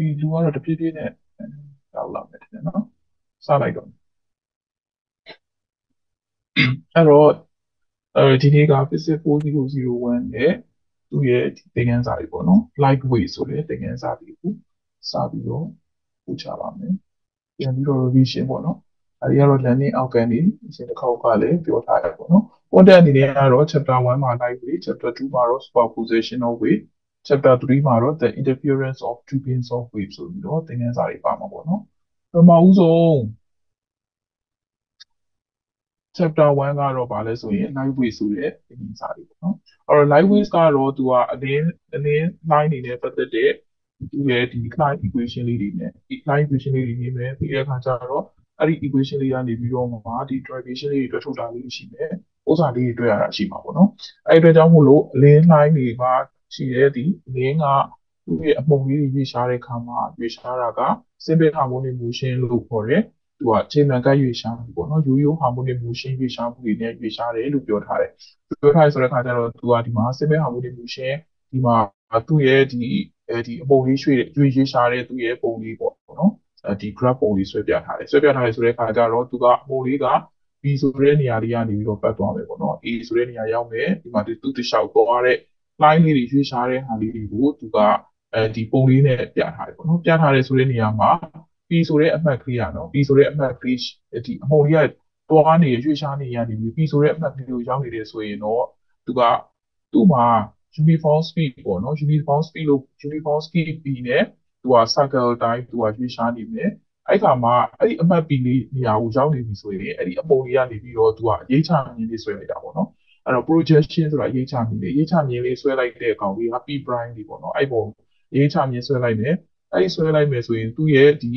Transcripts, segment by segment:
ဒီလူကတော့တဖြည်းဖြည်းနဲ့ရောက်လာမယ်တဲ့နော်စလိုက်တော့အဲ့တော့အဲဒီနေ့က physics 4001နဲ့သူ့ရဲ့ဒီသင်ခန်းစာတွေပေါ့နော် lightweight ဆိုတဲ့သင်ခန်းစာတွေကိုစပြီးတော့ပို့ချပါမယ်ပြန်ပြီးတော့ revision ပေါ့နော်အဲဒီကတော့ learning outcome တွေအစဉ်တစ်ခေါက်ကလည်းပြောထားရပေါ့နော် content အနေနဲ့ကတော့ chapter 1မှာ lightweight chapter 2မှာတော့ superpositional weight chapter 3မှာတော့ the interference of two beams of wave ဆိုပြီးတော့သင်ခန်းစာတွေပါမှာပေါ့နော်ပထမဦးဆုံး chapter 1ကတော့ဗာလဲဆိုရင် light weight ဆိုတဲ့သင်ခန်းစာတွေပေါ့နော်အဲ့တော့ light weight ကတော့သူကအလင်းအလင်း line နေနဲ့ပတ်သက်တဲ့သူရဲ့ဒီ line equation လေးတွေနဲ့ line equation လေးတွေနေမယ်ပြီးတဲ့အခါကျတော့အဲ့ဒီ equation လေးကနေပြီးတော့မှဒီ derivation လေးတွေတွက်ထုတ်တာလေးရှိမယ်ဥစ္စာလေးတွေတွေ့ရတာရှိမှာပေါ့နော်အဲ့ဒီအတွက်ကြောင့်မို့လို့အလင်း line တွေမှာ ရှိတဲ့ဒီအလင်းကသူ့ရဲ့အမှုန်လေးတွေရွေ့ရှားတဲ့အခါမှာရွေ့ရှားတာက simple harmonic motion လို့ခေါ်တဲ့သူကချိန်မှန်ကရွေ့ရှားမှုပေါ့နော်ရိုးရိုး harmonic motion ရွေ့ရှားမှုတွေနဲ့ရွေ့ရှားတယ်လို့ပြောထားတယ်ပြောထားရဆိုတဲ့အခါကျတော့သူကဒီမှာ simple harmonic motion ဒီမှာသူ့ရဲ့ဒီအဲဒီအပုံလေးရွှေ့ရွေ့ရွေ့ရှားတဲ့သူ့ရဲ့ပုံလေးပေါ့နော်အဲဒီ graph ပုံလေးဆွဲပြထားတယ်ဆွဲပြထားတယ်ဆိုတဲ့အခါကျတော့သူကအပုံလေးက B ဆိုတဲ့နေရာလေးကနေပြီးတော့ပတ်သွားမယ်ပေါ့နော် A ဆိုတဲ့နေရာရောက်မယ်ဒီမှာသူ့တလျှောက်သွားတဲ့ line လေးတွေရွှေ့ရှားတဲ့ဟာလေးတွေကိုသူကအဲဒီပုံလေးနဲ့ပြထားတယ်ပေါ့နော်ပြထားတယ်ဆိုတဲ့နေရာမှာ p ဆိုတဲ့အမှတ်ကလေးရနော် p ဆိုတဲ့အမှတ်ကလေးဒီအမှုန်ကြီးကတွားနေရွှေ့ရှားနေရနေပြီး p ဆိုတဲ့အမှတ်ကလေးကိုရောက်နေတယ်ဆိုရင်တော့သူကသူ့မှာ uniform speed ပေါ့နော် uniform speed လို့ uniform speed p နဲ့သူက circle time သူကရွှေ့ရှားနေမယ်အဲ့ခါမှာအဲ့ဒီအမှတ် p လေးနေရာကိုရောက်နေပြီဆိုရင်အဲ့ဒီအမှုန်ကြီးကနေပြီးတော့သူကအရေးချနေနေဆွဲလိုက်တာပေါ့နော် အဲ့တော့ projection ဆိုတာအရေးချမြင်လေးအရေးချမြင်လေးဆွဲလိုက်တဲ့အကောင်လေးက P prime လေးပေါ့နော်အဲ့ပုံအရေးချမြင်ဆွဲလိုက်မယ်အဲ့ဒီဆွဲလိုက်မယ်ဆိုရင်သူ့ရဲ့ဒီ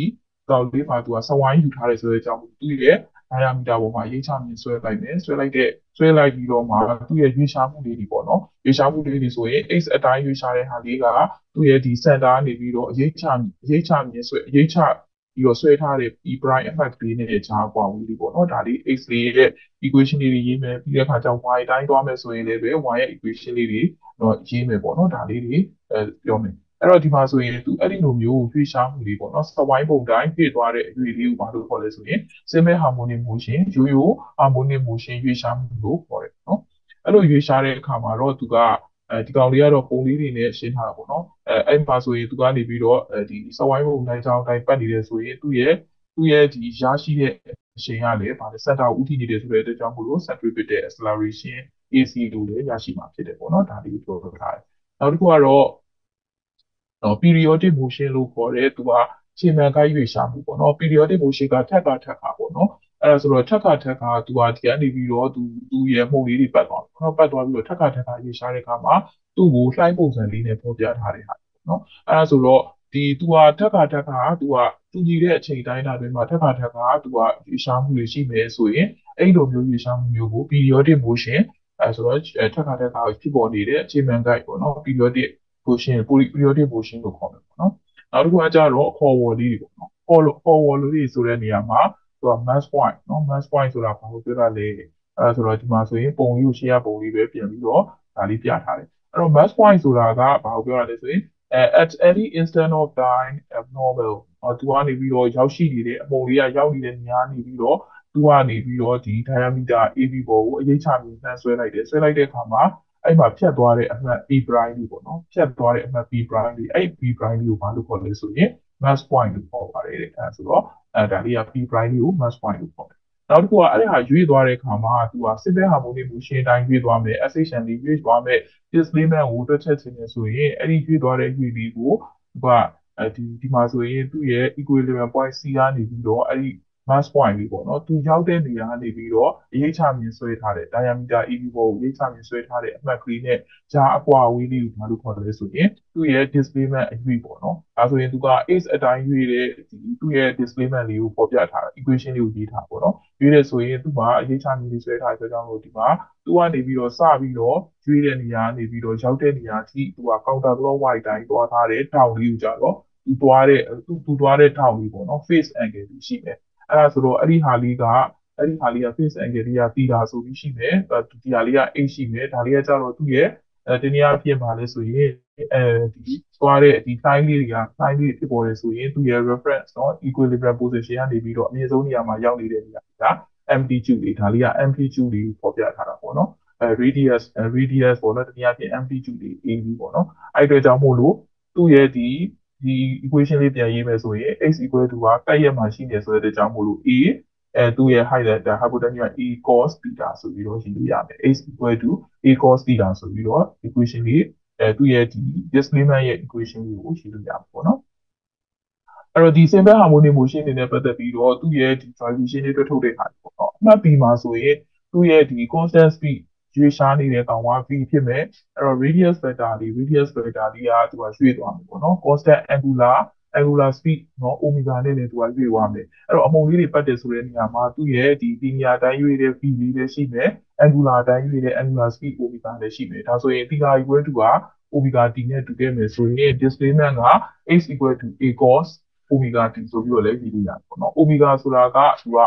ကောင်လေးမှာသူကစဝိုင်းယူထားတယ်ဆိုတဲ့အကြောင်းသူ့ရဲ့ diameter ပေါ်မှာရေးချမြင်ဆွဲလိုက်မယ်ဆွဲလိုက်တဲ့ဆွဲလိုက်ပြီးတော့မှသူ့ရဲ့ရွေးရှားမှုလေးတွေပေါ့နော်ရွေးရှားမှုလေးတွေဆိုရင် x အတိုင်းရွေးရှားတဲ့ဟာလေးကသူ့ရဲ့ဒီ center ကနေပြီးတော့အရေးချအရေးချမြင်ဆွဲအရေးချ ပြီးတော့ဆွဲထားတဲ့ e prime effect လေးနဲ့ခြားကွာဝေးလေးပေါ့နော်ဒါလေး x လေးရဲ့ equation လေးတွေရေးမယ်ပြီးတဲ့အခါကျ y တိုင်းသွားမယ်ဆိုရင်လည်းပဲ y ရဲ့ equation လေးတွေတော့ရေးမယ်ပေါ့နော်ဒါလေးတွေအဲပြောမယ်အဲ့တော့ဒီမှာဆိုရင်သူအဲ့ဒီလိုမျိုးရွေ့ရှားမှုလေးပေါ့နော်စဝိုင်းပုံတိုင်းပြည့်သွားတဲ့အရွေလေးကိုဘာလို့ခေါ်လဲဆိုရင် simple harmonic motion ရိုးရိုး harmonic motion ရွေ့ရှားမှုလို့ခေါ်တယ်နော်အဲ့လိုရွေ့ရှားတဲ့အခါမှာတော့သူက အဲဒီကောင်လေးကတော့ပုံလေးတွေနဲ့ရှင်းထားတာပေါ့နော်အဲအဲ့မှာဆိုရင်သူကနေပြီးတော့ဒီစဝိုင်းပုံတိုင်းကြောင်းတိုင်းပတ်နေတယ်ဆိုရင်သူ့ရဲ့သူ့ရဲ့ဒီရရှိတဲ့အချိန်ကလည်းဗာလဲ center ကိုဥတည်နေတယ်ဆိုတဲ့အတွက်ကြောင့်မို့လို့ centripetal acceleration AC လို့လည်းရရှိမှာဖြစ်တယ်ပေါ့နော်ဒါလေးကိုပြောထားတယ်နောက်တစ်ခုကတော့နော် periodic motion လို့ခေါ်တဲ့သူကခြေမှန်ကိုက်ရွေ့ရှာမှုပေါ့နော် periodic motion ကထက်ကထက်ကပေါ့နော် အဲ့ဒါဆိုတော့ထက်ကထက်ကသူကဒီကနေပြီးတော့သူသူရဲ့မှုလေးတွေပတ်သွားတယ်နော်ပတ်သွားပြီးတော့ထက်ကထက်ကရွေ့ရှာတဲ့အခါမှာသူ့ကိုလှိုင်းပုံစံလေးနဲ့ဖော်ပြထားတဲ့ဟာပေါ့နော်အဲ့ဒါဆိုတော့ဒီသူကထက်ကထက်ကသူကသူညီတဲ့အချိန်တိုင်းတာတွေမှာထက်ကထက်ကသူကရွေ့ရှာမှုတွေရှိမယ်ဆိုရင်အဲ့လိုမျိုးရွေ့ရှာမှုမျိုးကို periodic motion အဲဆိုတော့ထက်ကထက်ကဖြစ်ပေါ်နေတဲ့အခြေမှန်ကိုက်ပေါ့နော် periodic motion periodic motion လို့ခေါ်တယ်ပေါ့နော်နောက်တစ်ခုကကြတော့အခေါ်ဝေါ်လေးတွေပေါ့နော်ခေါ်လို့ခေါ်ဝေါ်လေးဆိုတဲ့နေရာမှာ သူက mass point နော် mass point ဆိုတာဘာလို့ပြောတာလဲအဲဆိုတော့ဒီမှာဆိုရင်ပုံလေးကိုရှေ့ရပုံလေးပဲပြန်ပြီးတော့ဒါလေးပြထားတယ်အဲ့တော့ mass point ဆိုတာကဘာကိုပြောတာလဲဆိုရင် at any instant of time abnormal ဟောသူကနေပြီးတော့ရောက်ရှိနေတဲ့အပုံလေးကရောက်နေတဲ့နေရာနေပြီးတော့သူကနေပြီးတော့ဒီ diameter AB ပေါ်ကိုအရေးချပြီးနှမ်းဆွဲလိုက်တယ်ဆွဲလိုက်တဲ့အခါမှာအဲ့မှာဖြတ်သွားတဲ့အမှတ် P prime လေးပေါ့နော်ဖြတ်သွားတဲ့အမှတ် P prime လေးအဲ့ P prime လေးကိုဘာလို့ခေါ်လဲဆိုရင် mass point လို့ခေါ်ပါတယ်တဲ့အဲဆိုတော့ အဲဒါလေးက P prime လေးကို mass point လို့ခေါ်တယ်နောက်တစ်ခုကအဲ့ဒါရွေ့သွားတဲ့အခါမှာသူက simple harmonic motion တိုင်းရွေ့သွားမယ် acceleration လေးရွေ့သွားမယ် displacement ကိုတွက်ချက်ခြင်းနဲ့ဆိုရင်အဲ့ဒီရွေ့သွားတဲ့ရွေ့လေးကိုသူကအဲဒီဒီမှာဆိုရင်သူ့ရဲ့ equilibrium point C ကနေပြီးတော့အဲ့ဒီ mass point လေးပေါ့နော်သူရောက်တဲ့နေရာကနေပြီးတော့အရေးချမြင်ဆွဲထားတဲ့ diameter EV ပေါ်ကိုအရေးချမြင်ဆွဲထားတဲ့အမှတ်ကလေးနဲ့ဂျာအကွာအဝေးလေးကိုဘာလို့ခေါ်လဲဆိုရင်သူ့ရဲ့ displacement အရွေ့ပေါ့နော်အဲဆိုရင်သူက h အတိုင်းရွေ့တဲ့ဒီသူ့ရဲ့ displacement လေးကိုပေါ်ပြထားတာ equation လေးကိုရေးထားပေါ့နော်ရွေ့တဲ့ဆိုရင်သူ့မှာအရေးချမြင်လေးဆွဲထားတဲ့ကြောင့်လို့ဒီမှာသူကနေပြီးတော့စပြီးတော့ရွေ့တဲ့နေရာနေပြီးတော့ရောက်တဲ့နေရာထိသူက counter clockwise တိုင်းသွားထားတဲ့တောင်လေးကိုကြတော့သူသွားတဲ့သူသူသွားတဲ့ထောင်လေးပေါ့နော် face angle ကြီးရှိတယ် အဲ့ဒါဆိုတော့အဲ့ဒီဟာလေးကအဲ့ဒီဟာလေးက face angle လေးကတီတာဆိုပြီးရှိမယ်ဒီဟာလေးက h ရှိမယ်ဒါလေးကကြတော့သူ့ရဲ့ အဲဒီနည်းအားဖြင့်ပါလဲဆိုရင်အဲဒီသွားတဲ့ဒီ line လေးတွေက line လေးဖြစ်ပေါ်တယ်ဆိုရင်သူရဲ့ reference เนาะ equilibrium position ကနေပြီးတော့အမြင့်ဆုံးနေရာမှာရောက်နေတဲ့နေရာက amplitude တွေဒါလေးက amplitude တွေပေါ်ပြထားတာပေါ့နော်အဲ radius radius ပေါ့နော်တနည်းအားဖြင့် amplitude တွေ AB ပေါ့နော်အဲ့အတွက်ကြောင့်မို့လို့သူ့ရဲ့ဒီ ဒီ equation လေးပြန်ရေးမယ်ဆိုရင် x equal to ကတိုက်ရက်မှာရှိနေဆိုတဲ့အတွက်ကြောင့်မို့လို့ a အဲသူ့ရဲ့ height ဒါ hypotenuse က a cos theta ဆိုပြီးတော့ရေးလို့ရမယ် x equal to a cos theta ဆိုပြီးတော့ equation လေးအဲသူ့ရဲ့ဒီ displacement ရဲ့ equation လေးကိုရေးလို့ရမှာပေါ့နော်အဲ့တော့ဒီ simple harmonic motion တွေနဲ့ပတ်သက်ပြီးတော့သူ့ရဲ့ဒီ derivation တွေတွေ့ထုတ်တဲ့အခါပေါ့နော်အမှတ် B မှာဆိုရင်သူ့ရဲ့ဒီ constant speed ရွေးရှားနေတဲ့ကောင်က v ဖြစ်မယ်အဲ့တော့ radius vector လေး radius vector လေးကသူကရွှေ့သွားမယ်ပေါ့နော် constant angular angular speed เนาะ omega နဲ့လည်းသူကရွေ့သွားမယ်အဲ့တော့အမုံလေးတွေပတ်တယ်ဆိုတဲ့နေရာမှာသူ့ရဲ့ဒီ linear တိုင်းရွေ့တဲ့ v လေးလည်းရှိမယ် angular တိုင်းရွေ့တဲ့ angular speed omega လည်းရှိမယ်ဒါဆိုရင် theta equal to က omega t နဲ့တူခဲ့မယ်ဆိုရင် displacement က x equal to a cos omega t ဆိုပြီးတော့လည်းရေးလို့ရတယ်ပေါ့နော် omega ဆိုတာကသူက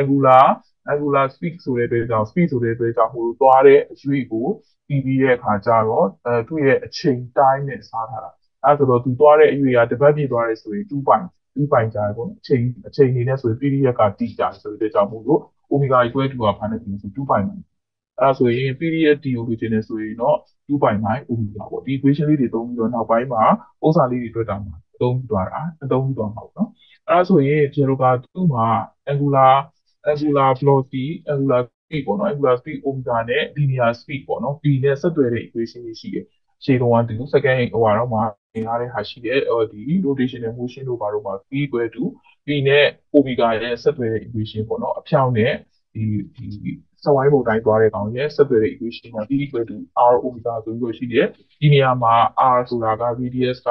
angular angular speed ဆိုတဲ့အတွက်ကြောင့် speed ဆိုတဲ့အတွက်ကြောင့်ဟိုသွားတဲ့အရွေ့ကိုပြီးပြီးတဲ့အခါကျတော့အဲသူ့ရဲ့အချိန်တိုင်းနဲ့စားထားတာအဲဆိုတော့သူသွားတဲ့အရွေ့ကတစ်ပတ်ပြည့်သွားတယ်ဆိုရင်2ပိုင်2ပိုင်ကြာတယ်ပေါ့နော်အချိန်အချိန်နေနဲ့ဆိုရင် period ကတည်ကြာတယ်ဆိုတဲ့အတွက်ကြောင့်မို့လို့ omega equal to ကဘာနဲ့တူဆို2ပိုင်မှာအဲဆိုရင် period t ကိုလိုချင်တယ်ဆိုရင်တော့2ပိုင်မှာ omega ပေါ့ဒီ equation လေးတွေသုံးပြီးတော့နောက်ပိုင်းမှာဥစ္စာလေးတွေတွေ့တာမှာသုံးပြီးသွားတာသုံးပြီးသွားမှာပေါ့နော်အဲဆိုရင်ကျွန်တော်ကသူ့မှာ angular angular velocity angular speed ပေါ့နော် angular speed omega နဲ့ linear speed ပေါ့နော် b နဲ့ဆက်သွယ်တဲ့ equation တွေရှိတယ်ရှေ့တုန်းကဒီ second ဟိုကတော့မှာသင်ထားတဲ့ဟာရှိတယ်ဒီ rotational motion တို့ဘာလို့မှာ v equal to b နဲ့ omega ရဲ့ဆက်သွယ်တဲ့ equation ပေါ့နော်အဖြောင့်နဲ့ဒီဒီစဝိုင်းပုံတိုင်းသွားတဲ့ကောင်ရဲ့ဆက်သွယ်တဲ့ equation က v equal to r omega ဆိုပြီးတော့ရှိတယ်ဒီနေရာမှာ r ဆိုတာက radius က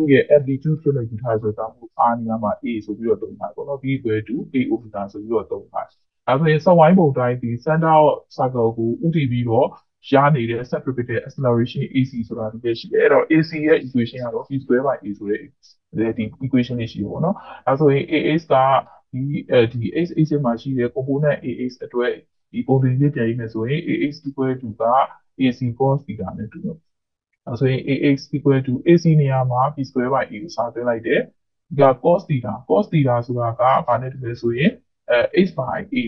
သူ့ရဲ့ amplitude ဖြစ်လို့ယူထားဆိုတော့ r နေရာမှာ a ဆိုပြီးတော့သုံးထားပေါ့နော် v equal to a omega ဆိုပြီးတော့သုံးထားအဲဆိုရင်စဝိုင်းပုံတိုင်းဒီ center circle ကိုဥတည်ပြီးတော့ရနေတဲ့ centripetal acceleration AC ဆိုတာတကယ်ရှိတယ်အဲ့တော့ AC ရဲ့ equation ကတော့ v square by a ဆိုတဲ့ဒီ equation လေးရှိတယ်ပေါ့နော်အဲဆိုရင် AX ကဒီအဲဒီ x x မှာရှိတဲ့ component AX အတွက်ဒီပုံသဏ္ဍာန်လေးပြန်ရေးမယ်ဆိုရင် AX equal to က AC cos theta နဲ့တူတယ် အဲဆိုရင် AX equal to AC နေရာမှာ v square by a ကိုစာသွင်းလိုက်တယ်ဒီက cos theta cos theta ဆိုတာကဘာနဲ့တူလဲဆိုရင်အဲ h by a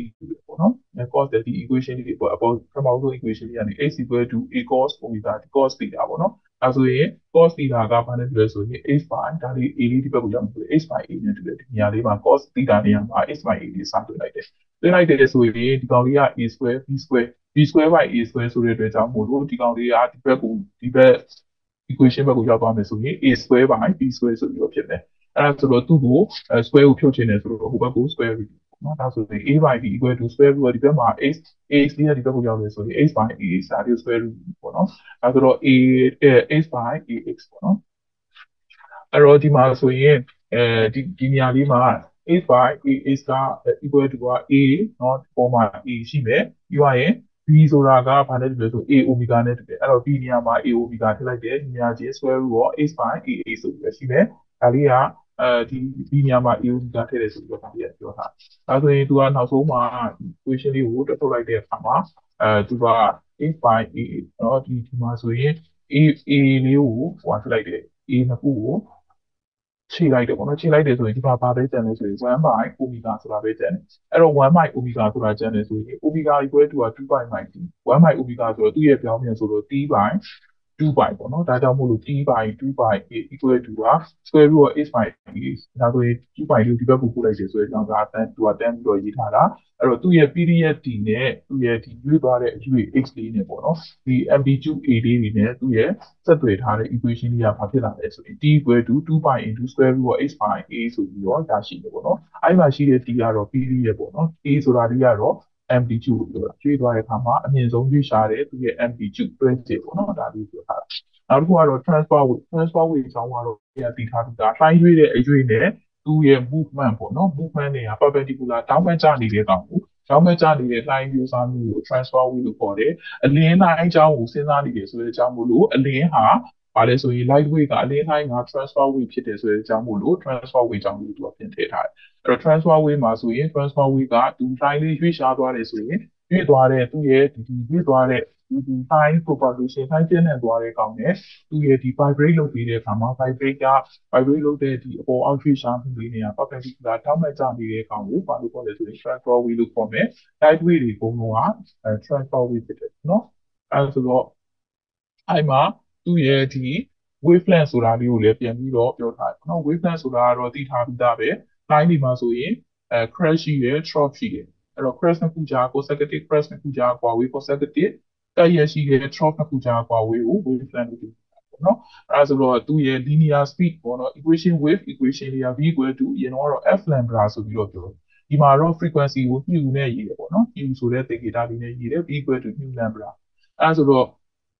ပေါ့နော် cos တဲ့ဒီ equation လေးပေါ့အပေါ်ပထမဆုံး equation လေးကနေ h equal to a cos omega cos theta ပေါ့နော် အဲဆိုရင် cos theta ကဘာနဲ့တူလဲဆိုရင် h by ဒါလေး a လေးဒီဘက်ကိုရောက်နေတယ် h by a နဲ့တူတယ်ဒီနေရာလေးမှာ cos theta နေရာမှာ h by a လေးစတွေ့လိုက်တယ်တွေ့လိုက်တယ်ဆိုရင်ဒီကောင်လေးက a square b square b square by a square ဆိုတဲ့အတွက်ကြောင့်မို့လို့ဒီကောင်လေးကဒီဘက်ကိုဒီဘက် equation ဘက်ကိုရောက်သွားမယ်ဆိုရင် a square by b square ဆိုပြီးတော့ဖြစ်တယ်အဲ့ဒါဆိုတော့သူ့ကို square ကိုဖြုတ်ချင်တယ်ဆိုတော့ဟိုဘက်ကို square နော်ဒါဆိုရင် a by b equal to square root ဒီဘက်မှာ h h လေးကဒီဘက်ကိုရောက်လဲဆိုရင် h by a စာရီ square root ပေါ့နော်ဒါဆိုတော့ a h by ax ပေါ့နော်အဲ့တော့ဒီမှာဆိုရင်အဲဒီဒီနေရာလေးမှာ h by a is က equal to a နော်ပုံမှာ a ရှိမယ်ပြီးသွားရင် b ဆိုတာကဘာလဲတူလဲဆို a omega နဲ့တူတယ်အဲ့တော့ b နေရာမှာ a omega ထည့်လိုက်တယ်နေရာချင်း square root of h by a ဆိုပြီးရှိမယ်ဒါလေးက အဲဒီဒီနေရာမှာ a omega ထည့်တယ်ဆိုပြီးတော့ဒါလေးကပြောတာဒါဆိုရင်သူကနောက်ဆုံးမှာ equation လေးကိုတက်ထုတ်လိုက်တဲ့အခါမှာအဲသူက x by a เนาะဒီဒီမှာဆိုရင် a a လေးကိုဟိုထည့်လိုက်တယ် a နှစ်ခုကိုခြေလိုက်တယ်ပေါ့နော်ခြေလိုက်တယ်ဆိုရင်ဒီမှာဘာပဲကျန်လဲဆိုရင်1 by omega ဆိုတာပဲကျန်တယ်အဲ့တော့1 by omega ဆိုတာကျန်တယ်ဆိုရင် omega equal to 2 by t 1 by omega ဆိုတော့သူ့ရဲ့ပြောင်းပြန်ဆိုတော့ t by 2 by ပေါ့နော်ဒါကြောင့်မို့လို့ t by 2 by a equal to က square root of h by a ဒါဆိုရင်2 by 2ဒီဘက်ကိုပို့လိုက်တယ်ဆိုရင်တော့ဒါတန်းသူကတန်းပြီးတော့ရေးထားတာအဲ့တော့သူ့ရဲ့ period t နဲ့သူ့ရဲ့ဒီရွေးသွားတဲ့အရွေး x လေးနဲ့ပေါ့နော်ဒီ amplitude a လေးတွေနဲ့သူ့ရဲ့ဆက်သွယ်ထားတဲ့ equation လေးကဘာဖြစ်လာလဲဆိုရင် t equal to 2 by into square root of h by a ဆိုပြီးတော့ဒါရှိတယ်ပေါ့နော်အဲ့မှာရှိတဲ့ t ကတော့ period ပေါ့နော် a ဆိုတာလေးကတော့ amplitude ကိုပြောတာကျွေးသွားတဲ့အခါမှာအမြင့်ဆုံးရွေးရှာတဲ့သူရဲ့ amplitude တွဲတယ်ပေါ့နော်ဒါလေးပြောတာနောက်တစ်ခုကတော့ transfer weight transfer weight အကြောင်းကတော့ပြန်သိထားပြီးသားလှိုင်းရွေးတဲ့အရွေးနဲ့သူ့ရဲ့ movement ပေါ့နော် movement တွေက perpendicular တောင်းပန်းကျနေတဲ့ကောင်ကိုတောင်းပန်းကျနေတဲ့လှိုင်းမျိုးစားမျိုးကို transfer weight လို့ခေါ်တယ်အလင်းလှိုင်းအကြောင်းကိုစဉ်းစားနေတယ်ဆိုတဲ့အကြောင်းမို့လို့အလင်းဟာပါလဲဆိုရင် light weight ကအလင်းလှိုင်းက transfer weight ဖြစ်တယ်ဆိုတဲ့အကြောင်းမို့လို့ transfer weight အကြောင်းကိုသူကပြင်ထည့်ထားတယ်အဲ့ တော့ transfer weight မှာဆိုရင် transfer weight ကသူ line လေးရွေ့ရှားသွားတယ်ဆိုရင်ရွေ့သွားတဲ့သူ့ရဲ့ဒီရွေ့သွားတဲ့ဒီ time propagation time ပြည့်နေသွားတဲ့ကောင်နဲ့သူရဲ့ဒီ vibrate လုပ်ပြီးတဲ့အခါမှာ vibrate က vibrate လုပ်တဲ့ဒီအပေါ်အောက်ရွှေ့ရှားမှုလေးတွေက perpendicular တောက်မဲ့ကြနေတဲ့ကောင်ကိုဘာလို့ခေါ်လဲဆိုရင် transfer wave လို့ခေါ်မယ် light wave တွေပုံလုံးက transfer wave ဖြစ်တယ်နော်အဲဆိုတော့အဲ့မှာသူ့ရဲ့ဒီ wavelength ဆိုတာလေးကိုလည်းပြန်ပြီးတော့ပြောထားတယ်နော် wavelength ဆိုတာကတော့သိထားပြီးသားပဲ line ဒီမှာဆိုရင်အဲ crash ရှိတယ် drop ရှိတယ်အဲ့တော့ crash နှစ်ခုကြား consecutive crash နှစ်ခုကြားကွာ wave consecutive တက်ရရှိတဲ့ drop နှစ်ခုကြားကွာ wave ကို wavelength လို့ပြောတာပေါ့နော်အဲ့ဒါဆိုတော့သူ့ရဲ့ linear speed ပေါ့နော် equation wave equation တွေက v equal to အရင်တော့ f lambda ဆိုပြီးတော့ပြောတယ်ဒီမှာတော့ frequency ကို mu နဲ့ရေးတယ်ပေါ့နော် mu ဆိုတဲ့သင်္ကေတလေးနဲ့ရေးတယ် v equal to mu lambda အဲဆိုတော့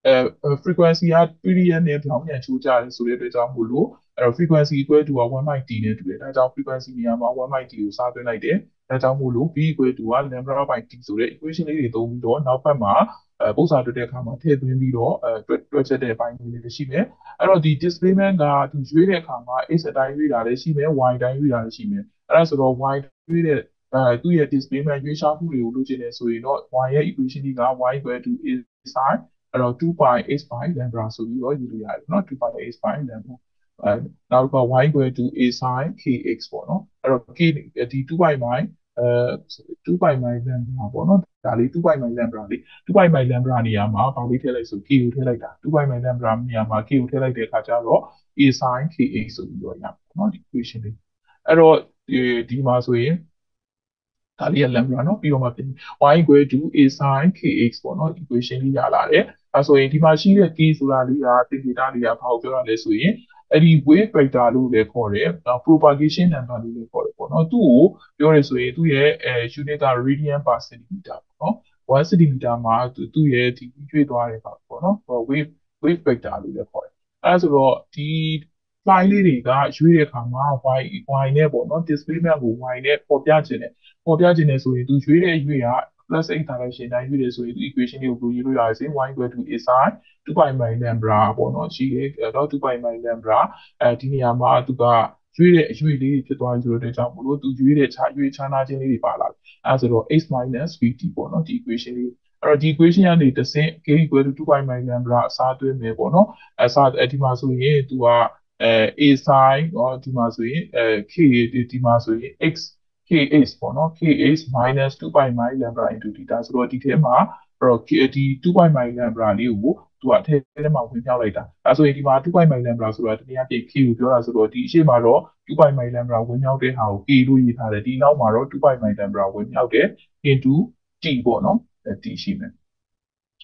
အဲ frequency က period နဲ့ပြောင်းပြန်ချိုးကြတယ်ဆိုတဲ့အတွက်ကြောင့်မို့လို့အဲ့တော့ frequency equal to က 1/t နဲ့တူတယ်ဒါကြောင့် frequency နေရာမှာ 1/t ကိုစားသွင်းလိုက်တယ်ဒါကြောင့်မို့လို့ v equal to က lambda/t ဆိုတဲ့ equation လေးတွေသုံးပြီးတော့နောက်ဘက်မှာအဲပုံစံတွေ့တဲ့အခါမှာထည့်သွင်းပြီးတော့အဲတွက်တွက်ချက်တဲ့အပိုင်းလေးတွေရှိမယ်အဲ့တော့ဒီ displacement ကသူရွေးတဲ့အခါမှာ x အတိုင်းရွေးတာလည်းရှိမယ် y အတိုင်းရွေးတာလည်းရှိမယ်အဲ့ဒါဆိုတော့ y ရွေးတဲ့အဲသူ့ရဲ့ displacement ရွေးရှားမှုတွေကိုလုပ်ချင်တယ်ဆိုရင်တော့ y ရဲ့ equation က y equal to a sin အဲ့တော့2 pi x pi lambda ဆိုပြီးတော့ယူလို့ရတယ်เนาะ2 pi x pi lambda အဲနောက်က y equal to a sin kx ပေါ့နော်အဲ့တော့ k ဒီ2 pi my အဲ2 pi my lambda ပေါ့နော်ဒါလေး2 pi my lambda လေး2 pi my lambda နေရာမှာဘာလေးထည့်လိုက်ဆို k ကိုထည့်လိုက်တာ2 pi my lambda နေရာမှာ k ကိုထည့်လိုက်တဲ့အခါကျတော့ a sin kx ဆိုပြီးတော့ရပါเนาะဒီ equation လေးအဲ့တော့ဒီမှာဆိုရင် ဒါလေးက lambda เนาะပြီးတော့မှပြင် y equal to a sin kx ပေါ့เนาะ equation လေးရလာတယ်အဲဆိုရင်ဒီမှာရှိတဲ့ k ဆိုတာလေးကသင်္ကေတလေးကဘာကိုပြောတာလဲဆိုရင်အဲ့ဒီ wave vector လို့လည်းခေါ်တယ် propagation number လို့လည်းခေါ်တယ်ပေါ့နော်သူ့ကိုပြောရဆိုရင်သူ့ရဲ့အဲ unit က radian per centimeter ပေါ့နော်1 centimeter မှာသူ့ရဲ့ဒီရွေ့သွားတဲ့ပါပေါ့နော် wave wave vector လို့လည်းခေါ်တယ်အဲဆိုတော့ဒီ file လေးတွေကရွေးတဲ့အခါမှာ y y နဲ့ပေါ့နော် displacement ကို y နဲ့ပေါ်ပြခြင်းနဲ့ပေါ်ပြခြင်းနဲ့ဆိုရင်သူရွေးတဲ့ရွေးက plus 8 direction တိုင်းရွေးတယ်ဆိုရင်ဒီ equation လေးကိုရေးလို့ရတယ်ဆိုရင် y equal to a sin 2 pi minus lambda ပေါ့နော်ရှိတယ်တော့2 pi minus lambda အဲဒီနေရာမှာသူကရွေးတဲ့အရွေးလေးဖြစ်သွားပြီဆိုတော့ကြောင့်မလို့သူရွေးတဲ့ခြားရွေးခြားနာခြင်းလေးတွေပါလာတယ်အဲဆိုတော့ x minus vt ပေါ့နော်ဒီ equation လေးအဲ့တော့ဒီ equation ကနေတစ်ဆင့် k equal to 2 pi minus lambda အစားသွင်းမယ်ပေါ့နော်အစားဒီမှာဆိုရင်သူက အဲ a sin ဟောဒီမှာဆိုရင်အဲ k ဒီမှာဆိုရင် x kh ပေါ့နော် kh minus 2 pi minus lambda into theta ဆိုတော့ဒီထဲမှာအဲ့တော့ဒီ2 pi minus lambda လေးကိုသူကအထက်ထဲမှာဝင်ပြောက်လိုက်တာအဲဆိုရင်ဒီမှာ2 pi minus lambda ဆိုတာတနည်းအားဖြင့် k ကိုပြောတာဆိုတော့ဒီအရှိမှာတော့2 pi minus lambda ဝင်ပြောက်တဲ့ဟာကို k လို့ရေးထားတယ်ဒီနောက်မှာတော့2 pi minus lambda ဝင်ပြောက်တယ် into t ပေါ့နော်အဲ t ရှိမယ်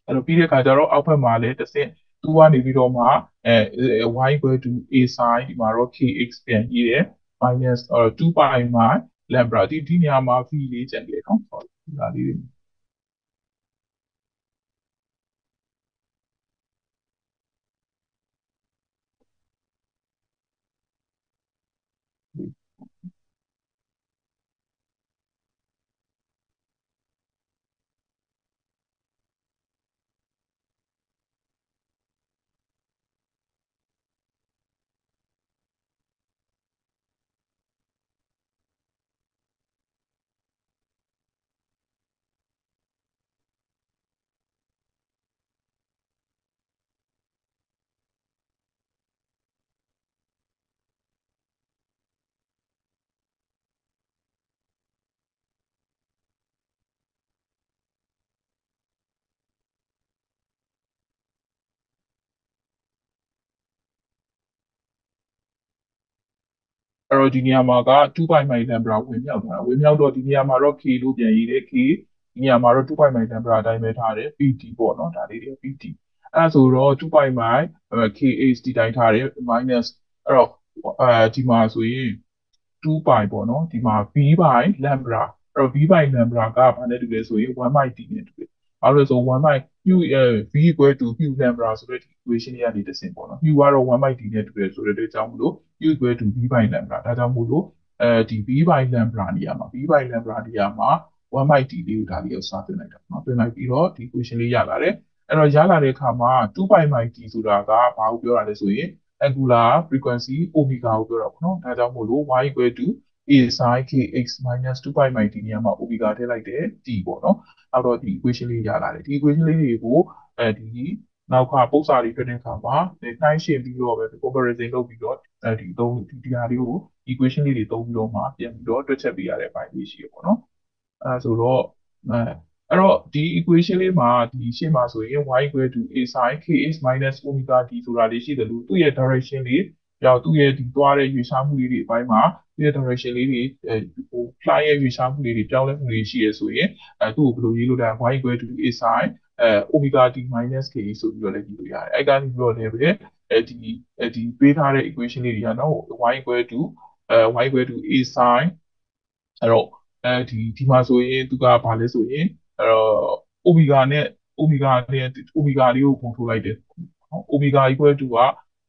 အဲ့တော့ပြီးတဲ့အခါကျတော့အောက်ဘက်မှာလည်းတစ်ဆင့် သူကနေပြီးတော့မှအဲ y equal to a sin ဒီမှာတော့ kx ပြန်ရေးတယ် minus 2 pi minus lambda ဒီဒီနေရာမှာ v လေးကျန်တယ်နော်ဟုတ်ဒါလေးတွေ အဲ့တော့ဒီနေရာမှာက2 pi minus lambda ဝင်မြောက်သွားတာဝင်မြောက်တော့ဒီနေရာမှာတော့ k လို့ပြန်ရေးတယ် k ဒီနေရာမှာတော့2 pi minus lambda အတိုင်းပဲထားတယ် pt ပေါ့နော်ဒါလေးတွေ pt အဲ့ဆိုတော့2 pi minus kh ဒီတိုင်းထားတယ် minus အဲ့တော့အဲဒီမှာဆိုရင်2 pi ပေါ့နော်ဒီမှာ v by lambda အဲ့တော့ v by lambda ကဘာနဲ့တူလဲဆိုရင်1 by t နဲ့တူတယ်ဘာလို့လဲဆို1 by u v equal to u lambda ဆိုတဲ့ equation လေးကနေတစ်ဆင့်ပေါ့နော် u ကတော့1 by t နဲ့တူတယ်ဆိုတဲ့အတွက်ကြောင့်မလို့ u equal to v by lambda ဒါကြောင့်မို့လို့အဲဒီ v by lambda နေရာမှာ v by lambda နေရာမှာ1 by t လေးကိုဒါလေးကိုစသွင်းလိုက်တာနော်သွင်းလိုက်ပြီးတော့ဒီ equation လေးရလာတယ်အဲ့တော့ရလာတဲ့အခါမှာ2 pi by t ဆိုတာကဘာကိုပြောတာလဲဆိုရင် angular frequency omega ကိုပြောတာပေါ့နော်ဒါကြောင့်မို့လို့ y equal to a sin kx minus 2 pi by t နေရာမှာ omega ထည့်လိုက်တယ် t ပေါ့နော်နောက်တော့ဒီ equation လေးရလာတယ်ဒီ equation လေးတွေကိုအဲဒီ နောက်ကပုံစံတွေထွက်တဲ့အခါမှာနှိုင်းယှဉ်ပြီးတော့ပဲ comparison လုပ်ပြီးတော့အဲဒီသုံးဒီဟာလေးကို equation လေးတွေသုံးပြီးတော့မှပြန်ပြီးတော့တွက်ချက်ပေးရတဲ့အပိုင်းလေးရှိရပေါ့နော်အဲဆိုတော့အဲအဲ့တော့ဒီ equation လေးမှာဒီရှေ့မှာဆိုရင် y equal to a sin kx minus omega t ဆိုတာလေးရှိတယ်လို့သူ့ရဲ့ direction လေးကြောင့်သူ့ရဲ့ဒီသွားတဲ့ရွေ့ရှားမှုလေးတွေအပိုင်းမှာသူ့ရဲ့ direction လေးတွေအဲဟို fly ရဲ့ရွေ့ရှားမှုလေးတွေပြောင်းလဲမှုတွေရှိရဆိုရင်အဲသူ့ကိုဘယ်လိုရေးလို့လဲ y equal to a sin အဲ omega t minus k ဆိုပြီးတော့လည်းရေးလို့ရတယ်အဲ့ကနေပြီးတော့လည်းပဲအဲဒီဒီပေးထားတဲ့ equation လေးတွေကနော် y equal to အဲ y equal to a sin အဲ့တော့အဲဒီဒီမှာဆိုရင်သူကဘာလဲဆိုရင်အဲ့တော့ omega နဲ့ omega နဲ့ omega လေးကိုပုံထုတ်လိုက်တယ်နော် omega equal to က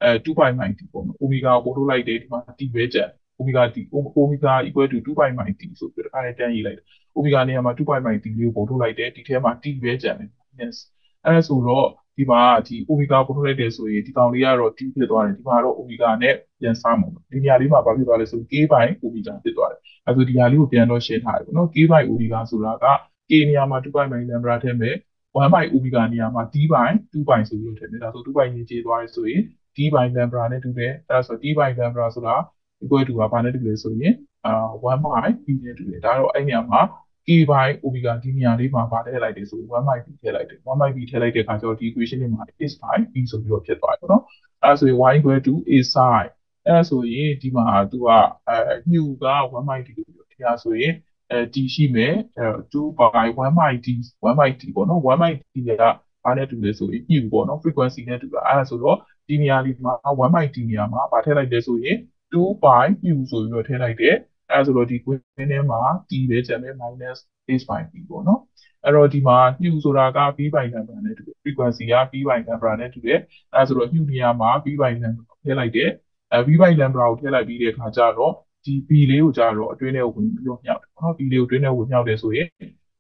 အဲ2 pi minus t ပေါ့နော် omega ကိုပုံထုတ်လိုက်တယ်ဒီမှာ t ပဲကျန် omega t omega equal to 2 pi minus t ဆိုပြီးတော့အဲ့ဒါတန်းရေးလိုက်တယ် omega နေရာမှာ2 pi minus t လေးကိုပုံထုတ်လိုက်တယ်ဒီထဲမှာ t ပဲကျန်တယ် minus အဲ့ဒါဆိုတော့ဒီမှာဒီ omega ပုံထုတ်လိုက်တယ်ဆိုရင်ဒီကောင်လေးကတော့ t ဖြစ်သွားတယ်ဒီမှာတော့ omega နဲ့ပြန်စားမှာပေါ့ဒီနေရာလေးမှာဘာဖြစ်သွားလဲဆို k by omega ဖြစ်သွားတယ်အဲဆိုဒီဟာလေးကိုပြန်တော့ရှင်းထားတယ်ပေါ့နော် k by omega ဆိုတာက k နေရာမှာ2 by minus lambda ထည့်မယ်1 by omega နေရာမှာ t by 2 by ဆိုပြီးထည့်မယ်ဒါဆို2 by ရေးကျေးသွားတယ်ဆိုရင် t by lambda နဲ့တူတယ်အဲဆို t by lambda ဆိုတာ equal to ကဘာနဲ့တူလဲဆိုရင်အာ1 by p နဲ့တူတယ်ဒါတော့အဲ့နေရာမှာ k by omega ဒီနေရာလေးမှာပါထည့်လိုက်တယ်ဆို1 by p ထည့်လိုက်တယ်1 by p ထည့်လိုက်တဲ့အခါကျတော့ဒီ equation လေးမှာ is by p ဆိုပြီးတော့ဖြစ်သွားတယ်ပေါ့နော်အဲဆိုရင် y equal to a sin အဲဆိုရင်ဒီမှာသူကအဲ mu က1 by t လို့ပြောတရားဆိုရင်အဲ t ရှိမယ်အဲ2 by 1 by t 1 by t ပေါ့နော်1 by t ကဘာနဲ့တူလဲဆိုရင် mu ပေါ့နော် frequency နဲ့တူတာအဲဆိုတော့ဒီနေရာလေးမှာ1 by t နေရာမှာဘာထည့်လိုက်လဲဆိုရင်2 by mu ဆိုပြီးတော့ထည့်လိုက်တယ် အဲဆိုတော့ဒီ queen ထဲမှာ t ပဲကျန်မယ် minus h by p ပေါ့နော်အဲ့တော့ဒီမှာ mu ဆိုတာက v by lambda နဲ့တူတယ် frequency က v by lambda နဲ့တူတယ်အဲဆိုတော့ mu နေရာမှာ v by lambda ထည့်လိုက်တယ်အဲ v by lambda ကိုထည့်လိုက်ပြီးတဲ့အခါကျတော့ဒီ b လေးကိုကျတော့အတွင်းထဲကိုဝင်ပြီးတော့မြောက်တယ်ပေါ့နော် b လေးကိုအတွင်းထဲဝင်မြောက်တယ်ဆိုရင်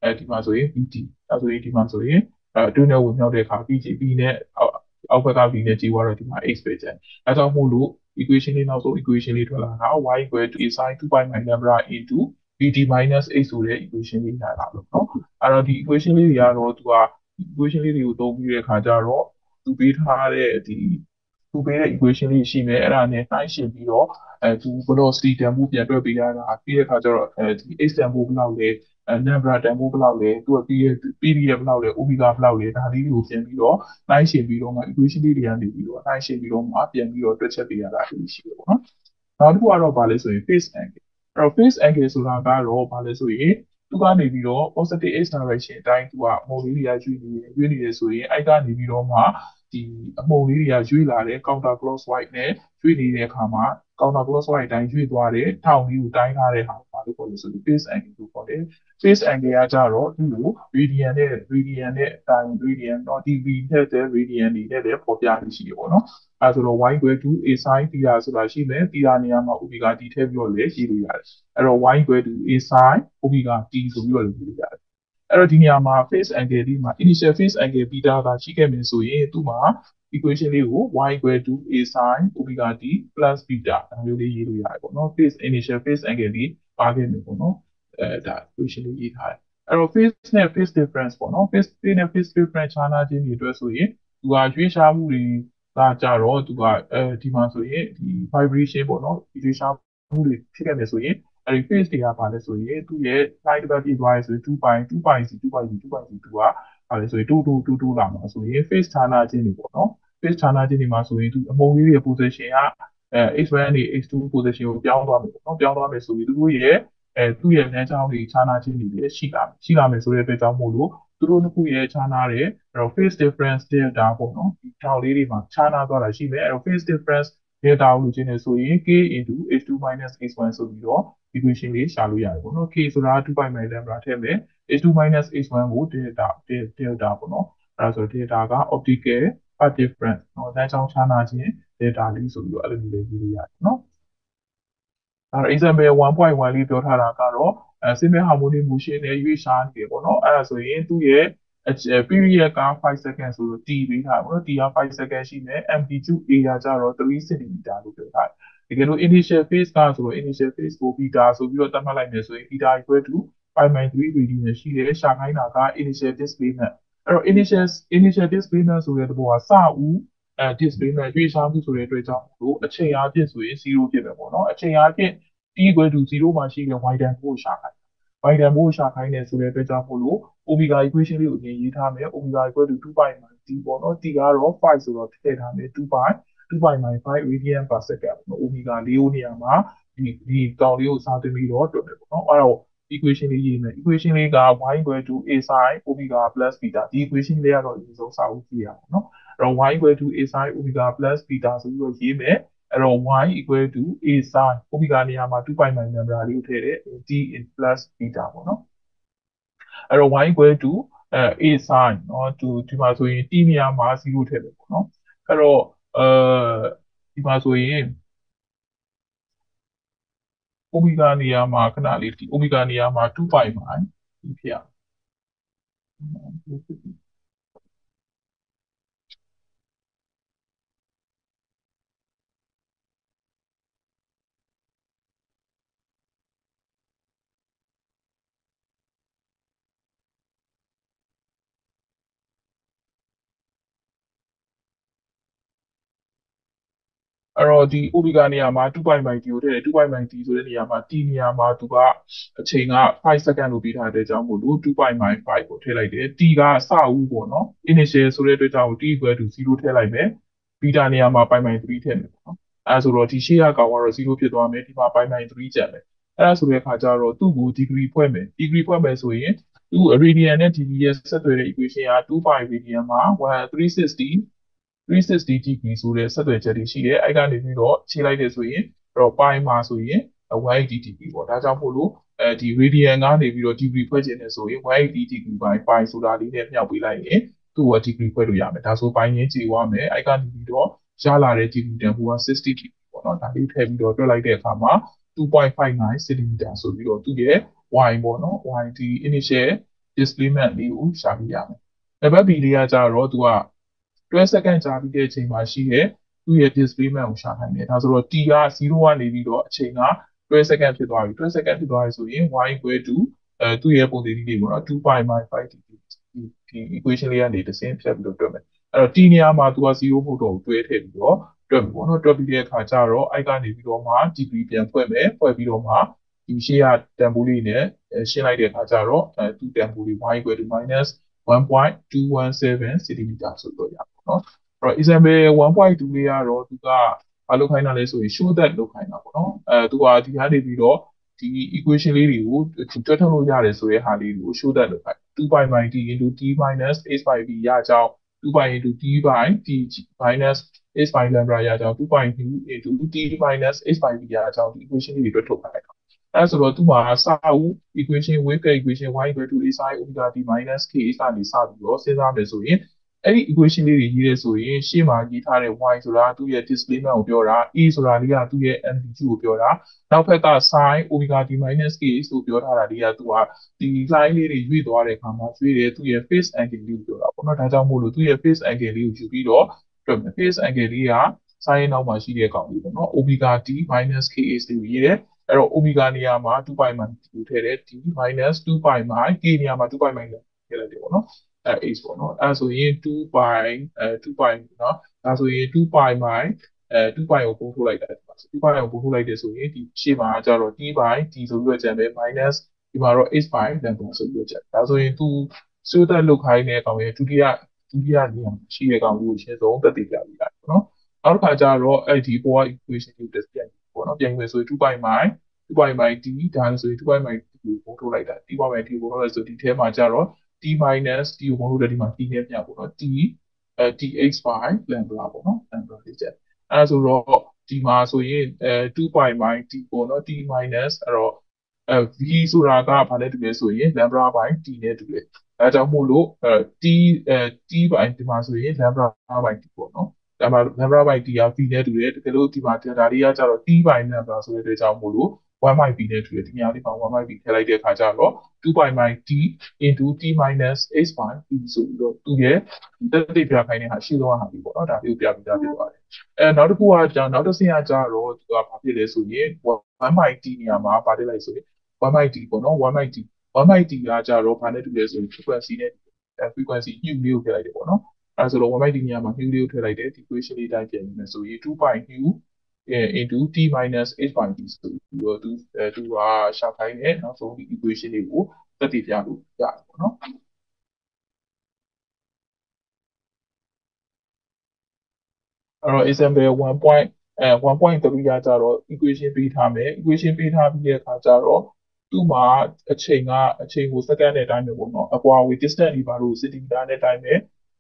အဲဒီမှာဆိုရင် bt အဲဆိုရင်ဒီမှာဆိုရင်အဲအတွင်းထဲဝင်မြောက်တဲ့အခါ b ကြီး b နဲ့အောက်ဘက်က b နဲ့ကြီးသွားတော့ဒီမှာ x ပဲကျန်အဲကြောင့်မို့လို့ equation လေးနောက်ဆုံး equation လေးထွက်လာတာ y equal to a sin 2 pi minus lambda into bt minus h ဆိုတဲ့ equation လေးလာတာလို့เนาะအဲ့တော့ဒီ equation လေးတွေကတော့သူက equation လေးတွေကိုသုံးပြီးတဲ့အခါကျတော့သူပေးထားတဲ့ဒီသူပေးတဲ့ equation လေးရှိမယ်အဲ့ဒါနဲ့နှိုင်းယှဉ်ပြီးတော့အဲသူ velocity တန်ဖိုးပြန်တွက်ပေးရတာပြီးတဲ့အခါကျတော့အဲဒီ h တန်ဖိုးဘယ်လောက်လဲ အဲ number တန်ဖိုးဘယ်လောက်လဲသူက period period ဘယ်လောက်လဲ omega ဘယ်လောက်လဲဒါလေးတွေကိုပြန်ပြီးတော့နှိုင်းယှဉ်ပြီးတော့မှ equation လေးတွေကနေပြီးတော့နှိုင်းယှဉ်ပြီးတော့မှပြန်ပြီးတော့တွက်ချက်ပေးရတာရှိတယ်ပေါ့နော်နောက်တစ်ခုကတော့ဗာလဲဆိုရင် phase angle အဲ့တော့ phase angle ဆိုတာကတော့ဗာလဲဆိုရင်သူကနေပြီးတော့ positive x direction အတိုင်းသူကအမုံလေးတွေကရွေ့နေရွေ့နေတယ်ဆိုရင်အဲ့ကနေပြီးတော့မှဒီအမုံလေးတွေကရွေ့လာတဲ့ counter clockwise နဲ့ရွေ့နေတဲ့အခါမှာ counter clockwise အတိုင်းရွေ့သွားတဲ့ထောင်လေးကိုတိုင်းထားတဲ့ဟာကို ဘာလို့ခေါ်လဲဆိုပြီး phase angle လို့ခေါ်တယ် phase angle ကကြတော့ဒီလို radian နဲ့ radian နဲ့အတိုင်း radian တော့ degree နဲ့တဲ့ radian တွေနဲ့လည်းပေါ်ပြနေရှိရပေါ့နော်အဲဆိုတော့ y equal to a sin theta ဆိုတာရှိမယ် theta နေရာမှာ omega t ထည့်ပြီးတော့လည်းရေးလို့ရတယ်အဲ့တော့ y equal to a sin omega t ဆိုပြီးတော့လည်းရေးလို့ရတယ်အဲ့တော့ဒီနေရာမှာ phase angle ဒီမှာ initial phase angle beta ကရှိခဲ့မယ်ဆိုရင်သူ့မှာ equation လေးကို y equal to a sin omega t plus beta ဒါမျိုးလေးရေးလို့ရတယ်ပေါ့နော် phase initial phase angle ဒီ ပါခဲ့မယ်ပေါ့နော်အဲဒါ equation လေးရေးထားတယ်အဲ့တော့ phase နဲ့ phase difference ပေါ့နော် phase နဲ့ phase difference ခြားနာခြင်းတွေအတွက်ဆိုရင်သူကရွေးရှားမှုတွေကကြတော့သူကအဲဒီမှာဆိုရင်ဒီ vibration ပေါ့နော်ဒီရွေးရှားမှုတွေဖြစ်ခဲ့မယ်ဆိုရင်အဲဒီ phase တွေကပါလဲဆိုရင်သူ့ရဲ့ light တစ်ပတ်ပြည့်သွားရဲဆိုရင်2 pi 2 pi c 2 pi c 2 pi c 2ကပါလဲဆိုရင်2 2 2 2လာမှာဆိုရင် phase ခြားနာခြင်းတွေပေါ့နော် phase ခြားနာခြင်းတွေမှာဆိုရင်သူအမုံလေးရဲ့ position က အဲ x1 နဲ့ x2 position ကိုပြောင်းသွားမယ်ပေါ့နော်ပြောင်းသွားမယ်ဆိုရင်သူတို့ရဲ့အဲသူ့ရဲ့လမ်းကြောင်းတွေခြားနာခြင်းတွေလည်းရှိလာရှိလာမယ်ဆိုတဲ့အတွက်ကြောင့်မို့လို့သူတို့နှစ်ခုရဲ့ခြားနာတဲ့အဲ့တော့ phase difference delta ပေါ့နော်ဒီထောင်လေးတွေမှာခြားနာသွားတာရှိမယ်အဲ့တော့ phase difference delta ကိုလို့ခြင်းနေဆိုရင် k h2 h1 ဆိုပြီးတော့ equation လေးရှာလို့ရတယ်ပေါ့နော် k ဆိုတာ2 pi minus lambda ထည့်မယ် h2 h1 ကို delta delta ပေါ့နော်အဲ့ဒါဆို delta က optical path difference เนาะလမ်းကြောင်းခြားနာခြင်း delta လေးဆိုပြီးတော့အဲ့လိုမျိုးလေးရေးလို့ရတယ်เนาะအဲ့တော့ example 1.1လေးပြောထားတာကတော့အဲ simple harmonic motion နဲ့ရွေးရှားနေတယ်ပေါ့နော်အဲ့ဒါဆိုရင်သူ့ရဲ့ period က5 second ဆိုတော့ t ပေးထားပါတော့ t က5 second ရှိမယ် amplitude a ကကြတော့3 cm လို့ပြောထားတယ်တကယ်လို့ initial phase ကဆိုတော့ initial phase ကို beta ဆိုပြီးတော့သတ်မှတ်လိုက်မယ်ဆိုရင် beta equal to 5.3 radian ရှိတယ်ရှာခိုင်းတာက initial displacement အဲ့တော့ initial initial displacement ဆိုတဲ့သဘောကစဦးအဲ displacement ရွေးရှားမှုဆိုတဲ့အတွက်ကြောင့်လို့အချိန်အားဖြင့်ဆိုရင်0ဖြစ်မယ်ပေါ့နော်အချိန်အားဖြင့် t equal to 0မှာရှိတဲ့ y တန်ဖိုးကိုရှာခိုင်း y တန်ဖိုးကိုရှာခိုင်းတယ်ဆိုတဲ့အတွက်ကြောင့်မို့လို့ omega equation လေးကိုအရင်ရေးထားမယ် omega equal to 2 pi မှာ t ပေါ့နော် t ကတော့5ဆိုတော့ထည့်ထားမယ်2 pi 2 pi မှာ5 radian per second ပေါ့နော် omega လေးကိုနေရာမှာဒီဒီကောင်လေးကိုစားသွင်းပြီးတော့တွက်မယ်ပေါ့နော်အဲ့တော့ equation လေးရေးမယ် equation လေးက y equal to a sin omega plus beta ဒီ equation လေးကတော့အရင်ဆုံးစာအုပ်ကြည့်ရအောင်နော်အဲ့တော့ y equal to a sin omega plus beta ဆိုပြီးတော့ရေးမယ်အဲ့တော့ y equal to a sin omega နေရာမှာ2 pi minus lambda လေးကိုထည့်တယ် t in plus beta ပေါ့နော်အဲ့တော့ y equal to အဲ a sin เนาะဒီဒီမှာဆိုရင် t နေရာမှာ0ထည့်တယ်ပေါ့နော်အဲ့တော့အဲဒီမှာဆိုရင် omega နေရာမှာခဏလေးဒီ omega နေရာမှာ2 pi မှာဒီဖြစ်ရ အဲ့တော့ဒီ omega နေရာမှာ2 pi by t ကိုထည့်တယ်2 pi by t ဆိုတဲ့နေရာမှာ t နေရာမှာသူကအချိန်က5 second လို့ပေးထားတဲ့ကြောင့်မို့လို့2 pi by 5ကိုထည့်လိုက်တယ် t ကအစဦးပေါ့နော် initial ဆိုတဲ့အတွက်ကြောင့် t equal to 0ထည့်လိုက်မယ် beta နေရာမှာ pi by 3ထည့်မယ်ပေါ့နော်အဲဆိုတော့ဒီရှေ့ကကောင်ကတော့0ဖြစ်သွားမယ်ဒီမှာ pi by 3ကျန်မယ်အဲဒါဆိုတဲ့အခါကျတော့သူ့ကို degree ဖွဲ့မယ် degree ဖွဲ့မယ်ဆိုရင်သူ radian နဲ့ degree ရဲ့ဆက်သွယ်တဲ့ equation က2 pi radian မှာ1360 360 degree ဆိုတဲ့ဆက်သွယ်ချက်တွေရှိတယ်အဲ့ကနေပြီးတော့ခြေလိုက်တယ်ဆိုရင်တော့ pi မှာဆိုရင် 180 degree ပေါ့ဒါကြောင့်မို့လို့အဲဒီ radian ကနေပြီးတော့ degree ဖွဲ့ခြင်းနဲ့ဆိုရင်180 degree by pi ဆိုတာလေးနဲ့မြောက်ပေးလိုက်ရင်သူ့ကို degree ဖွဲ့လို့ရမယ်ဒါဆို pi ရင်းခြေသွားမယ်အဲ့ကနေပြီးတော့ရလာတဲ့ degree တန်ဖိုးက60 degree ပေါ့နော်ဒါလေးထည့်ပြီးတော့တွက်လိုက်တဲ့အခါမှာ2.59 cm ဆိုပြီးတော့သူ့ရဲ့ y ပေါ့နော် y ဒီ initial displacement လေးကိုရှာပြရမယ်။ level b လေးကကြတော့သူက 12 second ကြာပြီးတဲ့အချိန်မှာရှိတဲ့သူ့ရဲ့ displacement ကိုရှာနိုင်တယ်ဒါဆိုတော့ t က0ကနေပြီးတော့အချိန်က12 second ဖြစ်သွားပြီ12 second ဖြစ်သွားပြီဆိုရင် y equal to အဲသူ့ရဲ့ပုံစံလေးလေးပေါ့နော်2 pi by 5 t ဒီ equation လေးကနေတစ်ဆင့်ဖြတ်ပြီးတော့တွက်မယ်အဲ့တော့ t နေရာမှာသူက0မဟုတ်တော့ဘူးတွဲထည့်ပြီးတော့တွက်မယ်ပေါ့နော်တွက်ပြီးတဲ့အခါကျတော့အဲ့ကနေပြီးတော့မှ degree ပြန်ဖွဲ့မယ်ဖွဲ့ပြီးတော့မှဒီရှေ့ကတန်ဖိုးလေးနဲ့ရှင်းလိုက်တဲ့အခါကျတော့အဲသူ့တန်ဖိုးလေး y equal to minus 1.217 cm ဆိုတော့ရပါ တော့အဲ့တော့ example 1.2လေးကတော့သူကဘာလုပ်ခိုင်းတာလဲဆိုရင် show that လုပ်ခိုင်းတာပေါ့နော်အဲသူကဒီကနေပြီးတော့ဒီ equation လေးတွေကိုတွက်ထုတ်လို့ရတယ်ဆိုတဲ့ဟာလေးကို show that လုပ်ခိုင်း2 pi by t into t minus h by b ရကြောင်း2 pi into t by t minus h by lambda ရကြောင်း2 pi into t minus h by b ရကြောင်းဒီ equation လေးတွေတွက်ထုတ်ခိုင်းတာအဲဆိုတော့သူ့မှာစာအုပ် equation wave equation y equal to a sin omega t minus k h ကနေစပြီးတော့စဉ်းစားမယ်ဆိုရင် အဲ့ဒီ equation လေးတွေရေးရဲဆိုရင်ရှေ့မှာရေးထားတဲ့ y ဆိုတာသူ့ရဲ့ displacement ကိုပြောတာ e ဆိုတာလေးကသူ့ရဲ့ amplitude ကိုပြောတာနောက်ဘက်က sin omega t minus k ဆိုပြောထားတာလေးကသူကဒီ line လေးတွေရွေ့သွားတဲ့အခါမှာရွေ့တယ်သူ့ရဲ့ face angle လေးကိုပြောတာပေါ့နော်ဒါကြောင့်မို့လို့သူ့ရဲ့ face angle လေးကိုယူပြီးတော့တွက်မယ် face angle လေးက sin ရဲ့နောက်မှာရှိတဲ့ကောင်လေးပေါ့နော် omega t minus k h လေးကိုရေးတယ်အဲ့တော့ omega နေရာမှာ2 pi မှာထည့်တယ် t minus 2 pi မှာ k နေရာမှာ2 pi မှာထည့်လိုက်တယ်ပေါ့နော်အဲ h ပေါ့နော်အဲဆိုရင်2 by အဲ2 by နော်ဒါဆိုရင်2 by by အဲ2 by ကိုပို့ထုတ်လိုက်တာဒီမှာ2 by ကိုပို့ထုတ်လိုက်တယ်ဆိုရင်ဒီရှေ့မှာကျတော့ t by t ဆိုပြီးတော့ကျန်တယ် minus ဒီမှာတော့ h by တန်ပုံဆိုပြီးတော့ကျန်ဒါဆိုရင်သူစိုးသက်လောက်ခိုင်းတဲ့ကောင်ရဲ့ဒုတိယဒုတိယနေရာရှိတဲ့ကောင်ကိုရှင်းဆုံးသက်သေပြလိုက်တာပေါ့နော်နောက်တစ်ခါကျတော့အဲ့ဒီ power equation ကို display ပေါ့နော်ပြန်ပြီးဆို2 by by 2 by by t ဒါဆိုရင်2 by by t ကိုပို့ထုတ်လိုက်တာ2 by by t ကိုပို့ထုတ်လိုက်ဆိုဒီထဲမှာကျတော့ t minus t ကိုပုံထုတ်တဲ့ဒီမှာ t နဲ့ပြပေါ့နော် t အဲ tx by lambda ပေါ့နော် lambda လေးချက်အဲဆိုတော့ဒီမှာဆိုရင်အဲ2 pi by t ပေါ့နော် t minus အဲ့တော့အဲ v ဆိုတာကဘာနဲ့တူလဲဆိုရင် lambda by t နဲ့တူတယ်အဲကြောင့်မို့လို့အဲ t အဲ t by ဒီမှာဆိုရင် lambda by t ပေါ့နော်ဒါမှ lambda by t က v နဲ့တူတယ်တကယ်လို့ဒီမှာ delta လေးကကျတော့ t by lambda ဆိုတဲ့အတွက်ကြောင့်မို့လို့ 1 by b နဲ့တူတယ်ဒီနေရာလေးမှာ 1 by b ထည့်လိုက်တဲ့အခါကျတော့2 by by t into t minus h by b ဆိုပြီးတော့သူရဲ့တက်တိပြခိုင်းတဲ့ဟာရှိသောဟာပြီပေါ့နော်ဒါလေးကိုပြပြပြဖြစ်သွားတယ်အဲနောက်တစ်ခုကကြာနောက်တစ်ဆင့်ကကြာတော့သူကဘာဖြစ်လဲဆိုရင်1 by t နေရာမှာပါတိလိုက်ဆိုရင်1 by t ပေါ့နော်1 by t 1 by t ကကြာတော့ဘာနဲ့တူလဲဆိုရင် frequency နဲ့ frequency new လေးကိုထည့်လိုက်တယ်ပေါ့နော်အဲဆိုတော့ 1/d နေရာမှာ new လေးကိုထည့်လိုက်တယ်ဒီ equation လေးတိုင်းပြန်ပြီးမယ်ဆိုရင်2 by new into t minus h by t ဆိုပြီးတော့သူအဲသူကရှာခိုင်းတဲ့နောက်ဆုံးဒီ equation လေးကိုသက်တည်ပြလို့ရတယ်ပေါ့နော်အဲ့တော့ example 1 point အဲ1.3ရကြတော့ equation ပေးထားမယ် equation ပေးထားပြီးတဲ့အခါကျတော့သူ့မှာအချိန်ကအချိန်ကိုစက္ကန့်နဲ့တိုင်းပဲပေါ့နော်အကွာဝေး distance တွေဘာလို့ centimeter နဲ့တိုင်းပဲ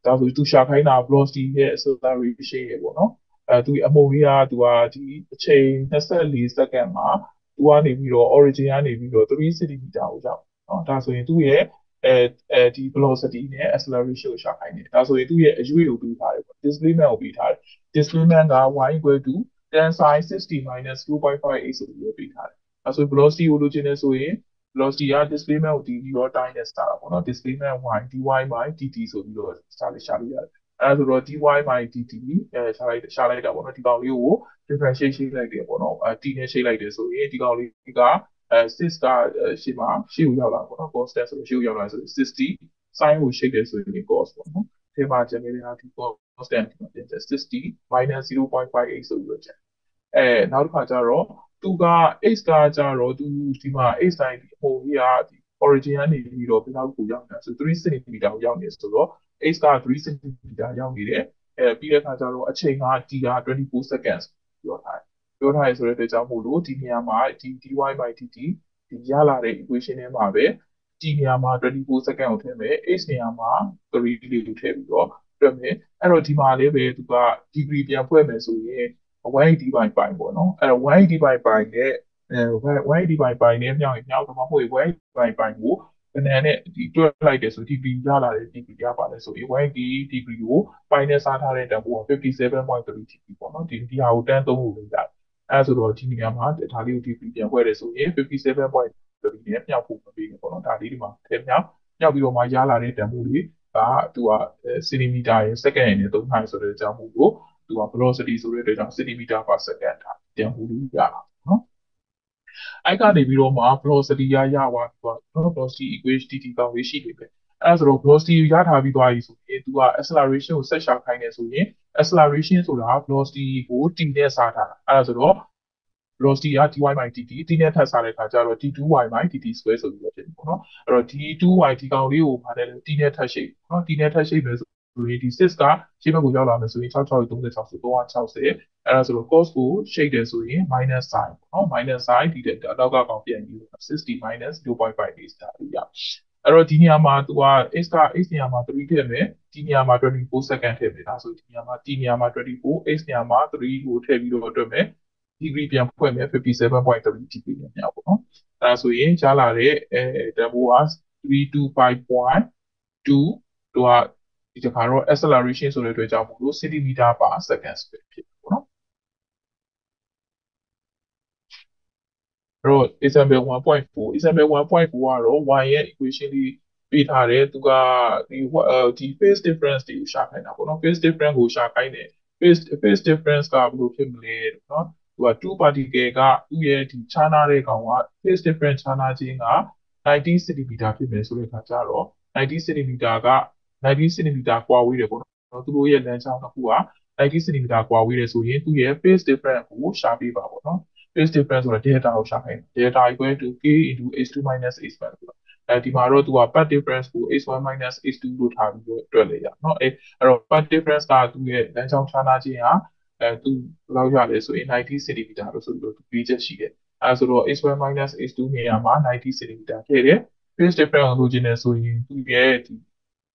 ဒါဆိုသူရှာခိုင်းတာ velocity ရဲ့ acceleration ရဲ့ပေါ့နော် အဲသူအမုံလေးကသူကဒီအချိန်24စက္ကန့်မှာသူကနေပြီးတော့ origin ကနေပြီးတော့3 cm ကိုရောက်နော်ဒါဆိုရင်သူ့ရဲ့အဲအဲဒီ velocity နဲ့ acceleration ကိုရှာခိုင်းတယ်ဒါဆိုရင်သူ့ရဲ့အရွေ့ကိုပေးထားတယ်ပေါ့ displacement ကိုပေးထားတယ် displacement က y equal to 10 sin 60 minus 2.58ဆိုပြီးပေးထားတယ်အဲဆို velocity ကိုလိုချင်တယ်ဆိုရင် velocity က displacement ကိုတည်ပြီးတော့ time နဲ့စတာပေါ့နော် displacement y dy by dt ဆိုပြီးတော့စလိုက်ရှာလို့ရတယ် အဲဆိုတော့ dy by dt အဲရှာလိုက်ရှာလိုက်တာပေါ့နော်ဒီကောင်လေးကို differentiate ရှိလိုက်တယ်ပေါ့နော်အဲ t နဲ့ရှိလိုက်တယ်ဆိုရင်ဒီကောင်လေးကအဲ6ကရှေ့မှာရှေ့ကိုရောက်လာပေါ့နော် constant ဆိုရှေ့ကိုရောက်လာဆိုရင်60 sin ကိုရှိတယ်ဆိုရင် cos ပေါ့နော်ဒီမှာ generate ဟာဒီ constant ဒီမှာပြင်တယ်60 minus 0.58 ဆိုပြီးတော့ကျန်အဲနောက်တစ်ခါကျတော့သူက x ကကျတော့သူဒီမှာ x တိုင်းဒီဟိုကြီးကဒီ origin ကနေပြီးတော့ဘယ်လောက်ကိုရောက်နေတာဆို3 cm ကိုရောက်နေဆိုတော့ x က3 cm ရောက်နေတယ်အဲပြီးတဲ့အခါကျတော့အချိန်က t က24 seconds ပြောထားတယ်ပြောထားရဆိုတဲ့အတွက်ကြောင့်မို့လို့ဒီနေရာမှာဒီ dy by dt ဒီရလာတဲ့ equation ထဲမှာပဲ t နေရာမှာ24 second ကိုထည့်မယ် h နေရာမှာ3လေးကိုထည့်ပြီးတော့တွက်မယ်အဲ့တော့ဒီမှာလည်းပဲသူက degree ပြန်ဖွဲ့မယ်ဆိုရင်180 by pi ပေါ့နော်အဲ့တော့180 by pi နဲ့ အဲ180 by pi နဲ့မြောက်ရင်မြောက်တော့မဟုတ်ဘူး180 by pi ကိုဘယ်နဲ့ဒီတွက်လိုက်တယ်ဆို degree ရလာတဲ့ degree ရပါလဲဆိုရင်180 degree ကို pi နဲ့စားထားတဲ့တန်ဖိုးက57.3 degree ပေါ့နော်ဒီဒီဟာကိုတန်းသုံးလို့ရတယ်အဲဆိုတော့ဒီနေရာမှာဒါလေးကို degree ပြန်ဖွဲ့တယ်ဆိုရင်57.3နဲ့မြောက်ဖို့မပေးဘူးပေါ့နော်ဒါလေးဒီမှာထည့်မြောက်မြောက်ပြီးတော့မှရလာတဲ့တန်ဖိုးလေးကသူကစင်တီမီတာရယ်စက္ကန့်ရယ်နဲ့သုံးထားဆိုတဲ့အကြောင်းမို့လို့သူက velocity ဆိုတဲ့အတွက်ကြောင့် cm per second ထားပြန်မှုလို့ရတာနော် အဲ့ကနေပြီးတော့မှ velocity ရရသွားပြီးတော့နော် velocity equation dt ကောင်းလေးရှိနေပဲအဲ့ဒါဆိုတော့ velocity ရထားပြီးသွားပြီဆိုရင်သူက acceleration ကိုဆက်ရှာခိုင်းနေဆိုရင် acceleration ဆိုတာ velocity ကို t နဲ့စားထားတာအဲ့ဒါဆိုတော့ velocity က dy by dt t နဲ့ထပ်စားတဲ့အခါကျတော့ d2y by dt square ဆိုပြီးတော့ဖြစ်တယ်ပေါ့နော်အဲ့တော့ d2y ဒီကောင်လေးကိုဗါတယ် t နဲ့ထပ်ရှိနော် t နဲ့ထပ်ရှိမယ်ဆို ရင်ဒီ6ကရှေ့ဘက်ကိုရောက်လာမယ်ဆိုရင်66 36ဆို360အဲ့ဒါဆိုတော့ cos ကို shade တယ်ဆိုရင် minus sin ပေါ့နော် minus sin ဒီတဲ့အနောက်ကကောင်ပြန်ပြီး 60 minus 0.5 is ဒါလို့ရအဲ့တော့ဒီနေရာမှာသူက x က x နေရာမှာ3ထည့်မယ်ဒီနေရာမှာ24 second ထည့်မယ်ဒါဆိုဒီနေရာမှာဒီနေရာမှာ24 x နေရာမှာ3ကိုထည့်ပြီးတော့တွက်မယ် degree ပြန်ဖွဲ့မယ်57.3 degree နဲ့မြောက်ပေါ့နော်အဲဒါဆိုရင်ရှားလာတဲ့အဲတန်ဖိုးက325.2သူက ဒီတစ်ခါတော့ acceleration ဆိုတဲ့အတွက်ကြောင့်မို့လို့ centimeter per second ဖြစ်ဖြစ်ပေါ့နော်တော့ example 1.4 example 1.4ကတော့ y ရဲ့ equation လေးပေးထားတယ်သူကဒီဒီ phase difference တွေကိုရှာခိုင်းတာပေါ့နော် phase difference ကိုရှာခိုင်းတယ် phase phase difference ကဘယ်လိုဖြစ်မလဲနော်သူက2 particle ကသူ့ရဲ့ဒီခြားနားတဲ့ကောင်က phase difference ခြားနားခြင်းက90 cm ဖြစ်မယ်ဆိုတဲ့အခါကျတော့90 cm က 90 cm ကွာဝေးတယ်ပေါ့နော်သူတို့ရဲ့လမ်းကြောင်းတစ်ခုက90 cm ကွာဝေးတယ်ဆိုရင်သူ့ရဲ့ phase difference ကိုရှာပေးပါပေါ့နော် phase difference ဆိုတာ delta ကိုရှာခိုင်းတယ် delta equal to k into h2 minus h1 ဆိုတော့အဲဒီမှာတော့သူက path difference ကို h1 minus h2 လို့ထားပြီးတော့တွက်လိုက်ရနော်အဲအဲ့တော့ path difference ကသူ့ရဲ့လမ်းကြောင်းခြားနာခြင်းဟာအဲသူဘယ်လောက်ရလဲဆိုရင်90 cm လို့ဆိုပြီးတော့ပြီးချက်ရှိတယ်အဲဆိုတော့ h1 minus h2 နေရာမှာ90 cm ထည့်တယ် phase difference ကိုလိုချင်တယ်ဆိုရင်သူ့ရဲ့ဒီ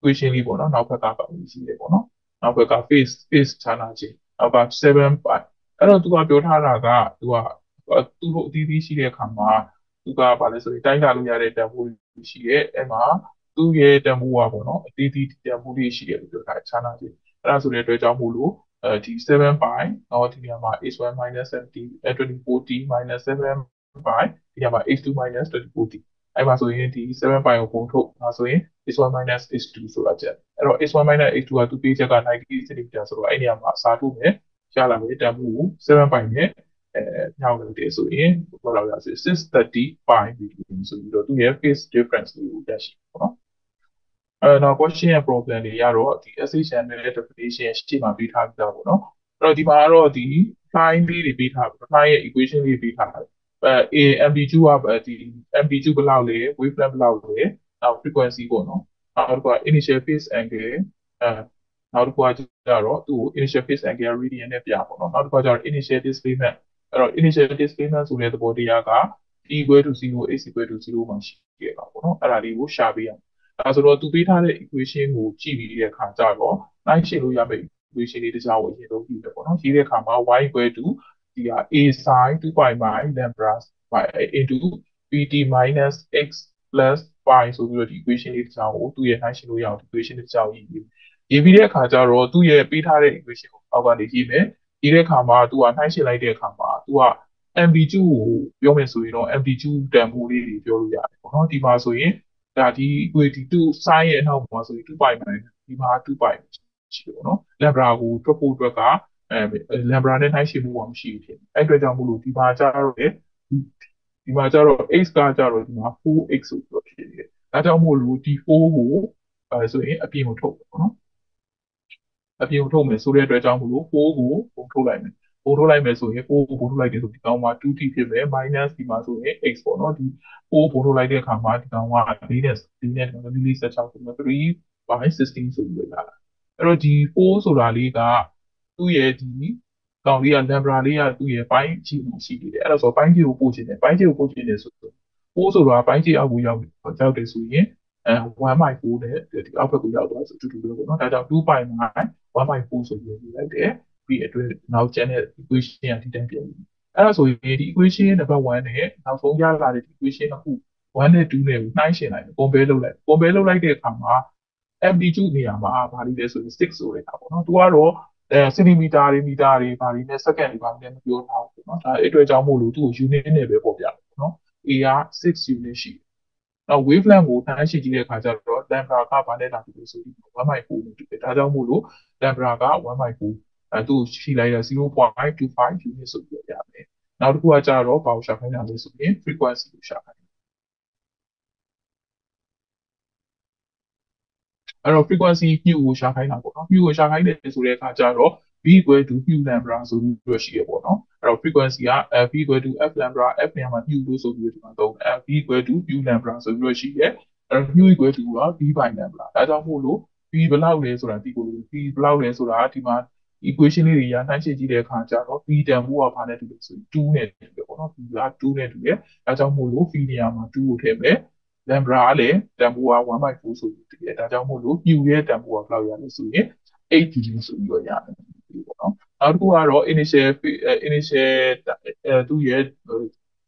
equation လေးပေါ့နော်နောက်ဘက်ကပါလို့ရှိတယ်ပေါ့နော်နောက်ဘက်က phase phase ခြားနာခြင်းနောက်က7 pi အဲ့တော့သူကပြောထားတာကသူကသူတို့အသီးသီးရှိတဲ့အခါမှာသူကဗာလဲဆိုရင်တိုင်းတာလို့ရတဲ့တန်ဖိုးရှိရဲ့အဲ့မှာသူ့ရဲ့တန်ဖိုးကပေါ့နော်အသီးသီးတန်ဖိုးလေးရှိတယ်လို့ပြောတာခြားနာခြင်းအဲ့ဒါဆိုတဲ့အတွက်ကြောင့်မို့လို့အဲဒီ7 pi တော့ဒီနေရာမှာ h1 70 24t 7 pi ဒီနေရာမှာ h2 24t အဲ့မှာဆိုရင်ဒီ7 pi ကိုပုံထုတ်ဒါဆိုရင် h1 h2 ဆိုတာချက်အဲ့တော့ h1 h2 ကသူပေးချက်က90 cm ဆိုတော့အဲ့နေရာမှာအစားထိုးမယ်ရလာမယ်တန်ဖိုးကို7 pi နဲ့အဲညောင်းလို့တယ်ဆိုရင်ဘယ်လောက်ရလဲ630 pi ဆိုပြီးတော့သူရဲ့ phase difference ကိုရရှိပေါ့နော်အဲတော့ question ရဲ့ problem တွေရတော့ဒီ SHM ရဲ့ definition ရှေ့မှာပေးထားပြီးသားပေါ့နော်အဲ့တော့ဒီမှာကတော့ဒီ line လေးတွေပေးထားပြီ line ရဲ့ equation လေးပေးထားတယ် အဲ amplitude ကဒီ amplitude ဘယ်လောက်လဲ wavelength ဘယ်လောက်လဲနောက် frequency ပေါ့နော်နောက်တစ်ခုက initial phase angle အဲနောက်တစ်ခုကကျတော့သူ့ကို initial phase angle radian နဲ့ပြပေါ့နော်နောက်တစ်ခုကကျတော့ initial displacement အဲ့တော့ initial displacement ဆိုတဲ့သဘောတရားက t equal to 0 x equal to 0မှာရှိခဲ့တာပေါ့နော်အဲ့ဒါလေးကိုရှာပေးရအောင်အဲဆိုတော့သူပေးထားတဲ့ equation ကိုကြည့်ပြီးတဲ့အခါကျတော့နိုင်ရှင်းလို့ရမယ့် equation လေးတစ်ခြားကိုအရင်ဆုံးကြည့်မယ်ပေါ့နော်ရေးတဲ့အခါမှာ y equal to ဒီက a sin 2 pi by lambda by into pt minus x plus pi ဆိုပြီးတော့ဒီ equation လေးတစ်ခြားကိုသူ့ရဲ့နိုင်ရှင်းလို့ရအောင် equation တစ်ခြားကိုရေးပြီးရေးပြီးတဲ့အခါကျတော့သူ့ရဲ့ပေးထားတဲ့ equation ကိုအောက်ကနေရေးမယ်ရေးတဲ့အခါမှာသူကနှိုင်းရှင်းလိုက်တဲ့အခါမှာသူက MB2 ကိုပြောမယ်ဆိုရင်တော့ MB2 တန်ဖိုးလေးတွေပြောလို့ရတယ်ပေါ့နော်ဒီမှာဆိုရင်ဒါဒီ equity 2 sin ရဲ့အနောက်မှာဆိုရင်2 pi နိုင်ဒီမှာ2 pi ရှိတယ်ပေါ့နော် lambda ကိုတွက်ဖို့အတွက်က အဲ lambda နဲ့နှိုင်းယှဉ်မှုကမရှိဘူးဖြစ်အဲ့အတွက်ကြောင့်မို့လို့ဒီမှာကျတော့လေဒီမှာကျတော့ x ကကျတော့ဒီမှာ 4x ဆိုပြီးတော့ဖြစ်နေတယ်ဒါကြောင့်မို့လို့ဒီ4ကိုအဲဆိုရင်အပြင်ကိုထုတ်ပေါ့နော်အပြင်ကိုထုတ်မယ်ဆိုတဲ့အတွက်ကြောင့်မို့လို့4ကိုပုံထုတ်လိုက်မယ်ပို့ထုတ်လိုက်မယ်ဆိုရင်4ကိုပို့ထုတ်လိုက်တယ်ဆိုဒီကောင်မှာ 2t ဖြစ်မယ် minus ဒီမှာဆိုရင် x ပေါ့နော်ဒီ4ပို့ထုတ်လိုက်တဲ့အခါမှာဒီကောင်က4နဲ့4နဲ့416ဆိုတော့3 by 16ဆိုပြီးလာတာအဲ့တော့ဒီ4ဆိုတာလေးက သူ့ရဲ့ဒီကောင်လေးက lambda လေးကသူ့ရဲ့ပိုင်းချီရှိနေတယ်အဲ့ဒါဆိုပိုင်းချီကိုပို့ချင်တယ်ပိုင်းချီကိုပို့ချင်တယ်ဆိုတော့4ဆိုတာပိုင်းချီအောက်ကိုရောက်ရောက်တယ်ဆိုရင်အဲ1/4နဲ့ဒီအောက်ဘက်ကိုရောက်သွားဆိုတူတူပဲပေါ့နော်ဒါကြောင့်2 pi 1/4ဆိုပြီးရေးလိုက်တယ်ပြီးအတွက်နောက်ကျန်တဲ့ equation ကဒီတိုင်းပြန်ပြီအဲ့ဒါဆိုရင်ဒီ equation နံပါတ်1နဲ့နောက်ဆုံးရလာတဲ့ equation တစ်ခု1နဲ့2နဲ့ကိုနှိုင်းယှဉ်လိုက် compare လုပ်လိုက် compare လုပ်လိုက်တဲ့အခါမှာ amplitude နေရာမှာဘာလို့လဲဆိုရင်6ဆိုတဲ့အခါပေါ့နော်သူကတော့ အဲစင်တီမီတာတွေမီတာတွေဘာတွေနဲ့စက္ကန့်တွေဘာတွေနဲ့မပြောထားဘူးပေါ့နော်ဒါအဲ့အတွက်ကြောင့်မို့လို့သူ့ကို unit နဲ့ပဲပေါ်ပြတယ်ပေါ့နော် A က6 unit ရှိတယ်နောက် wavelength ကိုနှိုင်းယှဉ်ကြည့်တဲ့အခါကျတော့ lambda ကဘာနဲ့လာပြီလို့ဆိုပြီး1/4နဲ့တူတယ်ဒါကြောင့်မို့လို့ lambda က1/4အဲသူ့ရှိလိုက်တာ0.25 unit ဆိုပြီးရမယ်နောက်တစ်ခုကကြတော့ဘာကိုရှာခိုင်းတာလဲဆိုရင် frequency ကိုရှာခိုင်း အဲ့တော့ frequency mu ကိုရှာခိုင်းတာပေါ့နော် mu ကိုရှာခိုင်းတယ်ဆိုတဲ့အခါကျတော့ v equal to mu lambda ဆိုပြီးတော့ရှိရပေါ့နော်အဲ့တော့ frequency က v equal to f lambda f နေရာမှာ mu လို့ဆိုပြီးတော့ဒီမှာသုံး v equal to mu lambda ဆိုပြီးတော့ရှိရဲအဲ့တော့ mu equal to က v by lambda ဒါကြောင့်မို့လို့ v ဘယ်လောက်လဲဆိုတာဒီကို v ဘယ်လောက်လဲဆိုတာဒီမှာ equation လေးတွေရနှိုင်းယှဉ်ကြည့်တဲ့အခါကျတော့ v တန်ဖိုးကဘာနဲ့တူလဲဆိုရင်2နဲ့တူတယ်ပေါ့နော် v က2နဲ့တူတယ်အဲကြောင့်မို့လို့ v နေရာမှာ2ကိုထည့်မယ် lambda ကလည်းတန်ဖိုးက1/4ဆိုပြီးတူတယ်ဒါကြောင့်မို့လို့ mu ရဲ့တန်ဖိုးကဘယ်လောက်ရလဲဆိုရင်8 joule ဆိုပြီးတော့ရတယ်ပေါ့နော်နောက်တစ်ခုကတော့ initial initial အဲသူ့ရဲ့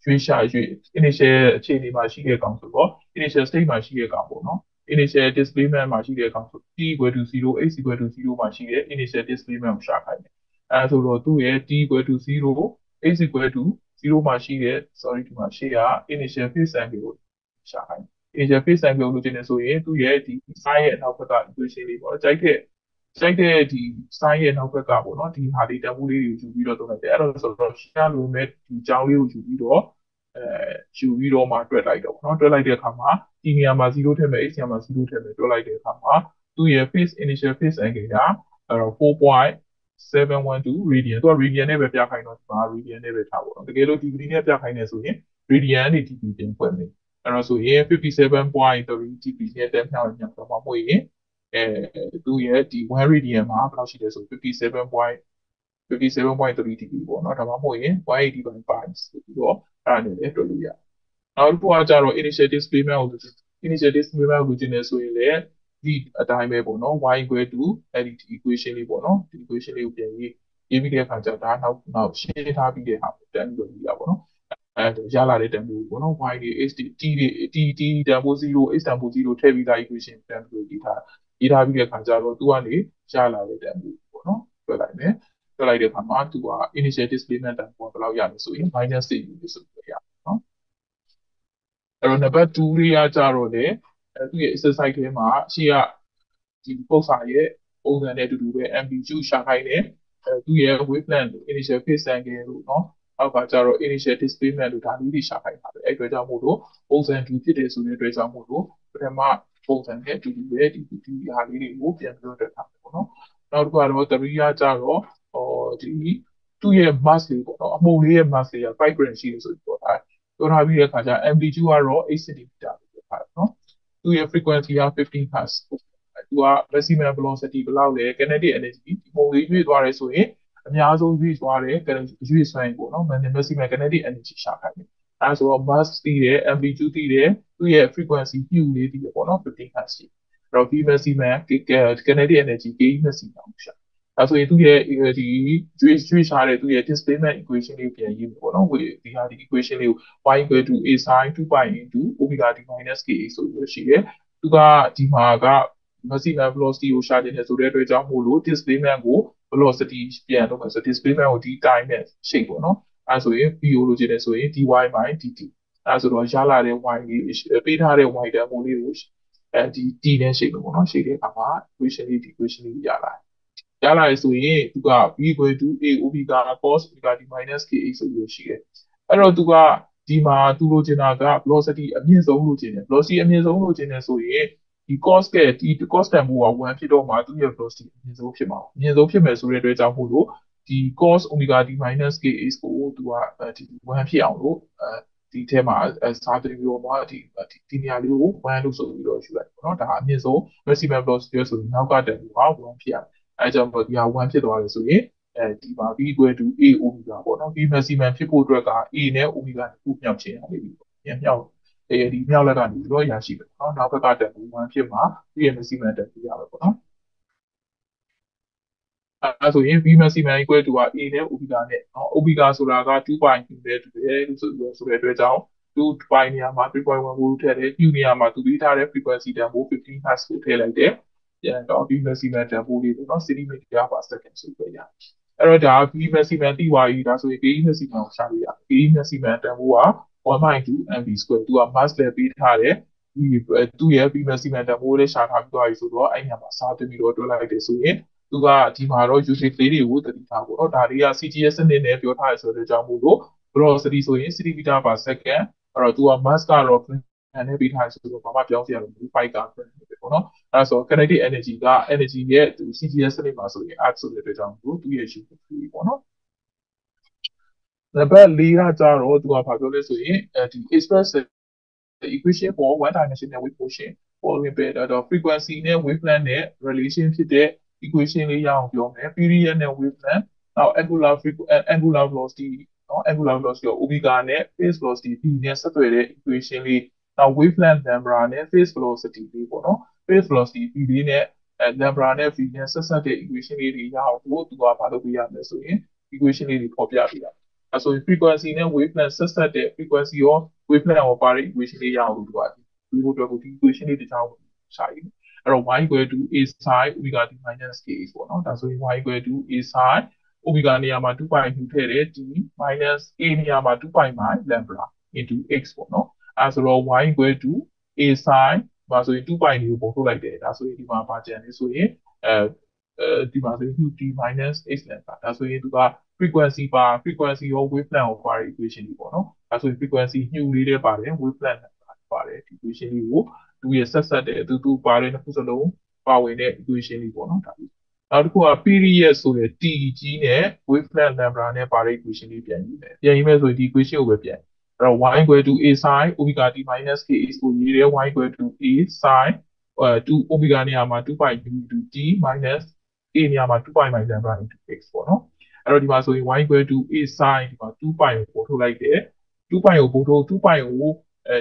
ရွေးရှာရွေး initial အခြေအနေမှာရှိတဲ့ကောင်ဆိုတော့ initial state မှာရှိတဲ့ကောင်ပေါ့နော် initial displacement မှာရှိတဲ့ကောင်ဆို t equal to 0 x equal to 0မှာရှိတဲ့ initial displacement ကိုရှာခိုင်းတယ်အဲဆိုတော့သူ့ရဲ့ t equal to 0 x equal to 0မှာရှိတဲ့ sorry ဒီမှာရှေ့က initial phase angle ကို ရှာခိုင်းတယ် initial phase angle ကိုလို့ကျင်းနေဆိုရင်သူ့ရဲ့ဒီ sin ရဲ့နောက်ဘက်က equation လေးပေါ့ကြိုက်တဲ့ကြိုက်တဲ့ဒီ sin ရဲ့နောက်ဘက်ကပေါ့နော်ဒီဟာလေးတန်ဖိုးလေးတွေယူပြီးတော့သုံးလိုက်တယ်အဲ့တော့ဆိုတော့ရှင်းလို့မဲ့ဒီကြောင်းလေးကိုယူပြီးတော့အဲယူပြီးတော့မှတွက်လိုက်တော့ပေါ့နော်တွက်လိုက်တဲ့အခါမှာဒီနေရာမှာ0ထည့်မယ် x နေရာမှာ0ထည့်မယ်တွက်လိုက်တဲ့အခါမှာသူ့ရဲ့ phase initial phase angle ကအဲ့တော့4.712 radian သူက radian နဲ့ပဲပြခိုင်းတော့ဒီမှာ radian နဲ့ပဲထားပေါ့နော်တကယ်လို့ degree နဲ့ပြခိုင်းနေဆိုရင် radian နဲ့ degree တင်ဖွဲ့မယ် အဲ့တော့ဆိုရင်57.3 degree နဲ့တက်မြောက်ညံတော့မှမဟုတ်ရင်အဲသူ့ရဲ့ဒီ1 radian မှာဘယ်လောက်ရှိလဲဆို 57. 57.3 degree ပေါ့နော်ဒါမှမဟုတ်ရင်180 by pi ဆိုပြီးတော့အဲ့ဒါနဲ့လည်းတွက်လို့ရတယ်နောက်တစ်ခုကကြတော့ initial displacement ကို initial displacement ကိုကြည့်နေဆိုရင်လည်းဒီအတိုင်းပဲပေါ့နော် y equal to အဲ့ဒီ equation လေးပေါ့နော်ဒီ equation လေးကိုပြန်ရေးရေးပြီးတဲ့အခါကျဒါနောက်နောက်ရှင်းထားပြီးတဲ့ဟာကိုတန်းပြီးတော့ရေးတာပေါ့နော် အဲရလာတဲ့တန်ဖိုးပေါ့နော် y တွေ h တွေ t တွေ t t တန်ဖိုး0 h တန်ဖိုး0ထည့်ပြီးသား equation တန်ဖိုးရေးထားရေးထားပြီးတဲ့အခါကျတော့သူကနေရလာတဲ့တန်ဖိုးပေါ့နော်တွေ့လိုက်မယ်တွေ့လိုက်တဲ့အခါမှာသူက initial displacement တန်ဖိုးဘယ်လောက်ရလဲဆိုရင် minus 6ယူလို့ဆိုလို့ရတယ်နော်အဲ့တော့ number 2လေးရကြတော့လေသူရဲ့ exercise ထဲမှာရှေ့ကဒီပု္ပ္ပာရဲ့ပုံစံနဲ့အတူတူပဲ amplitude ရှာခိုင်းတယ်သူရဲ့ wavelength initial phase angle လို့နော် အောက်ကကျတော့ initial displacement လို့ဒါလေးတွေရှာခိုင်းတာပဲအဲ့အတွက်ကြောင့်မို့လို့ပုံစံ2ဖြစ်တယ်ဆိုတဲ့အတွက်ကြောင့်မို့လို့ပထမပုံစံနဲ့အတူတူပဲဒီဒီဟာလေးတွေကိုပြန်ပြီးတော့တက်ထားတယ်ပေါ့နော်နောက်တစ်ခုကတော့တရီးရကြတော့ဟောဒီသူ့ရဲ့ mass လေးပေါ့နော်အမှုလေးရဲ့ mass လေးက5 gram ရှိတယ်ဆိုပြီးပြောထားပြောထားပြီးတဲ့အခါကျ MD2 ကတော့8 cm လို့ပြောထားတယ်နော်သူ့ရဲ့ frequency က15 hertz သူက maximum velocity ဘယ်လောက်လဲ kinetic energy ဒီပုံလေးရွေ့သွားတယ်ဆိုရင် အများဆုံးရွေ့သွားတယ်ရွေ့စွမ်းပေါ့နော် maximum kinetic energy ရှာခိုင်းတယ်အဲဆိုတော့ mass တည်တယ် amplitude တည်တယ်သူ့ရဲ့ frequency hue လေးတည်တယ်ပေါ့နော်15 hertz ရှိအဲ့တော့ v maximum kinetic energy k maximum ရှာအဲဆိုရင်သူ့ရဲ့ဒီကျွေးကျွေးရှာတဲ့သူ့ရဲ့ displacement equation လေးပြန်ရေးမယ်ပေါ့နော်ဝေဒီဟာဒီ equation လေးကို y equal to a sin 2 pi into omega t minus k ဆိုပြီးတော့ရှိတယ်သူကဒီမှာက maximum velocity ကိုရှာတင်တယ်ဆိုတဲ့အတွက်ကြောင့်မို့လို့ displacement ကို velocity ပြန်လုပ်မယ်ဆို displacement ကိုဒီ time နဲ့ရှိတ်ပေါ့နော်အဲဆိုရင် v ကိုလိုချင်တယ်ဆိုရင် dy by dt အဲဆိုတော့ရလာတဲ့ y လေးပေးထားတဲ့ y တန်ဖိုးလေးကိုအဲဒီ t နဲ့ရှိတ်လို့ပေါ့နော်ရှိတ်တဲ့အခါမှာ equation လေးဒီ equation လေးရလာတယ်ရလာရဆိုရင်သူက v equal to a omega cos omega t minus k x ဆိုပြီးရှိတယ်အဲ့တော့သူကဒီမှာသူလိုချင်တာက velocity အမြင့်ဆုံးလိုချင်တယ် velocity အမြင့်ဆုံးလိုချင်တယ်ဆိုရင် ဒီ cost ကဒီ cost တန်ဖိုးက1ဖြစ်တော့မှသူ့ရဲ့ velocity အမြင့်ဆုံးဖြစ်မှာအမြင့်ဆုံးဖြစ်မယ်ဆိုတဲ့အတွက်ကြောင့်မို့လို့ဒီ cos omega t minus kx ကိုသူကဒီ1ဖြစ်အောင်လို့အဲဒီထဲမှာစားပြီးတော့မှဒီဒီနေရာလေးကို1လို့ဆိုပြီးတော့ယူလိုက်ပေါ့နော်ဒါအမြင့်ဆုံး maximum velocity ဆိုရင်နောက်ကတန်ဖိုးက1ဖြစ်ရတယ်အဲကြောင့်မို့ဒီဟာ1ဖြစ်သွားတယ်ဆိုရင်အဲဒီမှာ v equal to a omega ပေါ့နော် v maximum ဖြစ်ဖို့အတွက်က a နဲ့ omega ကိုမြောက်ချင်ရလိမ့်မယ်ပြန်မြောက် အဲဒီမြောက်လက်ကနေပြီးတော့ရရှိတယ်ပေါ့နော်နောက်ဘက်ကတန်ဖိုး1ဖြစ်မှာသူ့ရဲ့ maximum တန်ဖိုးရမယ်ပေါ့နော်အဲဆိုရင် v maximum equal to က a နဲ့ omega နဲ့เนาะ omega ဆိုတာက2 pi နဲ့တူတယ်လို့ဆိုပြီးဆိုတဲ့အတွက်ကြောင့်2 pi နေရာမှာ3.1 volt ထည့်တယ် q နေရာမှာသူပေးထားတဲ့ frequency တန်ဖိုး15 hertz ကိုထည့်လိုက်တယ်ပြန်တော့ v maximum တန်ဖိုးလေးပေါ့နော် centimeter per second ဆိုပြီးရတယ်အဲ့တော့ဒါ v maximum တိသွားပြီဒါဆိုရင် k maximum ကိုရှာလို့ရတယ် k maximum တန်ဖိုးက 1.2 mv square သူက mass လည်းပေးထားတယ်ဒီသူ့ရဲ့ v maximum တန်ဖိုးလေးရှာထားပြီးသွားပြီဆိုတော့အဲ့ညမှာစားသွင်းပြီးတော့တွက်လိုက်တယ်ဆိုရင်သူကဒီမှာတော့ usage လေးတွေကိုတတိထားပေါ့နော်ဒါတွေက CGS စနစ်နဲ့ပြောထားရဆိုတဲ့ကြောင့်မို့လို့ velocity ဆိုရင် cm per second အဲ့တော့သူက mass ကတော့ and နဲ့ပေးထားဆိုတော့ဘာမှပြောင်းစရာမလိုဘူး5က gram ပဲပေါ့နော်အဲ့ဒါဆို kinetic energy က energy ရဲ့ CGS စနစ်မှာဆိုရင် earth ဆိုတဲ့အတွက်ကြောင့်မို့သူရဲ့ usage ပေါ့နော် နံပါတ်၄ကကြတော့သူကဘာပြောလဲဆိုရင်ဒီ express the equation for one dimensional wave motion following pair တော့ frequency နဲ့ wavelength နဲ့ relation ဖြစ်တဲ့ equation လေးရအောင်ပြောမယ် period နဲ့ wavelength နောက် angular angular velocity နော် angular velocity ကို omega နဲ့ phase velocity v နဲ့ဆက်သွယ်တဲ့ equation လေးနောက် wavelength lambda နဲ့ phase velocity လေးပေါ့နော် phase velocity v လေးနဲ့အဲ lambda နဲ့ v နဲ့ဆက်ဆက်တဲ့ equation လေးတွေရအောင်လို့သူကဘာလုပ်ပေးရမလဲဆိုရင် equation လေးတွေပေါ်ပြပေးတာ အဲဆို frequency နဲ့ wavelength ဆက်ဆက်တဲ့ frequency ရော wavelength ရောပါတဲ့ equation လေးရအောင်လို့သူကဒီလိုအတွက်ကိုဒီ equation လေးတစ်ချောင်းရှာရည်အဲ့တော့ y equal to a sin omega t minus k ပေါ့နော်ဒါဆိုရင် y equal to a sin omega နေရာမှာ2 pi ထည့်တယ် t minus a နေရာမှာ2 pi မှာ lambda into x ပေါ့နော်အဲဆိုတော့ y equal to a sin ဒါဆိုရင်2 pi ကိုပုံထုတ်လိုက်တယ်ဒါဆိုရင်ဒီမှာပါကြံနေဆိုရင်အဲဒီမှာဆိုရင် t minus x lambda ဒါဆိုရင်သူက frequency ပါ frequency ရော wavelength ကိုပါတဲ့ equation တွေပေါ့နော်ဒါဆိုရင် frequency ညှို့လေးတွေပါတယ် wavelength ပါတယ်ဒီ equation လေးကိုသူရဲ့ဆက်ဆက်တဲ့အတူတူပါတယ်နှစ်ခုစလုံးပါဝင်တဲ့ equation လေးပေါ့နော်ဒါလေးနောက်တစ်ခုက period ဆိုတဲ့ t ကြီးနဲ့ wavelength lambda နဲ့ပါတဲ့ equation လေးပြန်ရေးမယ်ပြန်ရေးမယ်ဆိုရင်ဒီ equation ကိုပဲပြန်အဲ့တော့ y equal to a sin omega t minus k is ကိုရေးတယ် y equal to a sin အဲ2 omega နေရာမှာ2 pi into t minus a နေရာမှာ2 pi minus lambda into x ပေါ့နော် အဲ့တော့ဒီမှာဆိုရင် y equal to a sin ဒီမှာ2 pi ကိုပို့ထုတ်လိုက်တယ်2 pi ကိုပို့ထုတ်2 pi ကိုအဲ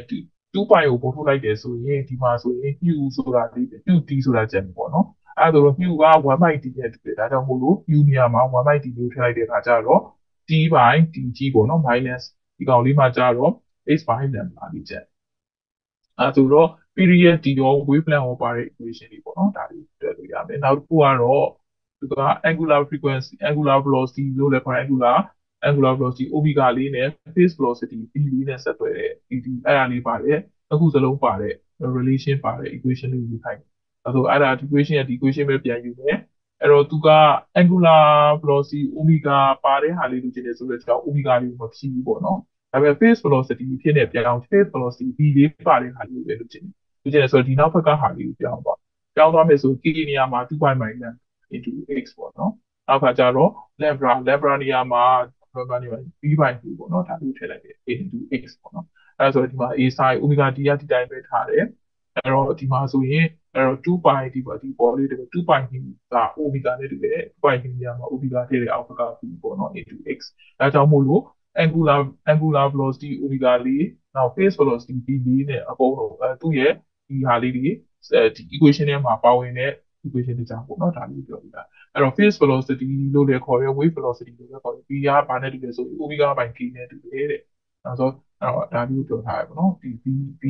2 pi ကိုပို့ထုတ်လိုက်တယ်ဆိုရင်ဒီမှာဆိုရင် q ဆိုတာလေးပဲ q t ဆိုတာကျန်ပြီပေါ့နော်အဲ့ဒါဆိုတော့ q က 1/t နဲ့တူတယ်ဒါကြောင့်မို့လို့ q နေရာမှာ 1/t လို့ထည့်လိုက်တဲ့အခါကျတော့ t by t ကြီးပေါ့နော် minus ဒီကောင်လေးမှာကျတော့ h by lambda လေးကျန်အဲ့ဆိုတော့ period t ရော wavelength ရောပါတဲ့ equation တွေပေါ့နော်ဒါတွေတွေ့လို့ရမယ်နောက်တစ်ခုကတော့ သူက angular frequency angular velocity လို့လည်းခေါ် angular angular velocity omega လေးနဲ့ phase velocity v လေးနဲ့ဆက်သွယ်တဲ့ dt အဲ့ဒါလေးပါတယ်အခုစလုံးပါတဲ့ relation ပါတဲ့ equation လေးယူခိုင်းအဲဆိုအဲ့ဒါ equation ရဲ့ equation ပဲပြန်ယူမယ်အဲ့တော့သူက angular velocity omega ပါတဲ့ဟာလေးလိုချင်တယ်ဆိုတော့ကျွန်တော် omega လေးကိုမဖြစ်ဘူးပေါ့နော်ဒါပေမဲ့ phase velocity ဖြစ်နေပြောင်း phase velocity v လေးပါတဲ့ဟာလေးကိုလည်းလိုချင်တယ်လူကျင်ဆိုတော့ဒီနောက်ဘက်ကဟာလေးကိုပြောင်းသွားပြောင်းသွားမယ်ဆို k နေရာမှာ2 pi minus into x ပေါ့နော်နောက်ခါကျတော့ lambda lambda နေရာမှာ lambda နေရာ b by 2ပေါ့နော်ဒါလေးထည့်လိုက်တယ် a into x ပေါ့နော်အဲဆိုတော့ဒီမှာ a sin omega t ကဒီတိုင်းပဲထားတယ်အဲ့တော့ဒီမှာဆိုရင်အဲ့တော့2 pi ဒီပေါ့ဒီပေါ်လေးတွေ2 pi က omega နဲ့တူတယ်2 pi နေရာမှာ omega ထည့်တဲ့အောက်က b ပေါ့နော် into x အဲကြောင့်မို့လို့ angular angular velocity omega လေးနောက် phase velocity v လေးနဲ့အကုန်လုံးအဲသူ့ရဲ့ဒီဟာလေးတွေဒီ equation ထဲမှာပါဝင်တဲ့ equation တွေကြောင့်ပေါ့နော်ဒါလေးပြောပြတာအဲ့တော့ phase velocity လို့လည်းခေါ်ရ wave velocity လို့လည်းခေါ်ရ v ကဘာနဲ့တူလဲဆို omega by k နဲ့တူတယ်တဲ့နောက်ဆိုအဲ့တော့ဒါမျိုးပြောထားရပါတော့ဒီ v v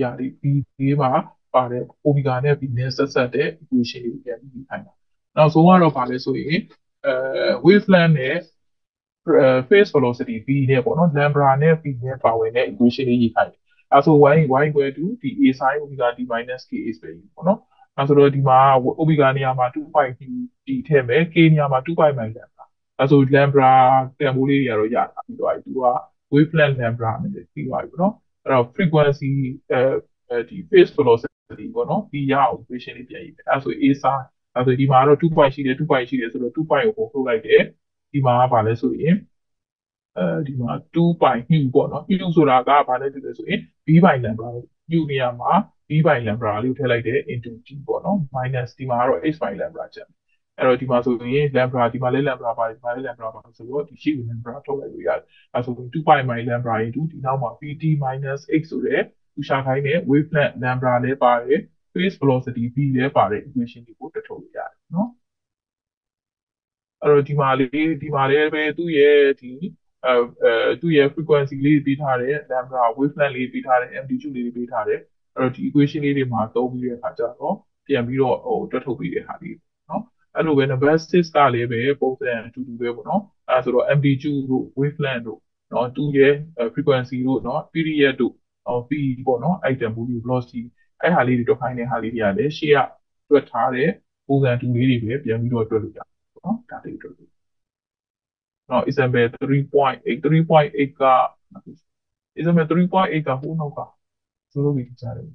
ရာလေး v လေးမှာပါတဲ့ omega နဲ့ v နဲ့ဆက်ဆက်တဲ့ equation တွေပြန်ပြီးခိုင်းတာနောက်ဆုံးကတော့ဗာလဲဆိုရင်အဲ wavelength နဲ့ phase velocity v နဲ့ပေါ့နော် lambda နဲ့ v နဲ့ပါဝင်တဲ့ equation လေးရေးခိုင်းတယ်အဲဆို y y equal to ဒီ a sin omega t minus k is ပဲပေါ့နော် အဲဆိုတော့ဒီမှာ omega နေရာမှာ2 pi t ထည့်မယ် k နေရာမှာ2 pi minus lambda အဲဆို lambda တန်ဖိုးလေးတွေကတော့ရတာပြီးတော့သူက wavelength lambda နဲ့ပြီးသွားပြီပေါ့နော်အဲ့တော့ frequency အဲဒီ phase velocity ပေါ့နော်ဒီရအောင် equation လေးပြန်ရေးမယ်အဲဆို a sin အဲဆိုဒီမှာတော့2 pi ရှိတယ်2 pi ရှိတယ်ဆိုတော့2 pi ကိုပုံထုတ်လိုက်တယ်ဒီမှာကဘာလဲဆိုရင်အဲဒီမှာ2 pi ညှူပေါ့နော်ညှူဆိုတာကဘာလဲတူလဲဆိုရင် b by lambda ညှူနေရာမှာ b by lambda လေးကိုထည့်လိုက်တယ် into t ပေါ့နော် minus ဒီမှာကတော့ h by lambda ကျန်အဲ့တော့ဒီမှာဆိုရင် lambda ဒီမှာလည်း lambda ပါတယ်ဒီမှာလည်း lambda ပါတယ်ဆိုတော့ဒီရှိ lambda ထုတ်လိုက်လို့ရတယ်အဲဆို2 pi by lambda into ဒီနောက်မှာ pt minus x ဆိုတဲ့သူရှာခိုင်းတဲ့ wavelength lambda လည်းပါတယ် phase velocity v လည်းပါတယ် equation တွေကိုတထုတ်လို့ရတယ်နော်အဲ့တော့ဒီမှာလေးဒီမှာလည်းပဲသူ့ရဲ့ဒီအဲအဲသူ့ရဲ့ frequency လေးပေးထားတယ် lambda wavelength လေးပေးထားတယ် amplitude လေးပေးထားတယ် အဲ့တော့ဒီ equation လေးတွေမှာသုံးပြီးတဲ့အခါကျတော့ပြန်ပြီးတော့ဟိုတွက်ထုတ်ပြီးတဲ့ဟာလေးနော်အဲ့လိုပဲ number 6ကလည်းပဲပုံစံအတူတူပဲပေါ့နော်အဲ့ဆိုတော့ amplitude တို့ wavelength တို့နော်သူ့ရဲ့ frequency တို့နော် period တို့ဟို p ပေါ့နော် item value velocity အဲ့ဟာလေးတွေတွက်ခိုင်းတဲ့ဟာလေးတွေကလည်းရှေ့ကတွက်ထားတဲ့ပုံစံတူလေးတွေပဲပြန်ပြီးတော့တွက်လို့ရတယ်နော်ဒါလေးတွက်လို့နော် example 3.8 3.8က example 3.8ကဟိုနောက်က ဆိုလို့ပြီးကြားတယ်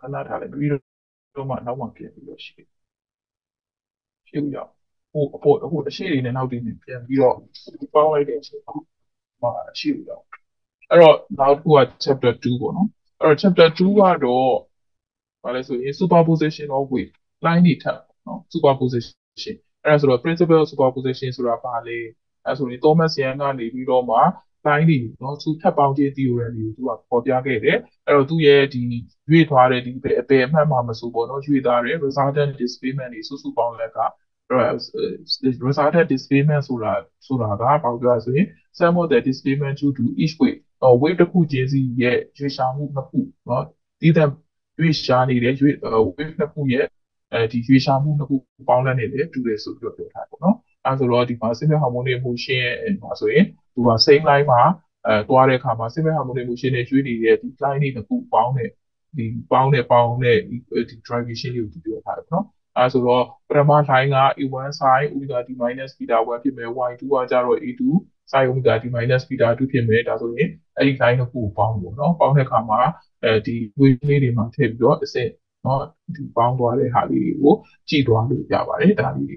ခဏထားလိုက်ပြီးတော့မှနောက်မှပြန်ပြီးတော့ရှိတယ်ရှိဦးရောက်ဟိုအပေါ်ဟိုအရှိတွေနဲ့နောက်တွေနဲ့ပြန်ပြီးတော့ပေါင်းလိုက်တဲ့အချိန်မှာရှိဦးရောက်အဲ့တော့နောက်တစ်ခုက chapter 2ပေါ့နော်အဲ့တော့ chapter 2ကတော့ဘာလဲဆိုရင် superposition of weight line တွေထပ်နော် superposition အဲ့ဒါဆိုတော့ principal superposition ဆိုတာဘာလဲအဲ့ဆိုရင် Thomas Young ကနေပြီးတော့မှပိုင်းတွေနော်သူဖြတ်ပေါင်းခြင်း theory တွေကိုသူကပေါ်ပြခဲ့တယ်အဲ့တော့သူရဲ့ဒီရွေ့ထားတဲ့ဒီအပေအမှတ်မှာမဆိုပေါ့နော်ရွေ့ထားတဲ့ resultant displacement တွေစုစုပေါင်းလက်က resultant displacement ဆိုတာဆိုတာကဘာပြောရဆိုရင် sum of the displacement due to each wave ဟို wave တစ်ခုချင်းစီရဲ့ရွေ့ရှာမှုနှစ်ခုနော်ဒီတဲ့ရွေ့ရှာနေတဲ့ရွေ့ wave နှစ်ခုရဲ့ အဲဒီရွေးရှားမှုတစ်ခုပေါင်းလန့်နေတယ်တူတယ်ဆိုပြီးတော့ပြောထားတယ်ပေါ့နော်အဲဆိုတော့ဒီမှာဆင်းရဲဟော်မုန်းတွေမှုရှင်းရဲ့မှာဆိုရင်သူက same line မှာအဲတွားတဲ့အခါမှာဆင်းရဲဟော်မုန်းတွေမှုရှင်းနဲ့ရွေးနေတဲ့ဒီ line တွေတစ်ခုပေါင်းတဲ့ဒီပေါင်းတဲ့ပေါင်းတဲ့ဒီ derivation တွေကိုပြောထားတယ်ပေါ့နော်အဲဆိုတော့ပထမ line က e1 sin omega t minus theta 1ဖြစ်မယ် y2 ကကြတော့ a2 sin omega t minus theta 2ဖြစ်မယ်ဒါဆိုရင်အဲ့ဒီ line တစ်ခုကိုပေါင်းပေါ့နော်ပေါင်းတဲ့အခါမှာအဲဒီ equation လေးတွေမှာထည့်ပြီးတော့အဆင့် နော်ဒီပေါင်းသွားတဲ့ဟာလေးတွေကိုကြည့်သွားလို့ရပါတယ်ဒါလေးတွေ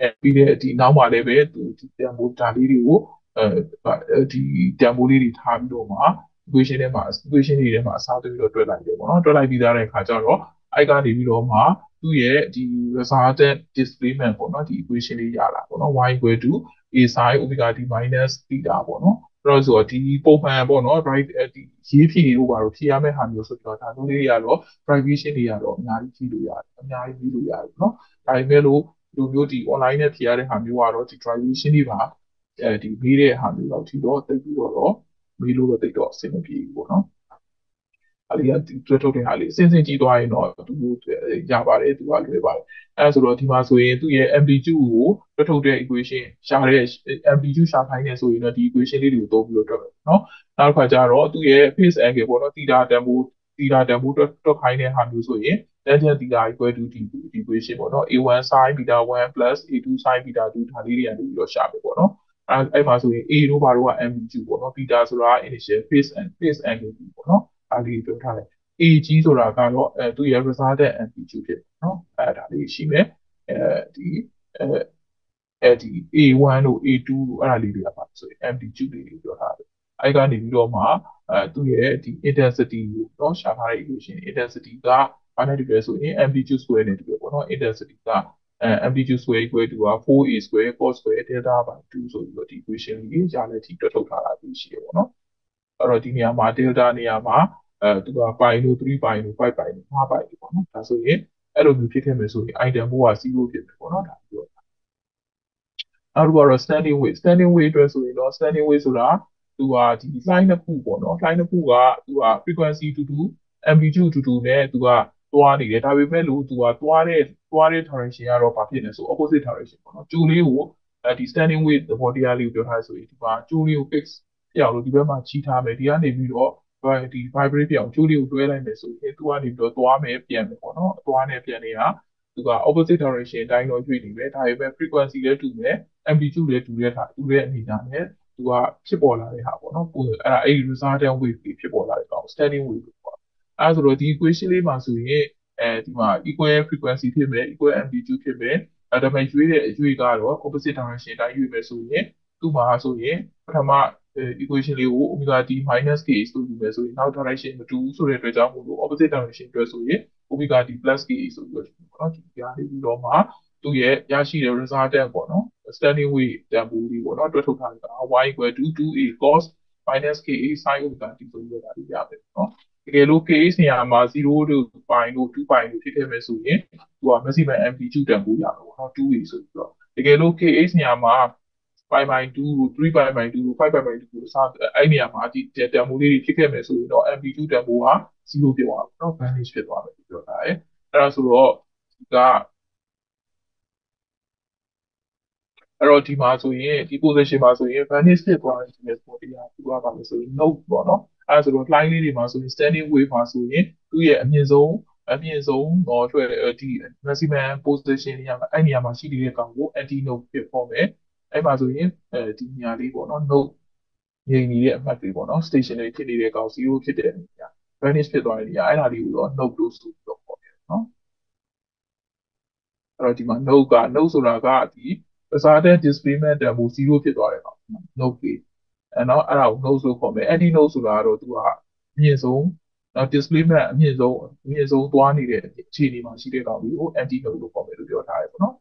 အဲပြီးတဲ့ဒီနောက်မှာလည်းပဲသူဒီတန်ဖိုးဒါလေးတွေကိုအဲဒီတန်ဖိုးလေးတွေထားပြီးတော့မှ equation ထဲမှာ equation တွေထဲမှာအစားသွေးပြီးတော့တွက်လိုက်တယ်ပေါ့နော်တွက်လိုက်ပြီးသားတဲ့အခါကျတော့အိုက်ကနေပြီးတော့မှသူ့ရဲ့ဒီ resultant displacement ပေါ့နော်ဒီ equation လေးရတာပေါ့နော် y = a sin omega t minus theta ပေါ့နော် အဲ့တော့ဆိုတော့ဒီပုံမှန်ပေါ့နော် right ဒီရေးဖြည့်လို့ပါတော့ဖြည့်ရမယ့်ဟာမျိုးဆိုတော့ဒါမျိုးလေးတွေကတော့ privation တွေကတော့အများကြီးဖြည့်လို့ရတယ်အများကြီးဖြည့်လို့ရတယ်နော်ဒါပေမဲ့လို့လူမျိုးဒီ online နဲ့ဖြည့်ရတဲ့ဟာမျိုးကတော့ဒီ derivation တွေပါအဲဒီပြီးတဲ့ဟာမျိုးတော့ဒီတော့တိတ်ပြီးတော့မေးလို့တော့တိတ်တော့အဆင်မပြေဘူးပေါ့နော် အဲ့ဒီကတွဲထုတ်တဲ့ဟာလေးအစင်းစင်းကြည့်သွားရင်တော့သူရပါတယ်သူကလွယ်ပါတယ်အဲဆိုတော့ဒီမှာဆိုရင်သူ့ရဲ့ amplitude ကိုတွဲထုတ်တဲ့ equation ရှာတဲ့ amplitude ရှာခိုင်းနေဆိုရင်တော့ဒီ equation လေးတွေကိုသုံးပြီးတော့တွက်မယ်နော်နောက်တစ်ခါကျတော့သူ့ရဲ့ phase angle ပေါ့နော် theta တန်ဖိုး theta တန်ဖိုးတွက်ခိုင်းတဲ့ဟာမျိုးဆိုရင် tangent theta equal to d equation ပေါ့နော် a1 sin beta 1 plus a2 sin beta 2ဒါလေးတွေကနေပြီးတော့ရှာမယ်ပေါ့နော်အဲအဲ့မှာဆိုရင် a တို့ဘာတို့က amplitude ပေါ့နော် beta ဆိုတာ initial phase and phase angle ပေါ့နော် အဲလေးပြောထားတယ် AG ဆိုတာကတော့အဲသူရဲ့ resultant amplitude ဖြစ်တယ်နော်အဲဒါလေးရှိမယ်အဲဒီအဲအဲဒီ A1 တို့ A2 တို့အဲ့ဒါလေးတွေကပါဆိုရင် amplitude လေးတွေပြောထားတယ်အဲ့ကနေပြီးတော့မှအဲသူရဲ့ဒီ intensity ကိုတော့ရှာထားတဲ့ equation intensity ကဘာနဲ့တူလဲဆိုရင် amplitude square နဲ့တူတယ်ပေါ့နော် intensity ကအဲ amplitude square equal to 4a square cos square delta by 2ဆိုပြီးတော့ဒီ equation လေးရတဲ့အထိတွက်ထုတ်ထားတာပြီးရှိတယ်ပေါ့နော်အဲ့တော့ဒီနေရာမှာ delta နေရာမှာ အဲသူက pi လို့3 pi လို့5 pi လို့5 pi လို့ပေါ့နော်ဒါဆိုရင်အဲ့လိုမျိုးဖြစ်ခဲ့မယ်ဆိုရင် item ဘိုးက0ဖြစ်မယ်ပေါ့နော်ဒါပြောတာနောက်တစ်ခုကတော့ standing weight standing weight အတွက်ဆိုရင်တော့ standing weight ဆိုတာသူကဒီ line တစ်ခုပေါ့နော် line တစ်ခုကသူက frequency တူတူ amplitude တူတူနဲ့သူကသွားနေတယ်ဒါပေမဲ့လို့သူကသွားတဲ့သွားတဲ့ direction ကတော့ဘာဖြစ်လဲဆို opposite direction ပေါ့နော်ကျိုးလေးကိုအဲဒီ standing weight သဘောတရားလေးကိုပြောထားဆိုရင်ဒီမှာကျိုးလေးကို fix ပြအောင်လို့ဒီဘက်မှာချီထားမယ်ဒီကနေပြီးတော့ ဒီ vibrate ပြအောင်ကျိုးလေးကိုတွဲလိုက်မယ်ဆိုရင်သူကနေပြီးတော့သွားမယ်ပြန်မယ်ပေါ့နော်သွားနေပြန်နေတာသူက opposite direction အတိုင်းတော့ရွေ့နေပဲဒါပေမဲ့ frequency လည်းတူမယ် amplitude လည်းတူတဲ့ဟာတူတဲ့အနေနဲ့သူကဖြစ်ပေါ်လာတဲ့ဟာပေါ့နော်အဲ့ဒါအဲ့ဒီ resultant wave တွေဖြစ်ပေါ်လာတဲ့ကောင် standing wave ပေါ့အဲ့ဒါဆိုတော့ဒီ equation လေးမှာဆိုရင်အဲဒီမှာ equal frequency ဖြစ်မယ် equal amplitude ဖြစ်မယ်အဲဒါပေမဲ့ရွေးတဲ့အရွေးကတော့ opposite direction အတိုင်းရွေးမယ်ဆိုရင်သူ့မှာဆိုရင်ပထမ equation လေးကို omega t minus k ဆိုယူမယ်ဆိုရင်နောက် direction မတူဘူးဆိုတဲ့အတွက်ကြောင့်မို့လို့ opposite direction အတွက်ဆိုရင် omega t plus k ဆိုပြီးတော့ပေါ့နော်ဒီကြားလေးပြီးတော့မှသူ့ရဲ့ရရှိတဲ့ resultant ပေါ့နော် standing weight တန်ဖိုးလေးပေါ့နော်တွက်ထုတ်ထားတာ y equal to 2a cos minus ka sin omega t ဆိုပြီးတော့ဒါလေးရမယ်နော်တကယ်လို့ ka နေရာမှာ0တို့ပိုင်းတို့2ပိုင်းတို့ဖြစ်ခဲ့မယ်ဆိုရင်သူက maximum amplitude တန်ဖိုးရမယ်ပေါ့နော် 2a ဆိုပြီးတော့တကယ်လို့ ka နေရာမှာ 5.2ကို3.2ကို5.2ကိုစတဲ့အဲ့နေရာမှာဒီတန်ဖိုးလေးတွေဖြစ်ခဲ့မယ်ဆိုရင်တော့ amplitude တန်ဖိုးက0ပြောတာပေါ့နော် vanish ဖြစ်သွားမယ်ပြောတာရယ်အဲ့ဒါဆိုတော့ဒီကအဲ့တော့ဒီမှာဆိုရင်ဒီ position မှာဆိုရင် vanish ဖြစ်သွားတယ်ဒီမဲ့ဆိုတော့ဒီဟာသူကပါလို့ဆိုရင် note ပေါ့နော်အဲ့ဒါဆိုတော့ line လေးတွေမှာဆိုရင် standing wave မှာဆိုရင်သူ့ရဲ့အမြင့်ဆုံးအမြင့်ဆုံးတော့တွေ့ဒီ maximum position နေရာမှာအဲ့နေရာမှာရှိနေတဲ့ကောင်ကို anti node ဖြစ်ပေါ်မယ် အဲ့မှာဆိုရင်အဲဒီနေရာလေးပေါ့နော် node ငြိမ်နေတဲ့အမှတ်တွေပေါ့နော် stationary ဖြစ်နေတဲ့ကောင်0ဖြစ်တဲ့နေရာ vanish ဖြစ်သွားတဲ့နေရာအဲ့ဒါလေးကိုတော့ node လို့ဆိုပြီးတော့ခေါ်တယ်နော်အဲ့တော့ဒီမှာ node က node ဆိုတာကဒီ resultant displacement တန်ဖိုး0ဖြစ်သွားတယ်ကောင် node လေးအဲ့တော့အဲ့ဒါကို node လို့ခေါ်မယ် anti node ဆိုတာကတော့သူကအမြင့်ဆုံးနော် displacement အမြင့်ဆုံးအမြင့်ဆုံးသွားနေတဲ့အခြေအနေမှာရှိတဲ့ကောင်လေးကို anti node လို့ခေါ်မယ်လို့ပြောထားတယ်ပေါ့နော်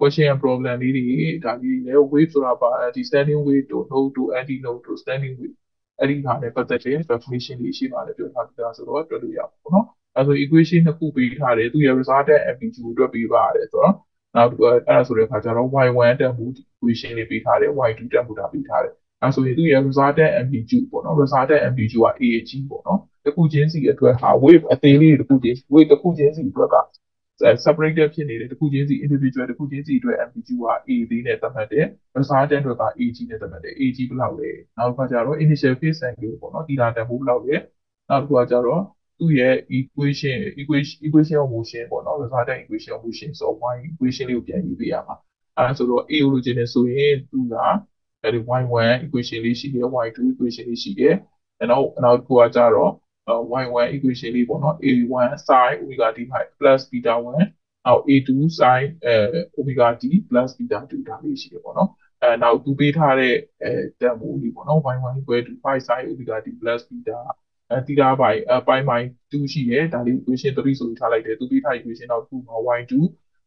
question and problem လေးတွေဒါလေးတွေလည်း wave ဆိုတာပါဒီ standing wave တို့ node တို့ anti node တို့ standing wave အဲ့ဒီဟာနဲ့ပတ်သက်တဲ့ definition တွေရှိမှလည်းပြောထားပြီးသားဆိုတော့တွေ့လို့ရပါဘူးเนาะအဲဆို equation နှစ်ခုပေးထားတယ်သူရဲ့ resultant amplitude ကိုတွက်ပေးပါရတယ်ဆိုတော့နောက်အဲ့ဒါဆိုတဲ့အခါကျတော့ y1 တန်ဖိုး equation တွေပေးထားတယ် y2 တန်ဖိုးတာပေးထားတယ်အဲဆိုရင်သူရဲ့ resultant amplitude ပေါ့နော် resultant amplitude က AG ပေါ့နော်တခုချင်းစီအတွက်ဟာ wave အသေးလေးတခုချင်း wave တခုချင်းစီအတွက်က separated ဖြစ်နေတဲ့တခုချင်းစီ individual တခုချင်းစီအတွက် amplitude က A လေးနဲ့သတ်မှတ်တယ် resultant အတွက်က AG နဲ့သတ်မှတ်တယ် AG ဘယ်လောက်လဲနောက်တစ်ခါကျတော့ initial phase angle ပေါ့နော်ဒီလာတန်ဖိုးဘယ်လောက်လဲနောက်တစ်ခါကျတော့သူ့ရဲ့ equation equation equation of motion ပေါ့နော် resultant equation of motion ဆိုတော့ y equation လေးကိုပြန်ရေးပေးရမှာအဲဒါဆိုတော့ A ကိုလိုချင်နေဆိုရင်သူကအဲဒီ y1 equation လေးရှိတယ် y2 equation လေးရှိတယ်နောက်နောက်တစ်ခုကကျတော့ y1 equation လေးပေါ့နော် a1 sin omega t plus beta 1နောက် a2 sin အဲ omega t plus beta 2ဒါလေးရှိတယ်ပေါ့နော်အဲနောက်သူပေးထားတဲ့အဲတန်ဖိုးလေးပေါ့နော် y1 equal to 5 sin omega t plus beta အဲ theta by အပိုင်းပိုင်း2ရှိတယ်ဒါလေး equation 3ဆိုပြီးထားလိုက်တယ်သူပေးထား equation နောက်2မှာ y2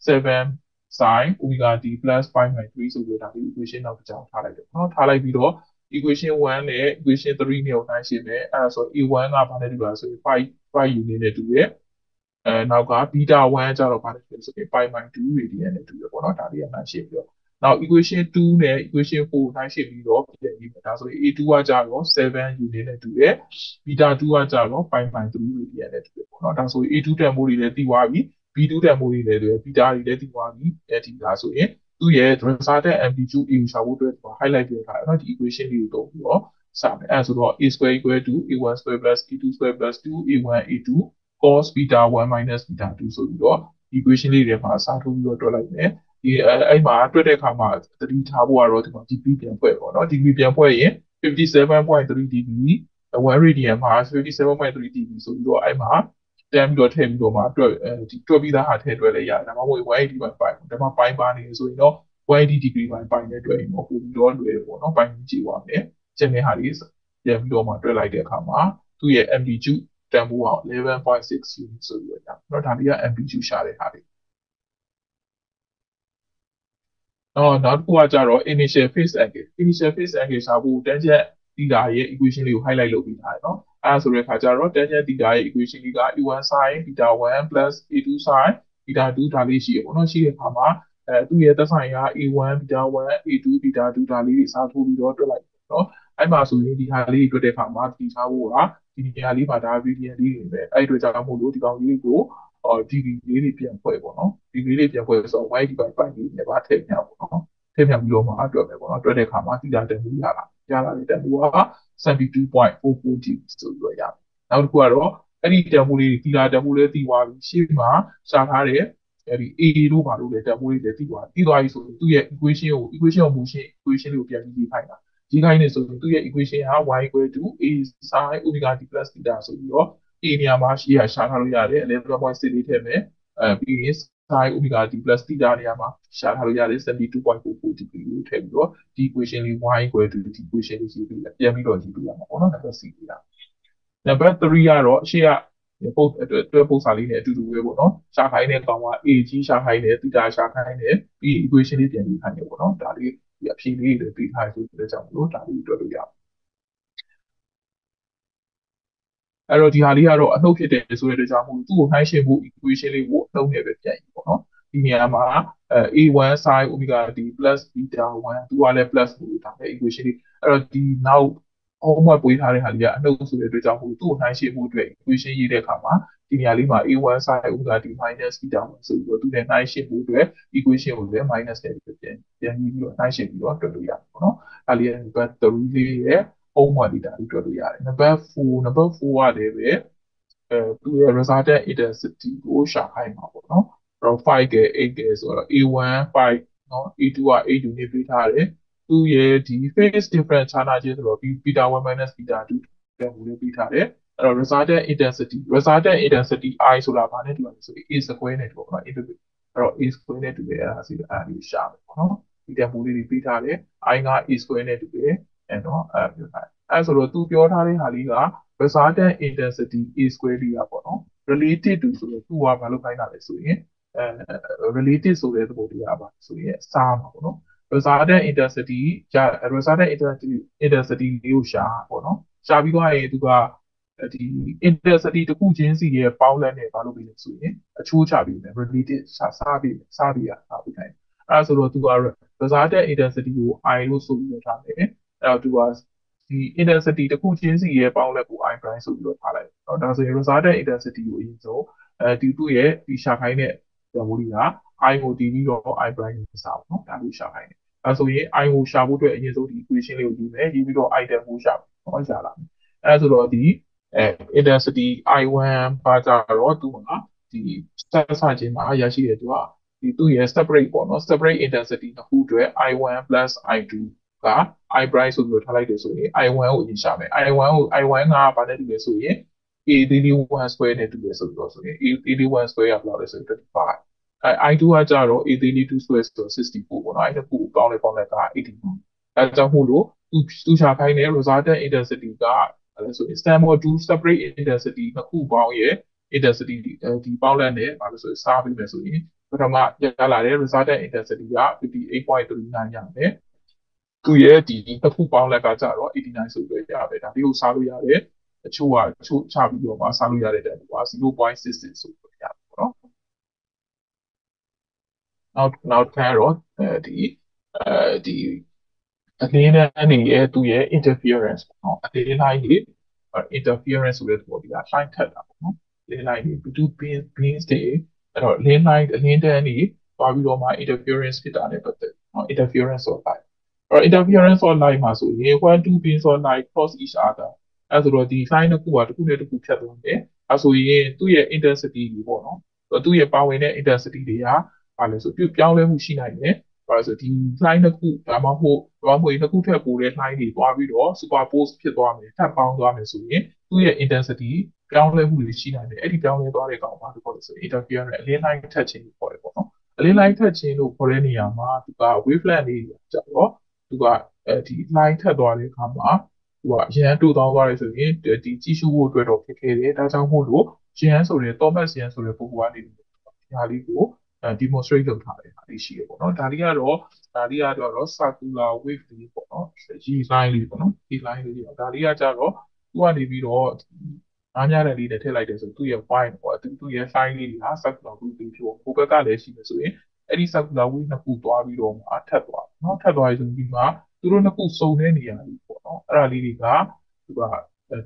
7 sin omega t plus 5 by 3ဆိုပြီးဒါလေး equation နောက်တစ်ကြောင်းထားလိုက်တယ်နော်ထားလိုက်ပြီးတော့ equation 1နဲ့ equation 3နဲ့ကိုနှိုင်းယှဉ်မယ်အဲဒါဆို a1 ကဘာနဲ့တူလဲဆိုရင်5 5 unit နဲ့တူရဲ့အဲနောက်က beta 1ကျတော့ဘာလဲဆိုရင် pi by 2 radian နဲ့တူရပေါ့နော်ဒါလေးကနှိုင်းယှဉ်ပြီးတော့နောက် equation 2နဲ့ equation 4နှိုင်းယှဉ်ပြီးတော့ပြန်ပြီးဒါဆိုရင် a2 ကကျတော့7 unit နဲ့တူရဲ့ beta 2ကကျတော့ pi by 3 radian နဲ့တူရပေါ့နော်ဒါဆိုရင် a2 တန်ဖိုးတွေလည်းသိသွားပြီ b2 တန်ဖိုးတွေလည်းတူရဲ့ beta တွေလည်းသိသွားပြီအဲဒီဒါဆိုရင် သူ့ရဲ့ resultant amplitude a ရှာဖို့အတွက် highlight ပြထားတယ်နော်ဒီ equation လေးကိုတော့ပြီးတော့စမယ်အဲဆိုတော့ a square equal to a1 square plus a2 square plus 2 a1 a2 cos beta 1 minus beta 2ဆိုပြီးတော့ equation လေးတွေမှာအစားထိုးပြီးတော့တွက်လိုက်မယ်ဒီအဲ့မှာတွက်တဲ့အခါမှာသတိထားဖို့ကတော့ဒီမှာ degree ပြန်ဖွဲ့ပေါ့နော် degree ပြန်ဖွဲ့ရင်57.3 degree 1 radian မှာ57.3 degree ဆိုပြီးတော့အဲ့မှာ တန်းပြီးတော့ထည့်ပြီးတော့မှတွက်ဒီတွက်ပြီးသားဟာထည့်တွက်လိုက်ရတယ်ဒါမှမဟုတ်180ပိုင်းပိုင်းဒါမှပိုင်းပါနေဆိုရင်တော့180 degree ပိုင်းပိုင်းနဲ့တွက်ရင်တော့ပိုပြီးတော့လွယ်တယ်ပေါ့နော်ပိုင်းကြည့်ပါမယ်ကျန်တဲ့ဟာတွေပြန်ပြီးတော့မှတွက်လိုက်တဲ့အခါမှာသူ့ရဲ့ amplitude တန်ဖိုးအောင်11.6 unit ဆိုပြီးတော့เนาะဒါတွေက amplitude ရှာတဲ့ဟာတွေတော့နောက်တစ်ခုကကြတော့ initial phase angle initial phase angle ရှာဖို့ tangent theta ရဲ့ equation လေးကို highlight လုပ်ပြီးထားတယ်เนาะ အဲဆိုတဲ့ခါကျတော့ tangent theta ရဲ့ equation လေးက e1 sin theta 1 plus e2 sin theta 2ဒါလေးရှိရပေါ့နော်ရှိတဲ့ခါမှာအဲသူ့ရဲ့သက်ဆိုင်ရာ e1 theta 1 e2 theta 2ဒါလေးတွေစားထိုးပြီးတော့တွက်လိုက်ပေါ့နော်အဲ့မှာဆိုရင်ဒီဟာလေးတွေတွက်တဲ့ခါမှာဒီစားဖို့ကဒီနေရာလေးမှာဒါ gradient လေးတွေပဲအဲ့ဒီအတွက်ကြောင့်မို့လို့ဒီကောင်လေးကိုအော်ဒီဒီလေးတွေပြန်ဖွဲ့ပေါ့နော်ဒီလေးတွေပြန်ဖွဲ့ဆိုတော့ y divide by လေးနဲ့ပါထည့်ပြပေါ့နော်ထည့်ပြပြီးတော့မှအတွက်ပဲပေါ့နော်တွက်တဲ့ခါမှာ theta တန်ပြီးရတာ ရလာတဲ့တန်ဖိုးက72.44 degree ဆိုပြီးတော့ရနောက်တစ်ခုကတော့အဲ့ဒီတန်ဖိုးလေးတိတာတန်ဖိုးလေးတည်သွားပြီရှေ့မှာရှာထားတဲ့အဲ့ဒီ A တို့ဘာလို့လဲတန်ဖိုးလေးတွေတည်သွားတည်သွားပြီဆိုရင်သူ့ရဲ့ equation ကို equation ကို motion equation လေးကိုပြန်ပြီးရေးခိုင်းတာဒီခိုင်းနေဆိုရင်သူ့ရဲ့ equation ဟာ y equal to a sin omega t plus theta ဆိုပြီးတော့ a နေရာမှာရှိရရှာထားလို့ရတယ်11.6လေးထည့်မယ်အဲပြီးရင် sin omega t plus theta နေရာမှာရှာထားလို့ရတယ်72.44 degree ကိုထည့်ပြီးတော့ဒီ equation လေး y equal to ဒီ equation လေးရေးပြီးပြန်ပြီးတော့ရေးပြရမှာပေါ့နော်နံပါတ် C လေးอ่ะနံပါတ်3ကတော့အရှိကပုတ်အတွက်တွဲပုတ်စာလေးနဲ့အတူတူပဲပေါ့နော်ရှာခိုင်းတဲ့ကောင်က a ကြီးရှာခိုင်းတယ် theta ရှာခိုင်းတယ်ပြီး equation လေးပြန်ရေးခိုင်းတယ်ပေါ့နော်ဒါလေးဒီအဖြေလေးတွေပြီးထားဆိုတဲ့ကြောင့်မလို့ဒါလေးတွေ့လို့ရတယ် အဲ့တော့ဒီဟာလေးကတော့အနှုတ်ဖြစ်တယ်ဆိုတဲ့အတွက်ကြောင့်မို့သူ့ကိုနှိုင်းယှဉ်မှု equation လေးကိုအနှုတ်နဲ့ပဲပြန်ယူပေါ့နော်ဒီနေရာမှာအဲ a1 sin omega t plus beta 1 သူကလည်း plus လို့ဒါပဲ equation လေးအဲ့တော့ဒီနောက်အောက်မှာပွေးထားတဲ့ဟာလေးကအနှုတ်ဆိုတဲ့အတွက်ကြောင့်မို့သူ့ကိုနှိုင်းယှဉ်မှုအတွက် equation ရေးတဲ့အခါမှာဒီနေရာလေးမှာ a1 sin omega t minus beta 1 ဆိုပြီးတော့သူနဲ့နှိုင်းယှဉ်မှုအတွက် equation ကိုလည်း minus နဲ့ပြန်ပြန်ပြီးတော့နှိုင်းယှဉ်ပြီးတော့တွက်လို့ရတယ်ပေါ့နော်။ဒါလေးက number 3လေးရဲ့ homework data လေးတွက်လို့ရတယ်။ number 4 number 4ကလည်းပဲအဲသူရဲ့ resultant intensity ကိုရှာခိုင်းမှာပေါ့နော်။အဲ့တော့5က8ကဆိုတော့ a1 5နော် a2 က8 unit ပေးထားတယ်။သူရဲ့ဒီ phase difference ခြားနာခြင်းဆိုတော့ beta 1 minus beta 2ပြန်မှုလေးပေးထားတယ်။အဲ့တော့ resultant intensity resultant intensity i ဆိုတာဘာနဲ့တူလဲဆိုရင် a square နဲ့တူပါတော့ a အဲ့တော့ a square နဲ့တူတယ်အဲ့ဒါစီအဲ့ဒီရှာမယ်ပေါ့နော်ဒီတန်ဖိုးလေးတွေပေးထားတယ် i က a square နဲ့တူတယ် အဲ့တော့အဲ့ပြောထားအဲ့ဆိုတော့သူပြောထားတဲ့ဟာလေးက resultant intensity a square လေးကပေါ့နော် related to ဆိုတော့သူကဘာလို့ခိုင်းတာလဲဆိုရင်အဲ related ဆိုတဲ့သဘောတရားပါဆိုရင်စားမှာပေါ့နော် resultant intensity ရ resultant intensity intensity လေးကိုရှာပေါ့နော်ရှာပြီးသွားရင်သူကဒီ intensity တစ်ခုချင်းစီရဲ့ပေါင်းလက်နဲ့ဘာလို့ပြီးလဲဆိုရင်အချိုးချပြီးမယ် related စားစားပြီးစားပြီးရစားပြီးတိုင်းအဲဆိုတော့သူက resultant intensity ကို i လို့ဆိုပြီးတော့ထားတယ် အဲ့တော့သူကဒီ intensity တစ်ခုချင်းစီရဲ့ပေါင်းလက်ကို i prime ဆိုပြီးတော့ထားလိုက်တော့ဒါဆိုရင် resultant intensity ကိုအရင်ဆုံးအဲဒီသူ့ရဲ့ဒီရှာခိုင်းတဲ့တမိုးကြီးက i ကိုတည်ပြီးတော့ i prime ကိုစားပေါ့နော်ဒါလို့ရှာခိုင်းတယ်အဲဆိုရင် i ကိုရှာဖို့အတွက်အရင်ဆုံးဒီ equation လေးကိုယူမယ်ယူပြီးတော့ item ကိုရှာပေါ့နော်ရှာလာမယ်အဲဆိုတော့ဒီအဲ intensity i1 ပါကြတော့သူကဒီစဆချင်းမှာရရှိတဲ့သူကဒီသူ့ရဲ့ separate ပေါ့နော် separate intensity တစ်ခုအတွက် i1 i2 က i price ဆိုပြီးထားလိုက်တယ်ဆိုရင် i1 ကိုအရင်ရှာမယ် i1 ကို i1 ကဘာနဲ့တူလဲဆိုရင် a daily 1 square နဲ့တူတယ်ဆိုပြီးတော့ဆိုရင် a daily 1 square ကဘယ်လောက်လဲဆိုရင်25အဲ i2 ကကြတော့ a daily 2 square ဆိုတော့64ပေါ့နော်အဲ့ဒါကိုပေါင်းလိုက်ပေါင်းလိုက်က80အဲကြောင့်မို့လို့သူသူရှာခိုင်းတဲ့ resultant intensity ကအဲဆိုရင် Stanmore 2 separate intensity နှစ်ခုပေါင်းရဲ့ intensity ဒီပေါင်းလက်နဲ့ဘာလို့ဆိုရင်စားပြီးမယ်ဆိုရင်ပထမရလာတဲ့ resultant intensity က58.39ရမယ် သူရဲ့ဒီနှစ်ခုပေါင်းလက်ကကြတော့89ဆိုပြီးရပဲဒါလေးကိုစားလို့ရတယ်အချို့ကချို့ချပြီးတော့မှစားလို့ရတဲ့တက်က0.66ဆိုပြီးရပါတော့နောက်နောက်ထပ်တော့အဲဒီအဲဒီအလင်းတန်းနေရဲ့သူရဲ့ interference ပေါ့နော်အလင်းလိုက်နေ interference ဆိုတဲ့သဘောတရား line ထက်တာပေါ့နော်လင်းလိုက်နေ B2 beam beams တွေအဲ့တော့လင်းလိုက်အလင်းတန်းနေသွားပြီးတော့မှ interference ဖြစ်တာနဲ့ပတ်သက်နော် interference of light အဲ့တော့ interference of light မှာဆိုရင် one two beams of light cross each other အဲ့ဆိုတော့ဒီ line တစ်ခုကတစ်ခုနဲ့တစ်ခုဖြတ်သွားတယ်အဲဆိုရင်သူ့ရဲ့ intensity တွေပေါ့နော်သူ့ရဲ့ပါဝင်တဲ့ intensity တွေကဘာလဲဆိုပြုပြောင်းလဲမှုရှိနိုင်တယ်ဘာလို့ဆိုဒီ line တစ်ခုဒါမှမဟုတ်ဘာမှမဟုတ်တစ်ခုထက်ပိုတဲ့ line တွေတွားပြီးတော့ superpose ဖြစ်သွားမယ်ထပ်ပေါင်းသွားမယ်ဆိုရင်သူ့ရဲ့ intensity ပြောင်းလဲမှုတွေရှိနိုင်တယ်အဲ့ဒီပြောင်းလဲသွားတဲ့ကောင်ဘာလို့ခေါ်လဲဆို interference အလင်း line ထက်ခြင်းကိုခေါ်တယ်ပေါ့နော်အလင်း line ထက်ခြင်းလို့ခေါ်တဲ့နေရာမှာသူက wavelength လေးကြတော့ သူကအဲဒီ line ထက်သွားတဲ့အခါမှာသူကရန်တူတောင်းသွားတယ်ဆိုရင်ဒီကြီးစုဖို့အတွက်တော့ဖြစ်ခဲ့တယ်ဒါကြောင့်မို့လို့ရန်ဆိုတဲ့ Thomas ရန်ဆိုတဲ့ပုဂ္ဂိုလ်ကနေဒီဟာလေးကို demonstrate လုပ်ထားတယ်ဒါလေးရှိရပေါ့နော်ဒါလေးကတော့ဒါလေးကတော့ circular wave လေးပေါ့နော်ရီ line လေးပေါ့နော်ဒီ line လေးဒါလေးကကြတော့သူကနေပြီးတော့ငားများတဲ့လေးနဲ့ထည့်လိုက်တယ်ဆိုသူ့ရဲ့ point ပေါ့သူသူ့ရဲ့ line လေးက circular wave လေးဖြစ်ဟိုဘက်ကလည်းရှိမယ်ဆိုရင် အဲ့ဒီဆက်ကလာဝေးနှစ်ခုသွားပြီးတော့မှထပ်သွားနော်ထပ်သွားပြီဆိုရင်ဒီမှာသူတို့နှစ်ခုစုံတဲ့နေရာကြီးပေါ့နော်အဲ့ဒါလေးတွေကသူက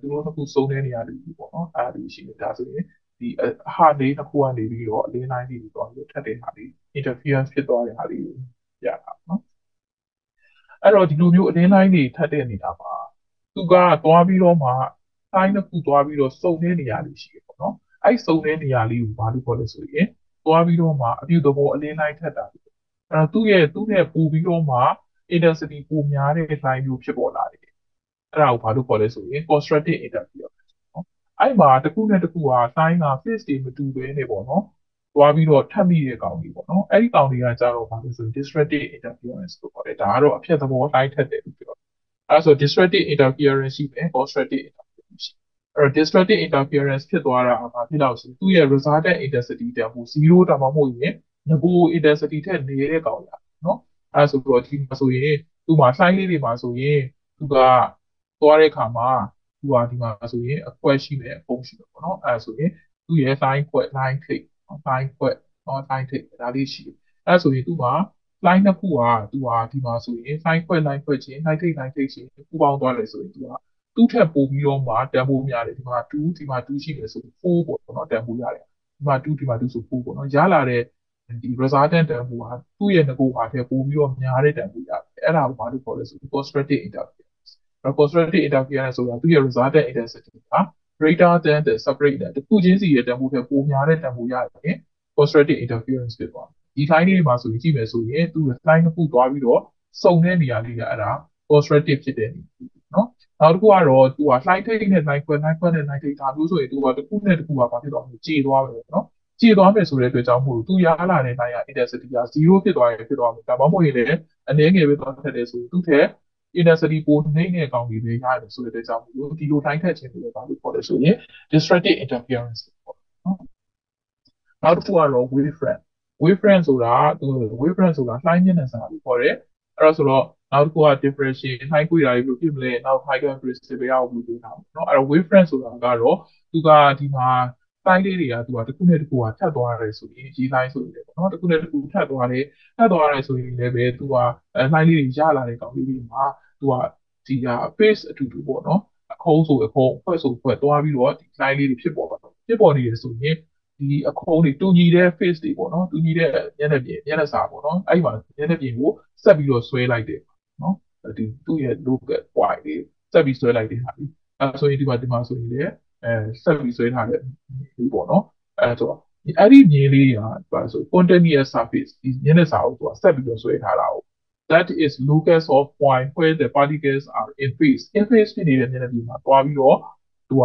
သူတို့နှစ်ခုစုံတဲ့နေရာကြီးပေါ့နော်အဲ့ဒါလေးရှိတယ်ဒါဆိုရင်ဒီအဟာလေးတစ်ခုကနေပြီးတော့အလင်းလိုင်းကြီးတွေသွားပြီးထပ်တဲ့ဟာလေး interference ဖြစ်သွားတဲ့ဟာလေးကိုရတာနော်အဲ့တော့ဒီလိုမျိုးအလင်းလိုင်းတွေထပ်တဲ့နေတာပါသူကသွားပြီးတော့မှတိုင်းတစ်ခုသွားပြီးတော့စုံတဲ့နေရာလေးရှိတယ်ပေါ့နော်အဲ့စုံတဲ့နေရာလေးကိုဘာလို့ခေါ်လဲဆိုရင် သွားပြီးတော့မှအပြုသဘောအလင်းလိုင်းထပ်တာအဲ့တော့သူ့ရဲ့သူ့ရဲ့ပူပြီးတော့မှ intensity ပိုများတဲ့ line မျိုးဖြစ်ပေါ်လာတယ်အဲ့ဒါကိုဘာလို့ခေါ်လဲဆိုရင် constructive interference အဲ့မှာတစ်ခုနဲ့တစ်ခုဟာတိုင်းက phase တွေမတူဘဲနေပေါ့နော်သွားပြီးတော့ထပ်မိတဲ့ကောင်တွေပေါ့နော်အဲ့ဒီကောင်တွေကကြတော့ဘာလို့ဆို distracted interference လို့ခေါ်တယ်ဒါကတော့အဖြစ်သဘောတိုင်းထက်တယ်လို့ပြောတယ်အဲ့ဆို distracted interference ရှိမယ် constructive interference ရှိ အဲ့တော့ distracted interference ဖြစ်သွားတာဘာဖြစ်လို့ဆိုသူ့ရဲ့ resultant intensity တန်ဖိုး0ဒါမှမဟုတ်ရင် negative intensity ထက်နေတဲ့ကောင်ရနော်အဲ့ဆိုတော့ဒီမှာဆိုရင်သူ့မှာ sign လေးတွေမှာဆိုရင်သူကသွားတဲ့အခါမှာသူကဒီမှာဆိုရင်အခွက်ရှိမယ်အပုံရှိမယ်ပေါ့နော်အဲဆိုရင်သူ့ရဲ့ line ခွက် line ထိပ် line ခွက်နော် line ထိပ်ဒါလေးရှိတယ်အဲဆိုရင်သူက line နှစ်ခုကသူကဒီမှာဆိုရင် line ခွက် line ခွက်ချင်း line ထိပ် line ထိပ်ချင်းပူပေါင်းသွားတယ်ဆိုရင်သူက သူ့ထက်ပိုပြီးတော့မှတန်ဖိုးများတယ်ဒီမှာ2ဒီမှာ2ရှိတယ်ဆို4ပေါ့နော်တန်ဖိုးရတယ်ဒီမှာ2ဒီမှာ2ဆို4ပေါ့နော်ရလာတဲ့ဒီ resultant တန်ဖိုးကသူ့ရဲ့ငကိုဟာထက်ပိုပြီးတော့များတဲ့တန်ဖိုးရတယ်အဲ့ဒါကိုဘာလို့ခေါ်လဲဆို constructive interference constructive interference ဆိုတာသူ့ရဲ့ resultant intensity က greater than the separate တခုချင်းစီရဲ့တန်ဖိုးထက်ပိုများတဲ့တန်ဖိုးရတယ် constructive interference ဖြစ်သွားဒီ line လေးမှာဆိုရင်ကြည့်မယ်ဆိုရင်သူ့ line တစ်ခုသွားပြီးတော့စုံတဲ့နေရာလေးကအဲ့ဒါ constructive ဖြစ်တဲ့နေ နော်နောက်တစ်ခုကတော့သူက line ထိပ်နဲ့ line ခွဲ line ခွဲနဲ့ line ထိပ်ဒါမျိုးဆိုရင်သူကတစ်ခုနဲ့တစ်ခုကဘာဖြစ်သွားမလဲကြေသွားမယ်နော်ကြေသွားမယ်ဆိုတဲ့အတွက်ကြောင့်မို့လို့သူရလာတဲ့ line က intensity က0ဖြစ်သွားရင်ဖြစ်သွားမယ်ဒါမှမဟုတ်ရင်လည်းအနည်းငယ်ပဲသွားထက်တယ်ဆိုရင်သူ့ထက် intensity ပိုနှိမ့်တဲ့အကောင်ကြီးပဲရတယ်ဆိုတဲ့အတွက်ကြောင့်မို့ဒီလိုတိုင်းထက်ခြင်းတွေဘာလို့ခေါ်လဲဆိုရင် distracted interference ပေါ့နော်နောက်တစ်ခုကတော့ wavefront wavefront ဆိုတာသူ wavefront ဆိုတာလှိုင်းမျက်နှာစာလို့ခေါ်တယ်အဲ့တော့ဆိုတော့ နောက်တစ်ခုက diffraction လှိုင်းကွေတာတွေဘယ်လိုဖြစ်မလဲနောက် high frequency တွေအောင်ဘယ်လိုလုပ်တာပေါ့နော်အဲ့တော့ wavefront ဆိုတာကတော့သူကဒီမှာတိုင်းလေးတွေကသူကတစ်ခုနဲ့တစ်ခုကထပ်သွားရတယ်ဆိုရင်ရေးတိုင်းဆိုရင်ပေါ့နော်တစ်ခုနဲ့တစ်ခုထပ်သွားတယ်ထပ်သွားရတယ်ဆိုရင်လည်းပဲသူကအဲလှိုင်းလေးတွေရလာတဲ့ကောင်လေးတွေမှာသူကဒီက face အတူတူပေါ့နော်အခုံးဆိုအခုံးဖွဲ့ဆိုဖွဲ့သွားပြီးတော့ဒီ line လေးတွေဖြစ်ပေါ်ပါတယ်ဖြစ်ပေါ်နေရဆိုရင်ဒီအခုံးတွေတူညီတဲ့ face တွေပေါ့နော်တူညီတဲ့မျက်နှာပြင်မျက်နှာစာပေါ့နော်အဲ့ဒီမှာမျက်နှာပြင်ကိုဆက်ပြီးတော့ဆွဲလိုက်တယ် နော်ဒီသူ့ရဲ့ local point လေးဆက်ပြီးဆွဲလိုက်တဲ့ဟာလေးအဲဆိုရင်ဒီမှာဒီမှာဆိုရင်လည်းအဲဆက်ပြီးဆွဲထားတဲ့ဒီပေါ့နော်အဲဆိုတော့အဲ့ဒီမြေလေးကဘာဆို continuous surface ဒီမျက်နှာစာကိုသူကဆက်ပြီးတော့ဆွဲထားတာကို that is locus of point where the particles are in phase in phase ဖြစ်နေတဲ့မျက်နှာပြင်မှာတွားပြီးတော့သူက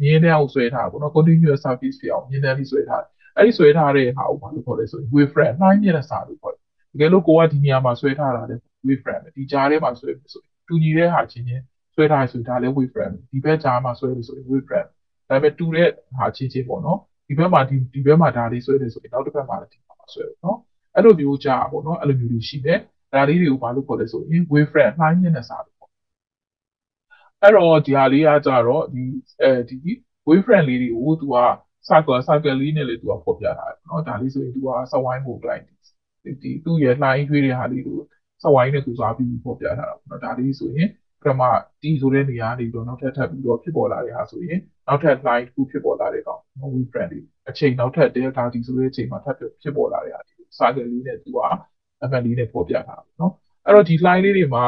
မြင်းတဲ့အောင်ဆွဲထားပေါ့နော် continuous surface ဖြစ်အောင်မြင်းတဲ့လေးဆွဲထားအဲ့ဒီဆွဲထားတဲ့ဟာကိုဘာလို့ခေါ်လဲဆိုရင် wave front နှိုင်းမျက်နှာစာလို့ခေါ်တယ် တကယ်လို့ကိုကဒီနေရာမှာဆွဲထားတာလေ wave frame ဒီကြားထဲမှာဆွဲပြီဆိုရင်တူညီတဲ့ဟာချင်းချင်းဆွဲထားဆိုဒါလည်း wave frame ဒီဘက်ကြားမှာဆွဲပြီဆိုရင် wave frame ဒါပေမဲ့တူတဲ့ဟာချင်းချင်းပေါ့နော်ဒီဘက်မှာဒီဒီဘက်မှာဒါလေးဆွဲတယ်ဆိုရင်နောက်တစ်ဘက်မှာလည်းဒီဘက်မှာဆွဲပေါ့နော်အဲ့လိုမျိုးကြားပေါ့နော်အဲ့လိုမျိုးတွေရှိတယ်ဒါလေးတွေကိုဘာလို့ခေါ်လဲဆိုရင် wave frame နှိုင်းနေတဲ့စာလို့ပေါ့အဲ့တော့ဒီဟာလေးကကြတော့ဒီအဲဒီ wave frame လေးတွေကိုသူက circle circle လေးနဲ့လေသူကဖော်ပြထားတယ်ပေါ့နော်ဒါလေးဆိုရင်သူက swine mode glide ဒီသူ့ရဲ့လှိုင်းရွေးတဲ့ဟာလေးကိုစဝိုင်းနဲ့ကူစားပြီးပေါ်ပြထားတာပေါ့နော်ဒါလေးဆိုရင်ပထမတီဆိုတဲ့နေရာနေပြီးတော့နောက်ထပ်ထပ်ပြီးတော့ဖြစ်ပေါ်လာတဲ့ဟာဆိုရင်နောက်ထပ် line တစ်ခုဖြစ်ပေါ်လာတဲ့ကောင် we brand လေးအချိန်နောက်ထပ် delta t ဆိုတဲ့အချိန်မှာထပ်ဖြစ်ပေါ်လာတဲ့ဟာဒီစာကလေးနဲ့သူက event လေးနဲ့ပေါ်ပြထားတာပေါ့နော်အဲ့တော့ဒီ line လေးတွေမှာ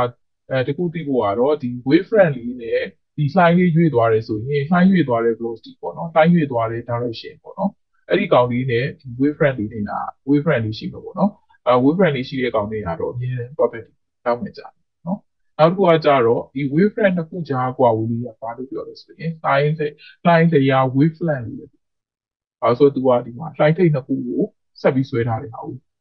အဲတကူတိဖို့ကတော့ဒီ wave front လေးနဲ့ဒီ line လေးရွေ့သွားတယ်ဆိုရင် line ရွေ့သွားတဲ့ velocity ပေါ့နော် line ရွေ့သွားတဲ့ direction ပေါ့နော်အဲ့ဒီကောင်လေးနဲ့ဒီ wave front လေးနဲ့ wave front လေးရှိမှာပေါ့နော် အဲ wave front လေးရှိတဲ့ကောင်လေးကတော့အမြဲတမ်း perfect တောင်းမှကြတယ်နော်နောက်တစ်ခုကကြတော့ဒီ wave front တစ်ခုကြားကွာဝေးလေးကဘာလို့ပြောလဲဆိုရင် line line တရား wave front လေးပဲအဲဆိုသူကဒီမှာ line ထိပ်နှစ်ခုကိုဆက်ပြီးဆွဲထားတယ်ဟာ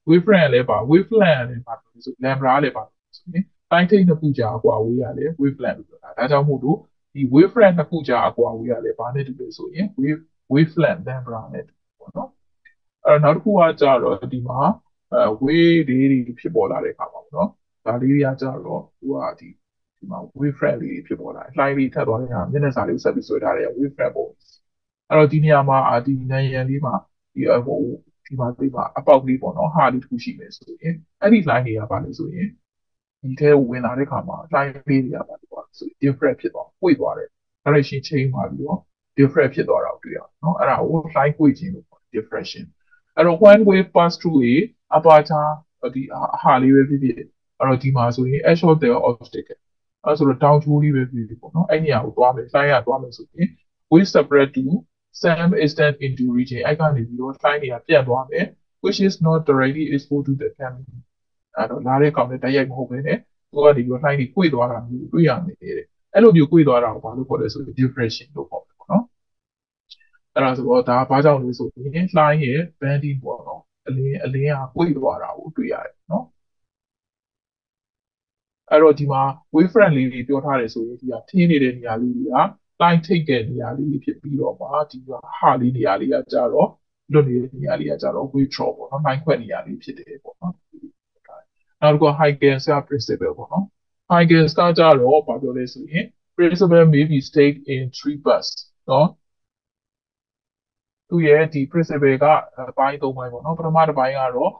wave front လည်းပါ wave front လည်းပါဆို lambda လည်းပါဆိုရင် line ထိပ်နှစ်ခုကြားကွာဝေးရတယ် wave front လို့ပြောတာဒါကြောင့်မို့လို့ဒီ wave front နှစ်ခုကြားအကွာဝေးရတယ်ဘာနဲ့တူလဲဆိုရင် wave wave front lambda နဲ့ပေါ့နော်အဲနောက်တစ်ခုကကြတော့ဒီမှာ အဲ wave လေးတွေဖြစ်ပေါ်လာတဲ့အခါမှာပေါ့နော်ဒါလေးတွေကကြတော့သူကဒီဒီမှာ wave front လေးဖြစ်ပေါ်လာတယ် line လေးထပ်သွားတဲ့အခါမျက်နှာစာလေးဆက်ပြီးဆွဲထားတဲ့ wave front ပေါ့အဲ့တော့ဒီနေရာမှာဒီနံရံလေးမှာဒီဟိုဒီမှာဒီမှာအပေါက်လေးပေါ့နော်ဟာလေးတစ်ခုရှိမယ်ဆိုရင်အဲ့ဒီ line တွေကပါလို့ဆိုရင်ဒီထဲဝင်လာတဲ့ခါမှာ line လေးတွေကပါလို့ဆို different ဖြစ်သွားပွေသွားတယ် direction change မှာပြီးတော့ different ဖြစ်သွားတာကိုတွေ့ရအောင်နော်အဲ့ဒါကို line ပွေခြင်းလို့ခေါ် diffraction အဲ့တော့ one way pass through a aperture ဒီအဟာလေးပဲဖြစ်ဖြစ်အဲ့တော့ဒီမှာဆိုရင် a short there obstacle အဲ့ဆိုတော့တောင်ချိုးလေးပဲဖြစ်ဖြစ်ပေါ့နော်အဲ့နေရာကိုသွားမယ် line ရသွားမယ်ဆိုရင် we separate to some extent into region အဲ့ကနေပြီးတော့ line တွေကပြတ်သွားမယ် which is not directly exposed to the camera အဲ့တော့လာတဲ့ကောင်နဲ့တိုက်ရိုက်မဟုတ်ဘဲနဲ့သူကနေပြီးတော့ line တွေ꿰သွားတာမျိုးတွေ့ရနေတယ်အဲ့လိုမျိုး꿰သွားတာကိုဘာလို့ခေါ်လဲဆိုရင် diffraction လို့ခေါ်တယ်ပေါ့နော် အဲ့ဒါဆိုတော့ဒါဘာကြောင့်လဲဆိုရင် line ရဲ့ banding ပေါ့နော်အလင်းအလင်းက꿰သွားတာကိုတွေ့ရတယ်နော်အဲ့တော့ဒီမှာ wave front လေးတွေပြောထားတယ်ဆိုရင်ဒီကထင်းနေတဲ့နေရာလေးတွေက line ထိတ်တဲ့နေရာလေးဖြစ်ပြီးတော့မှဒီကဟာလေးနေရာလေးကကြတော့လွတ်နေတဲ့နေရာလေးကကြတော့ wave draw ပေါ့နော် line ခွက်နေရာလေးဖြစ်တယ်ပေါ့နော်နောက်တစ်ခု Huygens principle ပေါ့နော် Huygens ကကြတော့ဘာပြောလဲဆိုရင် principle may be stated in three parts နော် သူရဲ့ဒီ principle ကပိုင်း၃ပိုင်းပေါ့နော်ပထမတစ်ပိုင်းကတော့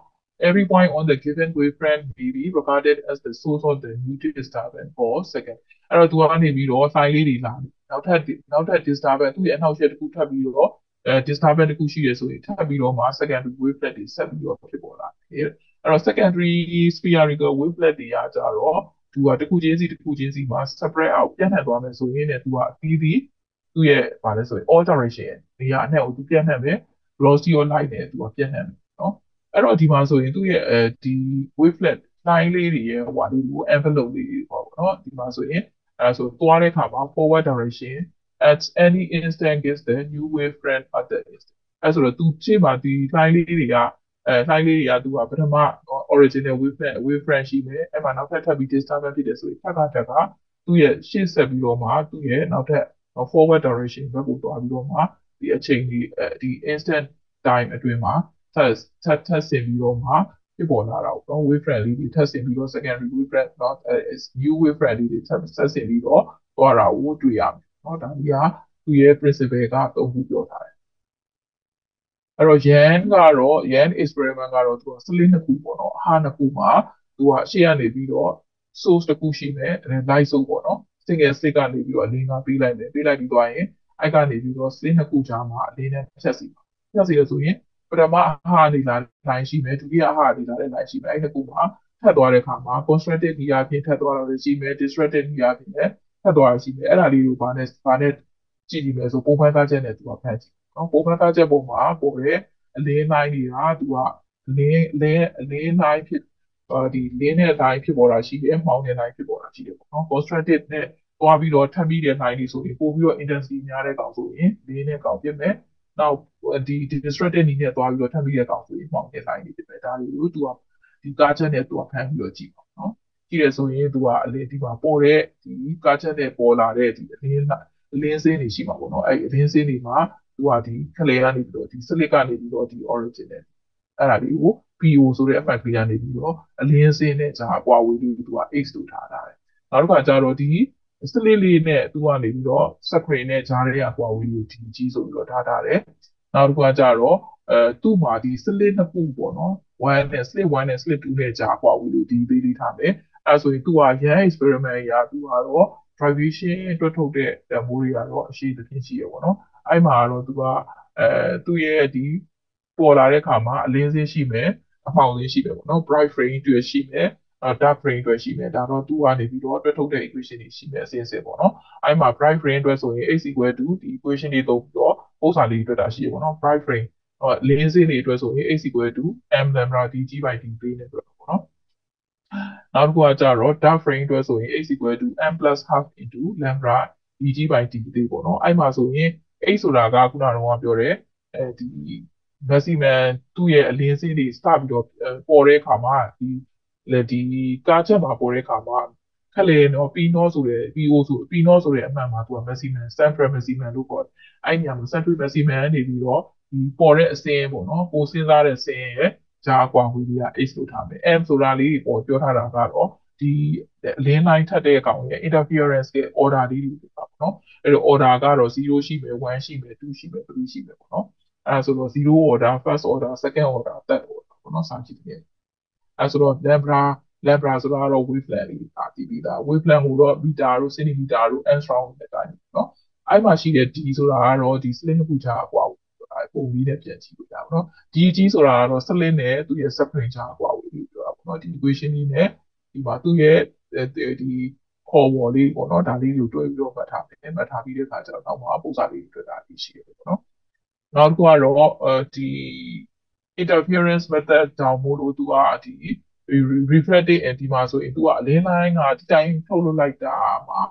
every point on the given wavefront may be regarded as the source of the new disturbance for second အဲ့တော့သူကနေပြီးတော့ file လေးတွေလာနောက်ထပ်နောက်ထပ် disturbance သူ့ရဲ့အနောက်ရှက်တစ်ခုထပ်ပြီးတော့အဲ disturbance တစ်ခုရှိရဆိုရင်ထပ်ပြီးတော့မှ secondary wavelet တွေဆက်ပြီးတော့ဖြစ်ပေါ်လာတယ်အဲ့တော့ secondary spherical wavelet တွေကကြတော့သူကတစ်ခုချင်းစီတစ်ခုချင်းစီမှာ separate out ပြန့်နှံ့သွားမယ်ဆိုရင်လည်းသူကအသီးသီး သူ့ရဲ့ဗာလဲဆိုရင် all direction နေရာအနှံ့ကိုသူပြန့်နှံ့မယ် velocity of light နဲ့သူကပြန့်နှံ့မယ်နော်အဲ့တော့ဒီမှာဆိုရင်သူ့ရဲ့အဲဒီ wavelet line လေးတွေရဲ့ဟိုဟာလေးကို envelope လေးတွေပေါ့နော်ဒီမှာဆိုရင်အဲဆိုသွားတဲ့အခါမှာ forward direction at any instant gives the new wavefront at the instant အဲဆိုတော့သူရှေ့မှာဒီ line လေးတွေကအဲ line လေးတွေကသူကပထမ original wavefront wavefront ရှိမယ်အဲ့မှာနောက်ထပ်ထပ်ပြီး disturbance ဖြစ်တယ်ဆိုရင်ထပ်ခါထပ်ခါသူ့ရဲ့ရှေ့ဆက်ပြီးတော့မှသူ့ရဲ့နောက်ထပ် forward direction ဘက်ကိုသွားပြီးတော့မှဒီအချိန်ဒီဒီ instant time အတွင်းမှာထပ်ထပ်ထပ်ဆင်ပြီးတော့မှဖြစ်ပေါ်လာတာပေါ့နော် wave friend လေးတွေထပ်ဆင်ပြီးတော့ secondary wave friend not is new wave friend လေးတွေထပ်ဆက်ဆင်ပြီးတော့သွားတာကိုတွေ့ရမယ်နော်ဒါကြီးကသူ့ရဲ့ principle ကသုံးခုပြောထားတယ်အဲ့တော့ yan ကတော့ yan experiment ကတော့သူက slit နှစ်ခုပေါ့နော်အဟာနှစ်ခုမှာသူကရှေ့ကနေပြီးတော့ source တစ်ခုရှိမယ်အဲ light source ပေါ့နော် single stick ကနေပြီးတော့အလင်းကပေးလိုက်တယ်ပေးလိုက်ပြီးသွားရင်အဲ့ကနေပြီးတော့ slit နှစ်ခုကြားမှာအလင်းနဲ့ဖြတ်စီပါဖြတ်စီရဆိုရင်ပထမအဟာနေလာ line ရှိမယ်ဒုတိယအဟာနေလာတဲ့ line ရှိမယ်အဲ့နှစ်ခုမှာထပ်သွားတဲ့အခါမှာ constructed နေရာဖြစ်ထပ်သွားတာလည်းရှိမယ် distracted နေရာဖြစ်လည်းထပ်သွားတာရှိမယ်အဲ့ဒါလေးကိုဘာနဲ့ဘာနဲ့ကြည့်ကြည့်မယ်ဆိုပုံမှန်သားချက်နဲ့သူကဖတ်ကြည့်နော်ပုံမှန်သားချက်ပုံမှာပေါ်တဲ့အလင်း line တွေကသူကအလင်းအလင်းအလင်း line ဖြစ် ဒီလင်းတဲ့ line ဖြစ်ပေါ်တာရှိတယ်မှောင်တဲ့ line ဖြစ်ပေါ်တာရှိတယ်ပေါ့နော် constructed နဲ့သွားပြီးတော့ထပ်ပြီးတဲ့ line တွေဆိုရင်ပို့ပြီးတော့ intensity များတဲ့ကောင်ဆိုရင်လင်းတဲ့ကောင်ဖြစ်မယ်နောက်ဒီ distracted နေနဲ့သွားပြီးတော့ထပ်ပြီးတဲ့ကောင်ဆိုရင်မှောင်တဲ့ line တွေဖြစ်မယ်ဒါတွေကိုသူကဒီကားချက်နဲ့သူကဖမ်းပြီးတော့ကြည့်ပါနော်ကြည့်ရဆိုရင်သူကအလင်းဒီမှာပေါ်တဲ့ဒီကားချက်နဲ့ပေါ်လာတဲ့ဒီအလင်းအလင်းစင်းတွေရှိမှာပေါ့နော်အဲ့အလင်းစင်းတွေမှာသူကဒီခလေကနေပြီးတော့ဒီ slit ကနေပြီးတော့ဒီ origin နဲ့ အဲ့ဒါလေးကို PO ဆိုတဲ့အမှတ်ကလေးကနေပြီးတော့အလင်းစင်းနဲ့ဂျာကွာဝေးလို့သူက X လို့ထားတာတယ်နောက်တစ်ခါကျတော့ဒီ slit လေးနဲ့သူကနေပြီးတော့ screen နဲ့ဂျာတွေကကွာဝေးလို့ဒီကြီးဆိုပြီးတော့ထားထားတယ်နောက်တစ်ခါကျတော့အဲသူ့မှာဒီ slit နှစ်ခုပေါ့နော်1နဲ့ slit 1နဲ့ slit 2နဲ့ဂျာကွာဝေးလို့ဒီသေးလေးထားမယ်အဲဆိုရင်သူက yan experiment ရာသူကတော့ privation တွက်ထုတ်တဲ့မိုးတွေကတော့အရှိသဖြင့်ရှိရပေါ့နော်အဲ့မှာတော့သူကအဲသူ့ရဲ့ဒီ ပေါ်လာတဲ့ခါမှာအလင်းစင်းရှိမယ်အမှောင်စင်းရှိမယ်ပေါ့နော် bright frame တွေ့ရှိမယ် dark frame အတွက်ရှိမယ်ဒါတော့သူကနေပြီးတော့တွက်ထုတ်တဲ့ equation တွေရှိမယ်အစဉ်အဆက်ပေါ့နော်အဲ့မှာ bright frame အတွက်ဆိုရင် x equal to ဒီ equation တွေသုံးပြီးတော့ပုံစံလေးတွေ့တာရှိရပေါ့နော် bright frame ဟောလင်းစင်းတွေအတွက်ဆိုရင် x equal to m lambda dg by dt နဲ့တွေ့တာပေါ့နော်နောက်တစ်ခုကကြတော့ dark frame အတွက်ဆိုရင် x equal to m plus half into lambda dg by dt ပေါ့နော်အဲ့မှာဆိုရင် x ဆိုတာကခုနကတော့ပြောတယ်အဲဒီ maximum သူ့ရဲ့အလင်းစင်းတွေစပြီးတော့ပေါ်တဲ့အခါမှာဒီဒီကားချက်မှာပေါ်တဲ့အခါမှာခက်လေနော်ပီနောဆိုတဲ့ PO ဆိုပီနောဆိုတဲ့အမှန်မှာသူက maximum central maximum လို့ခေါ်တယ်အဲ့ဒီနေရာမှာ central maximum နေပြီးတော့ဒီပေါ်တဲ့အစင်းပေါ့နော်ပိုစဉ်းစားတဲ့စင်းရဲ့ဂျာကွာဝီဒီယာ H လို့ထားမယ် M ဆိုတာလေးပေါ်ပြောထားတာကတော့ဒီအလင်း line ထပ်တဲ့အကောင်ရဲ့ interference ရဲ့ order လေးတွေပေါ့နော်အဲ့တော့ order ကတော့0ရှိမယ်1ရှိမယ်2ရှိမယ်3ရှိမယ်ပေါ့နော် အဲဆိုတော့0 order first order second order third order ပေါ့နော်စာကြည့်တယ်အဲဆိုတော့ lambda lambda ဆိုတာကတော့ wavelength လေးပါတည်ပြီးသား wavelength ကိုတော့ meter တို့ centimeter တို့ angstrom နဲ့တိုင်းနော်အဲ့မှာရှိတဲ့ d ဆိုတာကတော့ဒီ slit နှစ်ခုကြားအကွာပုံပြီးနဲ့ပြန်ကြည့်လို့ရပါတော့။ DG ဆိုတာကတော့ slit နဲ့သူ့ရဲ့ separate ကြားအကွာကိုပြောတာပေါ့နော်။ဒီ equation လေးနဲ့ဒီမှာသူ့ရဲ့ဒီခေါ်ဝေါ်လေးပေါ့နော်ဒါလေးကိုတွဲပြီးတော့မှတ်ထားတယ်။မှတ်ထားပြီးတဲ့အခါကျတော့နောက်မှာပုံစံလေးတွေ့တာရှိတယ်ပေါ့နော်။ နောက်တစ်ခုကတော့ဒီ interference method ကြောင့်မို့လို့သူကဒီ reflecting ဒီမှာဆိုရင်သူကအလင်းလိုင်းကဒီတိုင်းထုတ်လုပ်လိုက်တာမှာ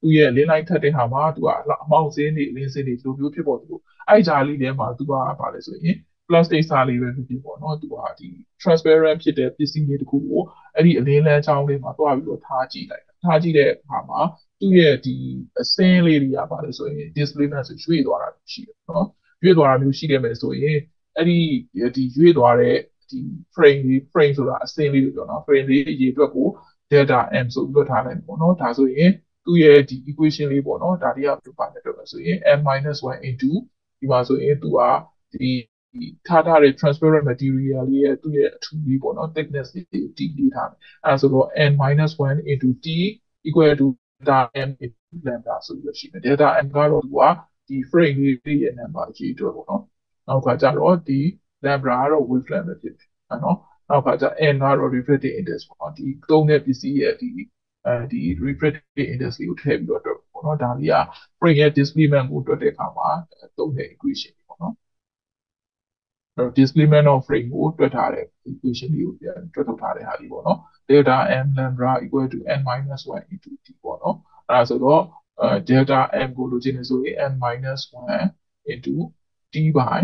သူရဲ့လင်းလိုက်ထက်တဲ့ဟာမှာသူကအမောက်စင်းတွေအလင်းစင်းတွေလိုမျိုးဖြစ်ပေါ်သူအဲ့ဂျာလေးထဲမှာသူကပါလဲဆိုရင် plastic စာလေးပဲဖြစ်ဖြစ်ပေါ့နော်သူကဒီ transparent ဖြစ်တဲ့ပစ္စည်းလေးတစ်ခုကိုအဲ့ဒီအလင်းလန်းချောင်းလေးမှာတွားပြီးတော့ထားကြည့်လိုက်ထားကြည့်တဲ့အခါမှာသူ့ရဲ့ဒီအစင်းလေးတွေကပါလဲဆိုရင် displacement ဆိုရွေ့သွားတာရှိတယ်နော် ရွေ့သွားတာမျိုးရှိခဲ့မယ်ဆိုရင်အဲ့ဒီဒီရွေ့သွားတဲ့ဒီ frame လေး frame ဆိုတာအစင်းလေးလို့ပြောနော် frame လေးအရေအတွက်ကို delta m ဆိုပြီးတော့ထားလိုက်ပေါ့နော်ဒါဆိုရင်သူ့ရဲ့ဒီ equation လေးပေါ့နော်ဒါတွေကဘယ်လိုပါလဲတော့ဆိုရင် m - 1 into ဒီမှာဆိုရင်သူကဒီထားထားတဲ့ transparent material လေးရဲ့သူ့ရဲ့အထူလေးပေါ့နော် thickness လေးကို t လေးထားတယ်အဲဆိုတော့ n - 1 into t equal to delta m into lambda ဆိုပြီးရှိတယ် delta m ကတော့သူက ဒီ frame လေးရဲ့ number အကြီးအတွက်ပေါ့နော်နောက်ကကြတော့ဒီ lambda ကတော့ wavelength ပဲဖြစ်တယ်နော်နောက်ကကြ n ကတော့ refractive index ပေါ့နော်ဒီသုံးတဲ့ပစ္စည်းရဲ့ဒီအဲဒီ refractive index ကိုထည့်ပြီးတော့တွက်ပေါ့နော်ဒါလေးက frame ရဲ့ displacement ကိုတွက်တဲ့အခါမှာသုံးတဲ့ equation ပေါ့နော်အဲ displacement of frame ကိုတွက်ထားတဲ့ equation လေးကိုပြန်တွက်ထုတ်ထားတဲ့ဟာလေးပေါ့နော် delta m lambda equal to n minus 1 into t ပေါ့နော်အဲဒါဆိုတော့အဲ delta m ကိုလိုချင်နေဆိုရင် n minus 1 into t by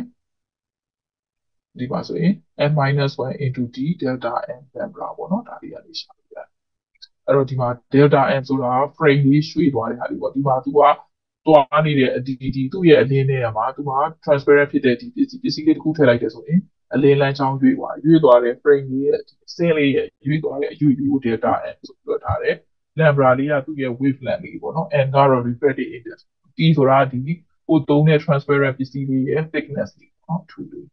ဒီပါဆိုရင် n minus 1 into t delta m lambda ပေါ့နော်ဒါလေးရလေးရှာအဲ့တော့ဒီမှာ delta m ဆိုတာ frame လေးရွှေ့သွားတဲ့ဟာလေးပေါ့ဒီမှာသူကသွားနေတဲ့အဒီဒီသူ့ရဲ့အလင်းထဲမှာသူက transparent ဖြစ်တဲ့ဒီပစ္စည်းပစ္စည်းလေးတစ်ခုထည့်လိုက်တယ်ဆိုရင်အလင်းလမ်းချောင်းရွေ့သွားရွေ့သွားတဲ့ frame လေးရဲ့စင်းလေးရဲ့ရွေ့သွားတဲ့အရွေ့လေးကို delta m ဆိုပြောထားတယ် lambda လေးကသူ့ရဲ့ wavelength လေးပေါ့နော် n ကတော့ refractive index t ဆိုတာဒီကိုသုံးတဲ့ transparent ပစ္စည်းလေးရဲ့ thickness လေးပေါ့နော်ထူလေး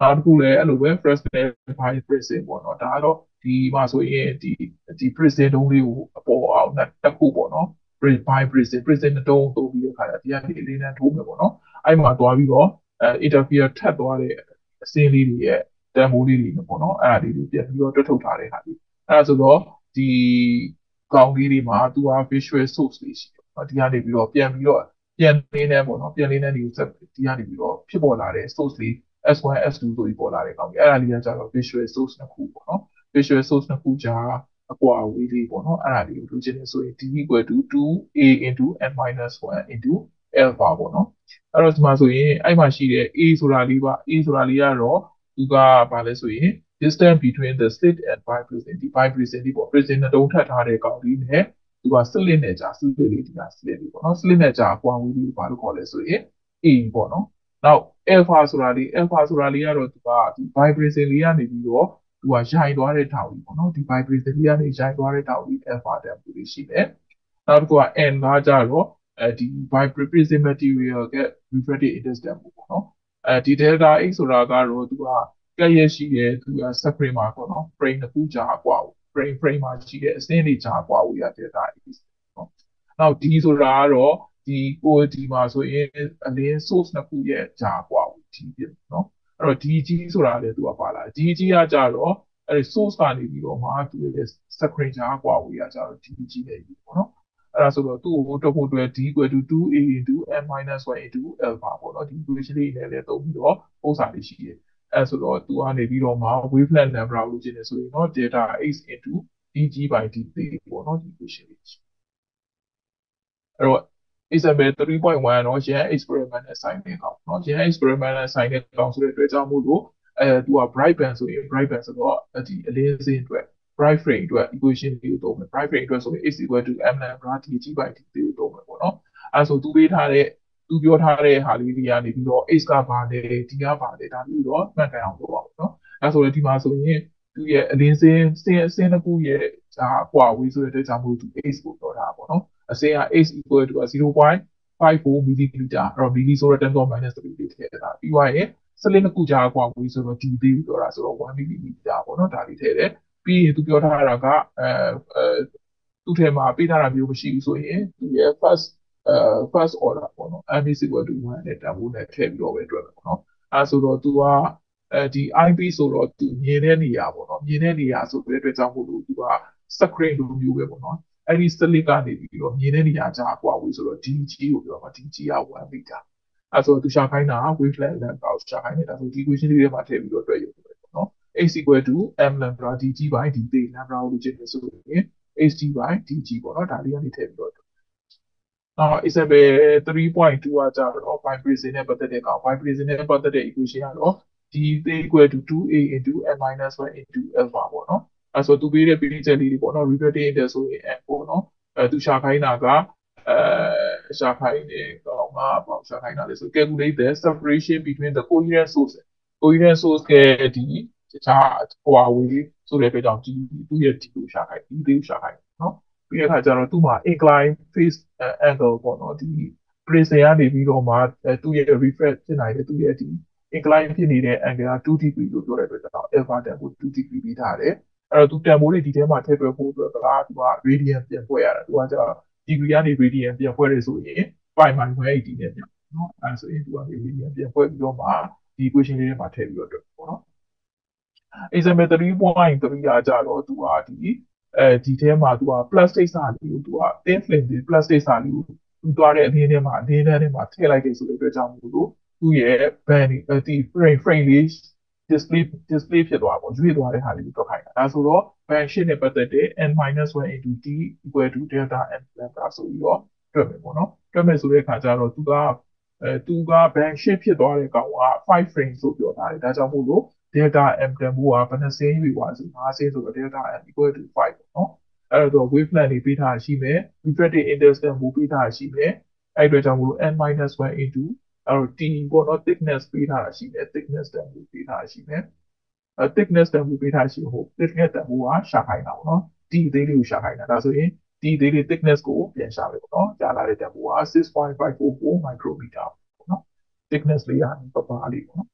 နောက်တစ်ခုလည်းအဲ့လိုပဲ Fresnel by Prism ပေါ့နော်ဒါကတော့ဒီမှာဆိုရင်ဒီဒီ Prism တုံးလေးကိုအပေါ်အောင်တစ်ခုပေါ့နော် by Prism Prism တုံးတိုးပြီးတဲ့ခါကျဒီကနေအလေးနဲ့ထိုးမယ်ပေါ့နော်အဲ့မှာသွားပြီးတော့အဲ interfere ထပ်သွားတဲ့အစင်းလေးတွေရဲ့တန်ဖိုးလေးတွေပေါ့နော်အဲ့ဒါလေးတွေပြန်ပြီးတော့တွတ်ထုတ်ထားတဲ့ဟာလေး အဲ့ဒါဆိုတော့ဒီကောင်လေးတွေမှာသူက visual source လေးရှိတယ်။ဒီကနေပြီးတော့ပြန်ပြီးတော့ပြန်လေးနဲ့ပေါ့နော်ပြန်လေးနဲ့ဒီကိုဆက်ဒီကနေပြီးတော့ဖြစ်ပေါ်လာတဲ့ source လေး S1 S2 ဆိုပြီးပေါ်လာတဲ့ကောင်ကြီးအဲ့ဒါလေးကကျတော့ visual source နှစ်ခုပေါ့နော် visual source နှစ်ခုကြာအကွာအဝေးလေးပေါ့နော်အဲ့ဒါလေးကိုလိုချင်နေဆိုရင် d equal to 2a into n minus 1 into alpha ပေါ့နော်အဲ့တော့ဒီမှာဆိုရင်အဲ့မှာရှိတဲ့ a ဆိုတာလေးပါ a ဆိုတာလေးကတော့သူကဘာလဲဆိုရင် distance between the slit and vibration ဒီ vibration ဒီပေါ့ vibration နှုံးထပ်ထားတဲ့ကောင်လေးနဲ့သူက slit နဲ့ကြာ slit လေးဒီက slit လေးပေါ့နော် slit နဲ့ကြာအကွာဝေးလေးဘာလို့ခေါ်လဲဆိုရင် a ပေါ့နော်နောက် alpha ဆိုတာလေး alpha ဆိုတာလေးကတော့သူကဒီ vibration လေးကနေပြီးတော့သူကရိုက်သွားတဲ့ထောင်ကြီးပေါ့နော်ဒီ vibration လေးကနေရိုက်သွားတဲ့ထောင်ကြီး alpha တန်ဖိုးလေးရှိတယ်နောက်တစ်ခုက n ကကြတော့အဲဒီ vibration material က refractive index တန်ဖိုးပေါ့နော်အဲဒီ delta x ဆိုတာကတော့သူက ကဲ့ရဲ့ရှိတဲ့သူက separate မှာပေါ့နော် frame တစ်ခုကြာกว่า frame frame မှာရှိတဲ့အစင်းတွေကြာกว่าဝေးရ delta x ပေါ့နောက် d ဆိုတာကတော့ဒီကိုဒီမှာဆိုရင်အလင်း source နှစ်ခုရဲ့ကြာกว่าဒီဖြစ်နော် အဲ့တော့ DG ဆိုတာလည်းသူကပါလာ DG ကကြတော့အဲ့ source ကနေပြီးတော့မှသူရဲ့ screen ကြားကွာဝေးရကြတော့ DG နဲ့ယူပေါ့နော်အဲ့ဒါဆိုတော့သူ့ကိုတွက်ဖို့အတွက် d equal to 2a into n minus 1 into alpha ပေါ့နော်ဒီ equation လေးနဲ့လည်းသုံးပြီးတော့ပုံစံလေးရှိတယ် အဲဆိုတော့သူကနေပြီးတော့မှ wavelength number ကိုကျင်းနေဆိုရင်တော့ delta h into dg by dt ပေါ့နော်ဒီ equation လေးအဲ့တော့ example 3.1တော့ yan experiment နဲ့ဆိုင်တဲ့ကောင်နော် yan experiment နဲ့ဆိုင်တဲ့ကောင်ဆိုတဲ့အတွက်ကြောင့်မို့လို့အဲသူက bright band ဆိုရင် bright band ဆိုတော့ဒီအလင်းစင်းအတွက် bright frame အတွက် equation လေးကိုသုံးမယ် bright frame အတွက်ဆိုရင် x equal to m lambda dg by dt ကိုသုံးမယ်ပေါ့နော်အဲဆိုသူပေးထားတဲ့ သူပြောထားတဲ့ဟာလေးတွေကနေပြီးတော့ x ကဘာလဲ d ကဘာလဲဒါပြီးတော့မှတ်ကန်အောင်လုပ်ပါဦးเนาะအဲဆိုရင်ဒီမှာဆိုရင်သူရဲ့အလင်းစင်းစင်းစင်းတစ်ခုရဲ့ဒါကွာဝေးဆိုတဲ့အတွက်ကြောင့်မို့သူ x ကိုပြောထားပါတော့အစင်းက h equal to 0.54 milliliter အဲ့တော့ milli ဆိုတော့10 minus 3လေးထည့်တာပြီးသွားရင်စလင်းတစ်ခုကြာကွာဝေးဆိုတော့ d သေးပြီးပြောတာဆိုတော့1 milliliter ပေါ့နော်ဒါလေးထည့်တယ်ပြီးရင်သူပြောထားတာကအဲအဲသူ့ထဲမှာပေးထားတာမျိုးမရှိဘူးဆိုရင်သူရဲ့ first အဲ first order ပေါ့နော် m is equal to 1နဲ့တန်ဖိုးနဲ့ထည့်ပြီးတော့ပဲတွက်မယ်ပေါ့နော်အဲဆိုတော့သူကအဲဒီ IP ဆိုတော့သူမြင်တဲ့နေရာပေါ့နော်မြင်တဲ့နေရာဆိုတဲ့အတွက်ကြောင့်မို့လို့သူက screen လိုမျိုးပဲပေါ့နော်အဲ့ဒီ slit ကနေပြီးတော့မြင်တဲ့နေရာကြားကွာဝေးဆိုတော့ DG ကိုပြောမှာ DG က1 meter အဲ့ဆိုသူရှာခိုင်းတာ wavelength length ကိုရှာခိုင်းနေတာဆိုဒီ equation လေးတွေမှာထည့်ပြီးတော့တွေ့ရုံပဲပေါ့နော် h equal to m lambda dg by dt lambda ကိုကြည့်နေဆိုရင် hd by dg ပေါ့နော်ဒါလေးကနေထည့်ပြီးတော့ နောက် example 3.2ကကြတော့ vibration နဲ့ပတ်သက်တဲ့ကောင် vibration နဲ့ပတ်သက်တဲ့ equation ကတော့ d equal to 2a into n minus 1 into alpha ပေါ့နော်အဲဆိုသူပေးတဲ့ page လေးတွေပေါ့နော် refracting index ဆိုရင် n ပေါ့နော်အဲသူရှာခိုင်းတာကအဲရှာခိုင်းနေကောင်ကပေါ့ရှာခိုင်းတာလေဆို calculate the separation between the coherent source coherent source ကဒီတခြားဟိုဟာဝေးဆိုတဲ့အတွက်ကြောင့်ဒီသူ့ရဲ့ဒီကိုရှာခိုင်းဒီလေးရှာခိုင်းနော် ပြီးတဲ့အခါကျတော့သူ့မှာ incline face angle ပေါ့နော်ဒီ place ကနေပြီးတော့မှသူ့ရဲ့ refresh ဖြစ်နိုင်တဲ့သူ့ရဲ့ဒီ incline ဖြစ်နေတဲ့ angle က2 degree လို့ပြောတဲ့အတွက်ကြောင့် alpha တန်ကို2 degree ပြီးထားတယ်အဲ့တော့သူတန်ဖိုးတွေဒီထဲမှာထည့်တွက်ဖို့အတွက်ကသူက radian ပြန်ဖွဲ့ရတယ်သူကကျတော့ degree ကနေ radian ပြန်ဖွဲ့ရဆိုရင် pi minus 180နဲ့ပြန်နော်အဲ့ဆိုရင်သူက radian ပြန်ဖွဲ့ပြီးတော့မှဒီ equation လေးထဲမှာထည့်ပြီးတော့တွက်ပေါ့နော် example 3.3ကကြတော့သူကဒီ အဲဒီထဲမှာသူက plastic စာလေးကိုသူက thin film တွေ plastic စာလေးကိုသူသွားတဲ့အင်းထဲမှာအင်းထဲမှာထည့်လိုက်တယ်ဆိုတဲ့အတွက်ကြောင့်မို့လို့သူ့ရဲ့ band ဒီ frame frame လေး display display ဖြစ်သွားပေါ့ရွေ့သွားတဲ့ဟာလေးကိုတွက်ခိုင်းတာဒါဆိုတော့ band shape နဲ့ပတ်သက်တဲ့ n-1 into t equal to delta n lambda ဆိုပြီးတော့တွက်မယ်ပေါ့နော်တွက်မယ်ဆိုတဲ့အခါကျတော့သူကအဲသူက band shape ဖြစ်သွားတဲ့ကောင်က5 frame ဆိုပြောထားတယ်ဒါကြောင့်မို့လို့ delta m တန်ဖိုးကဘယ်နှစင်းရွေ့သွားဆို5စင်းဆိုတော့ delta m equal to 5ပေါ့နော်အဲ့တော့ wavelength တွေပေးထားရှိမယ် refractive index တန်ဖိုးပေးထားရှိမယ်အဲ့အတွက်ကြောင့်မို့လို့ n-1 into အဲ့တော့ t ပေါ့နော် thickness ပေးထားတာရှိတယ် thickness တန်ဖိုးပေးထားရှိမယ်အဲ thickness တန်ဖိုးပေးထားရှိဟို thickness တန်ဖိုးကရှာခိုင်းတာပေါ့နော် t သေးလေးကိုရှာခိုင်းတာဒါဆိုရင် t သေးလေး thickness ကိုပြန်ရှာမယ်ပေါ့နော်ကြာလာတဲ့တန်ဖိုးက6.544 micrometer ပေါ့နော် thickness လေးကပပလေးပေါ့နော်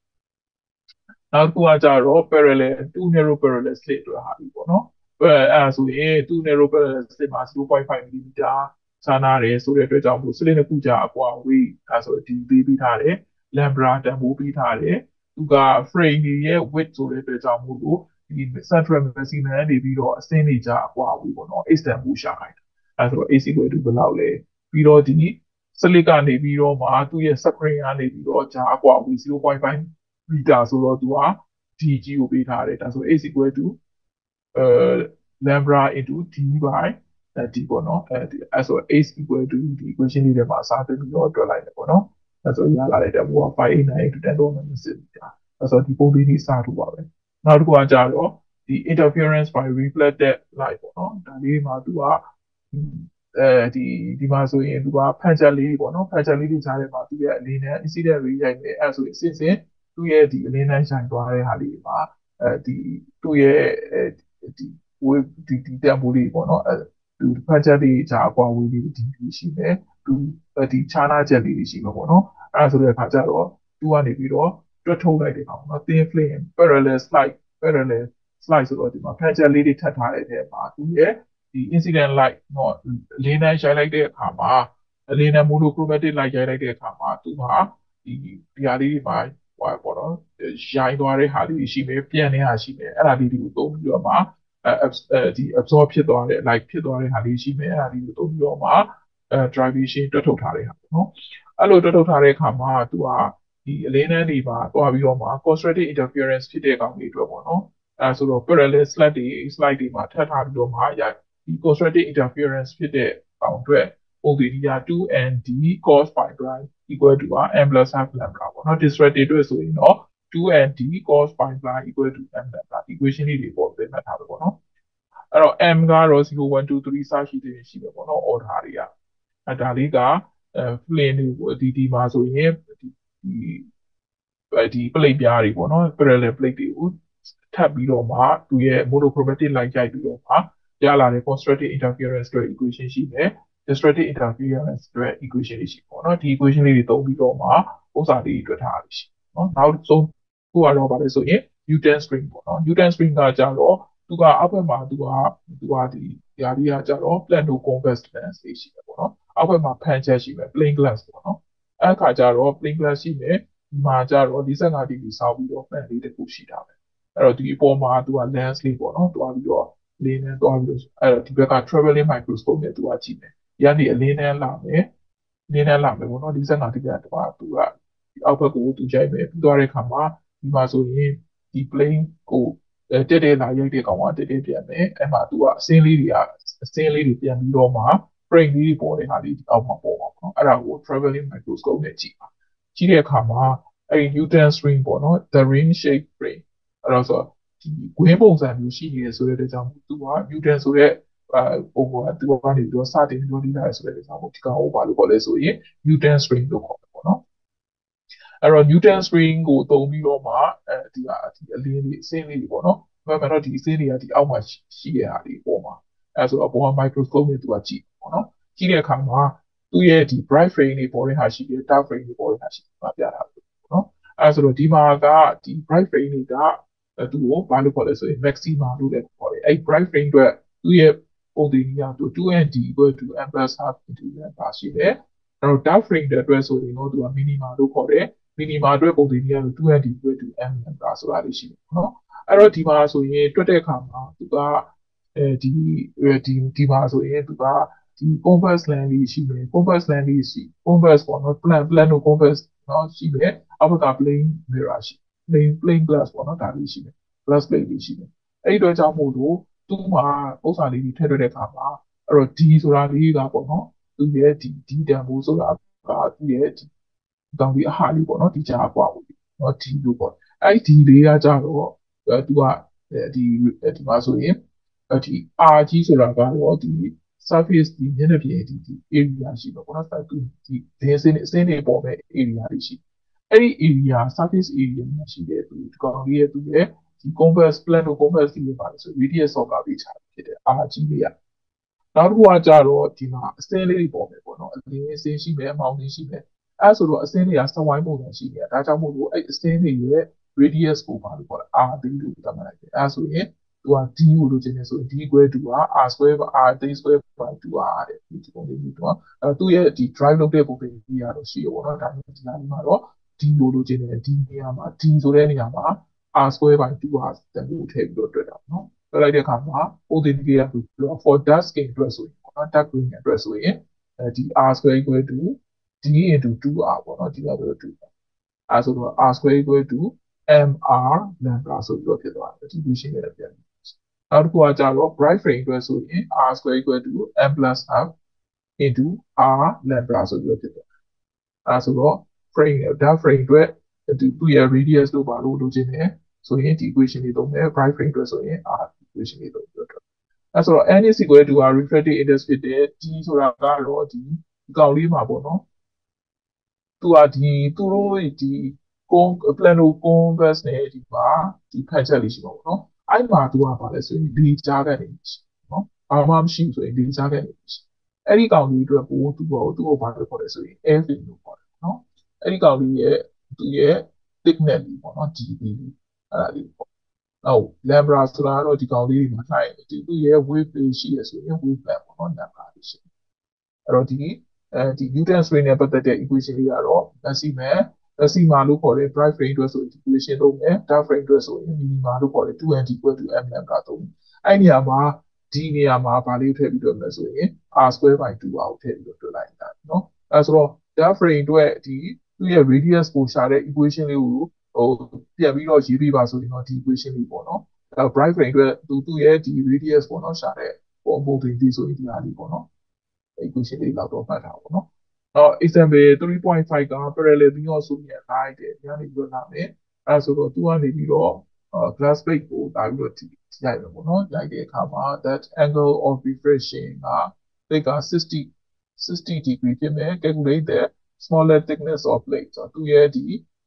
နောက်တစ်ခုကကြတော့ parallel two narrow parallel slit ဆိုတာဟာဒီပေါ့နော်အဲအဲဆိုရင် two narrow parallel slit မှာ0.5 mm ခြားနာတယ်ဆိုတဲ့အတွက်ကြောင့်မို့ slit နှစ်ခုကြာအကွာဝေးအဲဆိုဒီပေးပြီးထားတယ် lambda တန်ဖိုးပြီးထားတယ်သူက frame ရဲ့ width ဆိုတဲ့အတွက်ကြောင့်မို့လို့ဒီ central maximum နေပြီးတော့အစင်းနေကြအကွာဝေးပေါ့နော် x တန်ဖိုးရှာခိုင်းတာအဲဆိုတော့ ac ကိုတူဘယ်လောက်လဲပြီးတော့ဒီစလစ်ကနေပြီးတော့မှသူ့ရဲ့ screen ကနေပြီးတော့ဂျာအကွာဝေး0.5 မီတာဆိုတော့သူက dg ကိုပေးထားတယ်ဒါဆို h equal to အဲ lambda into d by d ပေါ့နော်အဲဒီအဲဆို h equal to ဒီ equation လေးထဲမှာစာသိပြီးတော့တွက်လိုက်တယ်ပေါ့နော်အဲဆိုရလာတဲ့တဘောက589 to 10 minus 6မီတာအဲဆိုဒီပုံလေးကြီးစာထူပါပဲနောက်တစ်ခုကကြတော့ဒီ interference by reflected light ပေါ့နော်ဒါလေးမှာသူကအဲဒီဒီမှာဆိုရင်သူကဖန်ချက်လေးပေါ့နော်ဖန်ချက်လေးတွေကြားထဲမှာသူရဲ့အနေနဲ့ incident ray ရိုက်နေအဲဆိုရင်စဉ်စဉ် သူ့ရဲ့ဒီအလင်းတိုင်းဆိုင်သွားတဲ့ဟာလေးမှာအဲဒီသူ့ရဲ့ဒီဝေးဒီဒီတန်ဖိုးလေးပေါ့နော်အဲသူဖတ်ချက်လေးဂျာအကွာဝေးလေးဒီဒီရှိတယ်သူဒီခြားနာချက်လေးရှိမှာပေါ့နော်အဲဆိုတဲ့အခါကျတော့သူကနေပြီးတော့တွက်ထုတ်လိုက်တယ်ပေါ့နော် thin film parallel slide parallel slide ဆိုတော့ဒီမှာဖတ်ချက်လေးတွေထပ်ထားတဲ့ထဲမှာသူရဲ့ဒီ incident light တော့အလင်းတိုင်းရှိုင်းလိုက်တဲ့အခါမှာအလင်းနဲ့ monochromatic light ရိုက်လိုက်တဲ့အခါမှာသူကဒီဒီဟာလေးတွေမှာ ဟိုပေါ့နော်ရိုင်းသွားတဲ့ဟာလေးရှိမယ်ပြန်တဲ့ဟာရှိမယ်အဲ့ဒါလေးတွေကိုသုံးပြီးတော့မှအဲဒီ absorb ဖြစ်သွားတဲ့ like ဖြစ်သွားတဲ့ဟာလေးရှိမယ်အဲ့ဒါလေးကိုသုံးပြီးတော့မှအဲ derivation တွက်ထုတ်ထားတဲ့ဟာပေါ့နော်အဲ့လိုတွက်ထုတ်ထားတဲ့အခါမှာသူကဒီအလင်းတန်းတွေမှာတွားပြီးတော့မှ constructive interference ဖြစ်တဲ့ကောင်တွေအတွက်ပေါ့နော်အဲဆိုတော့ parallel slide တွေ slide တွေမှာထပ်ထားပြီးတော့မှဒီ constructive interference ဖြစ်တဲ့ကောင်အတွက်ပုံသီရိယာ 2nd cos pi prime equal to m plus half lambda ပေါ့နော် distracted အတွက်ဆိုရင်တော့ 2nd cos pi prime equal to m lambda equation လေးတွေပေါ်ပြင်မှတ်ထားတယ်ပေါ့နော်အဲ့တော့ m ကတော့0 1 2 3စရှိတဲ့ရှိတယ်ပေါ့နော် order တွေကအဲဒါလေးကအဲ plane တွေကိုဒီဒီမှာဆိုရင်ဒီဒီ plate ပြားတွေပေါ့နော် parallel plate တွေကိုထပ်ပြီးတော့မှသူရဲ့ monochromatic light ရိုက်ပြီးတော့မှရလာတဲ့ constructive interference အတွက် equation ရှိတယ် destructive interference အတွက် equation တွေရှိပေါ့နော်ဒီ equation လေးတွေသုံးပြီးတော့မှဥစ္စာလေးတွေတွေ့ထားရရှိနော်နောက်ဆုံးခုကတော့ဗာလဲဆိုရင် Newton string ပေါ့နော် Newton string ကကြတော့သူကအောက်ဘက်မှာသူကသူကဒီຢာလေးကကြတော့ plano convex lens လေးရှိတယ်ပေါ့နော်အောက်ဘက်မှာ pan jet ရှိမယ် plane glass ပေါ့နော်အဲ့အခါကျတော့ plane glass ရှိမယ်ဒီမှာကျတော့45 degree ဆောက်ပြီးတော့ pan လေးတစ်ခုရှိတာပဲအဲ့တော့ဒီအပေါ်မှာသူက lens လေးပေါ့နော်တွားပြီးတော့လေးနဲ့တွားပြီးတော့အဲ့တော့ဒီဘက်က traveling microscope နဲ့သူကကြည့်မယ် ဒီကနေအလင်းနဲ့လာမယ်အလင်းနဲ့လာမယ်ပေါ့နော်45 degree တော့သူကဒီအောက်ဘက်ကိုသူရိုက်မယ်ပြီးသွားတဲ့အခါမှာဒီမှာဆိုရင်ဒီ plane ကိုတက်တက်လာရိုက်တဲ့ကောင်ကတက်တက်ပြန်မယ်အဲ့မှာသူကအစင်းလေးတွေကအစင်းလေးတွေပြန်ပြီးတော့မှ frame လေးတွေပေါ်တဲ့ဟာလေးဒီအောက်မှာပေါ်ပါပေါ့နော်အဲ့ဒါကို traveling microscope နဲ့ကြည့်ပါကြည့်တဲ့အခါမှာအဲ့ဒီ Newton string ပေါ့နော် the ring shape frame အဲ့တော့ဆိုဒီဂွင်းပုံစံမျိုးရှိနေတယ်ဆိုတဲ့အတွက်ကြောင့်သူက Newton ဆိုတဲ့အဲ ဟိုကသူကနေပြီးတော့စတင်ပြီးတော့ဒီလာဆိုတဲ့အတွက်ကြောင့်ဒီကောင်ကိုဘာလို့ခေါ်လဲဆိုရင် Newton string လို့ခေါ်တယ်ပေါ့နော်အဲ့တော့ Newton string ကိုသုံးပြီးတော့မှအဲဒီဟာဒီအလင်းလေးအစင်းလေးတွေပေါ့နော်။ဒါပေမဲ့တော့ဒီအစင်းတွေကဒီအောက်မှာရှိတဲ့ဟာတွေပေါ်မှာအဲဆိုတော့ဘောက microscope နဲ့သူကကြည့်ပေါ့နော်။ကြည့်တဲ့အခါမှာသူ့ရဲ့ဒီ bright frame တွေပေါ်တဲ့ဟာရှိတယ် dark frame တွေပေါ်တဲ့ဟာရှိတယ်ပြထားတယ်ပေါ့နော်။အဲဆိုတော့ဒီမှာကဒီ bright frame တွေကသူ့ကိုဘာလို့ခေါ်လဲဆိုရင် maxima လို့လည်းခေါ်တယ်။အဲ bright frame အတွက်သူ့ရဲ့ ပုံသဏ္ဍာန်က 2nd equal to m plus half into lambda ရှိတယ်။အဲ့တော့ dark frame တဲ့အတွက်ဆိုရင်တော့သူက minima လို့ခေါ်တယ်။ minima အတွက်ပုံသဏ္ဍာန်က 2nd equal to m lambda ဆိုတာလေးရှိတယ်ပေါ့နော်။အဲ့တော့ဒီမှာဆိုရင်တွက်တဲ့အခါမှာသူကအဲဒီဒီဒီမှာဆိုရင်သူကဒီ converse lens လေးရှိတယ် converse lens လေးရှိ converse ပေါ့နော် plan plano converse နော်ရှိတယ်အောက်က plane mirror ရှိ plane plane glass ပေါ့နော်ဒါလေးရှိတယ် glass plate လေးရှိတယ်အဲ့ဒီတော့ကြောင့်မို့လို့ သူ့မှာဥစ္စာလေးတွေထည့်တွေ့တဲ့အခါမှာအဲ့တော့ D ဆိုတာလေးကပေါ့နော်သူရဲ့ဒီ D တန်ဖိုးဆိုတာကသူရဲ့ဒီတောင်ဒီအဟာလေးပေါ့နော်ဒီကြားကွာဘူးနော် D လို့ပေါ့အဲ့ဒီ D လေးကကြတော့သူကဒီဒီမှာဆိုရင်ဒီ R ကြီးဆိုတာကတော့ဒီ surface ဒီမျက်နှာပြင်ဒီဒီ area ရှိတော့ပေါ့နော်ဒီဒီဒီအစင်းအစင်းတွေပေါ်မဲ့ area တွေရှိအဲ့ဒီ area surface area မှာရှိတဲ့သူဒီကောင်လေးရဲ့သူရဲ့ ဒီ convex plano convex ကြီးပါလို့ဆို radius of curvature ဖြစ်တဲ့ R ကြီးလေးရနောက်တစ်ခုကကြတော့ဒီမှာအစင်းလေးတွေပေါ်မယ်ပေါ့နော်အလင်းအစင်းရှိမယ်အမောင်လေးရှိမယ်အဲဆိုတော့အစင်းတွေကစဝိုင်းပုံစံရှိနေတာဒါကြောင့်မို့လို့အဲ့အစင်းတွေရဲ့ radius ကိုပါလို့ခေါ်တာ r 3လို့သတ်မှတ်လိုက်တယ်အဲဆိုရင်သူက d ကိုလိုချင်တယ်ဆိုရင် d equal to r square r 3 square by 2r တဲ့ဒီပုံလေးမျိုးတော့အဲသူ့ရဲ့ဒီ drive လုပ်တဲ့ပုံလေးကြီးရတော့ရှိရပေါ့နော်ဒါမျိုးဒီနားမှာတော့ d လိုလိုချင်တယ် d နေရာမှာ d ဆိုတဲ့နေရာမှာ r square by 2r တန်ဖိုးထည့်ပြီးတော့တွေ့တာပေါ့နော်တွေ့လိုက်တဲ့အခါမှာ ODD ကပြီးတော့ for dark skin အတွက်ဆိုရင်ပေါ့နော် dark green အတွက်ဆိုရင်အဲဒီ r square equal to d into 2r ပေါ့နော်ဒီကတော့2အဲဆိုတော့ r square equal to mr lambda ဆိုပြီးတော့ဖြစ်သွားတယ်ဒီ equation နဲ့ပြန်နောက်တစ်ခုကကြတော့ bright frame အတွက်ဆိုရင် r square equal to m plus half into r lambda ဆိုပြီးတော့ဖြစ်သွားတယ်အဲဆိုတော့ frame dark frame အတွက်ဒီသူ့ရဲ့ radius လို့ပါလို့လိုချင်တယ် ဆိုရင်ဒီ equation တွေသုံးမယ် bright frame အတွက်ဆိုရင် r equation တွေသုံးပြီးတော့အဲဆိုတော့ n is equal to r refractive index ဖြစ်တယ် d ဆိုတာကတော့ဒီကောင်လေးမှာပေါ့နော်သူကဒီသူတို့ဒီကွန်ပလန်နိုကွန်ဘတ်နဲ့ဒီမှာဒီဖက်ချက်လေးရှိပါဘောနော်အဲ့မှာသူကပါလဲဆိုရင်ဒီကြားကနေရှိနော်ဘာမှမရှိဆိုရင်ဒီကြားကနေရှိအဲ့ဒီကောင်လေးအတွက်ကိုသူ့ဘောသူ့ကိုဘာလို့ခေါ်လဲဆိုရင် F လို့ခေါ်တယ်နော်အဲ့ဒီကောင်လေးရဲ့သူရဲ့ thickness လေးပေါ့နော် DB အဲ့ဒါလေးပေါ့ဟုတ် lambda ဆိုတာတော့ဒီကောင်လေးတွေမှာထိုင်ဒီသူရဲ့ wave လေးရှိရဆိုရင် wave plan ပေါ့နော် lambda လေးရှိအဲ့တော့ဒီအဲဒီ Newton string နဲ့ပတ်သက်တဲ့ equation လေးကတော့ decimal decimal လို့ခေါ်တဲ့ bright frame အတွက်ဆို equation equation သုံးမယ် dark frame အတွက်ဆိုရင် minima လို့ခေါ်တယ် 2n equal to m lambda သုံးမယ်အဲ့နေရာမှာဒီနေရာမှာဗာလေးထည့်ပြီးတော့မယ်ဆိုရင် r square by 2 r ကိုထည့်ပြီးတော့တွက်လိုက်တာเนาะအဲဆိုတော့ dark frame အတွက်ဒီသူ့ရဲ့ radius ကိုရှာတဲ့ equation လေးကို ဟိုပြန်ပြီးတော့ရေးပြပါဆိုရင်တော့ဒီ equation လေးပေါ့နော်အဲ bright frame အတွက်သူသူ့ရဲ့ဒီ radius ပေါ့နော်ရှာတဲ့ဟို mobility ဆိုရင်ဒီဟာလေးပေါ့နော် equation လေးလောက်တော့မှတ်ထားပါတော့တော့ example 3.5က parallel ပြီးတော့ဆိုရင်လိုက်တယ်ညနေပြီးတော့လာမယ်အဲဆိုတော့သူကနေပြီးတော့ glass plate ကိုလာပြီးတော့ထိရိုက်တယ်ပေါ့နော်ရိုက်တဲ့အခါမှာ that angle of refraction က plate က60 60 degree ဖြစ်မယ် calculate the smaller thickness of plate ဆိုတော့သူရဲ့ဒီ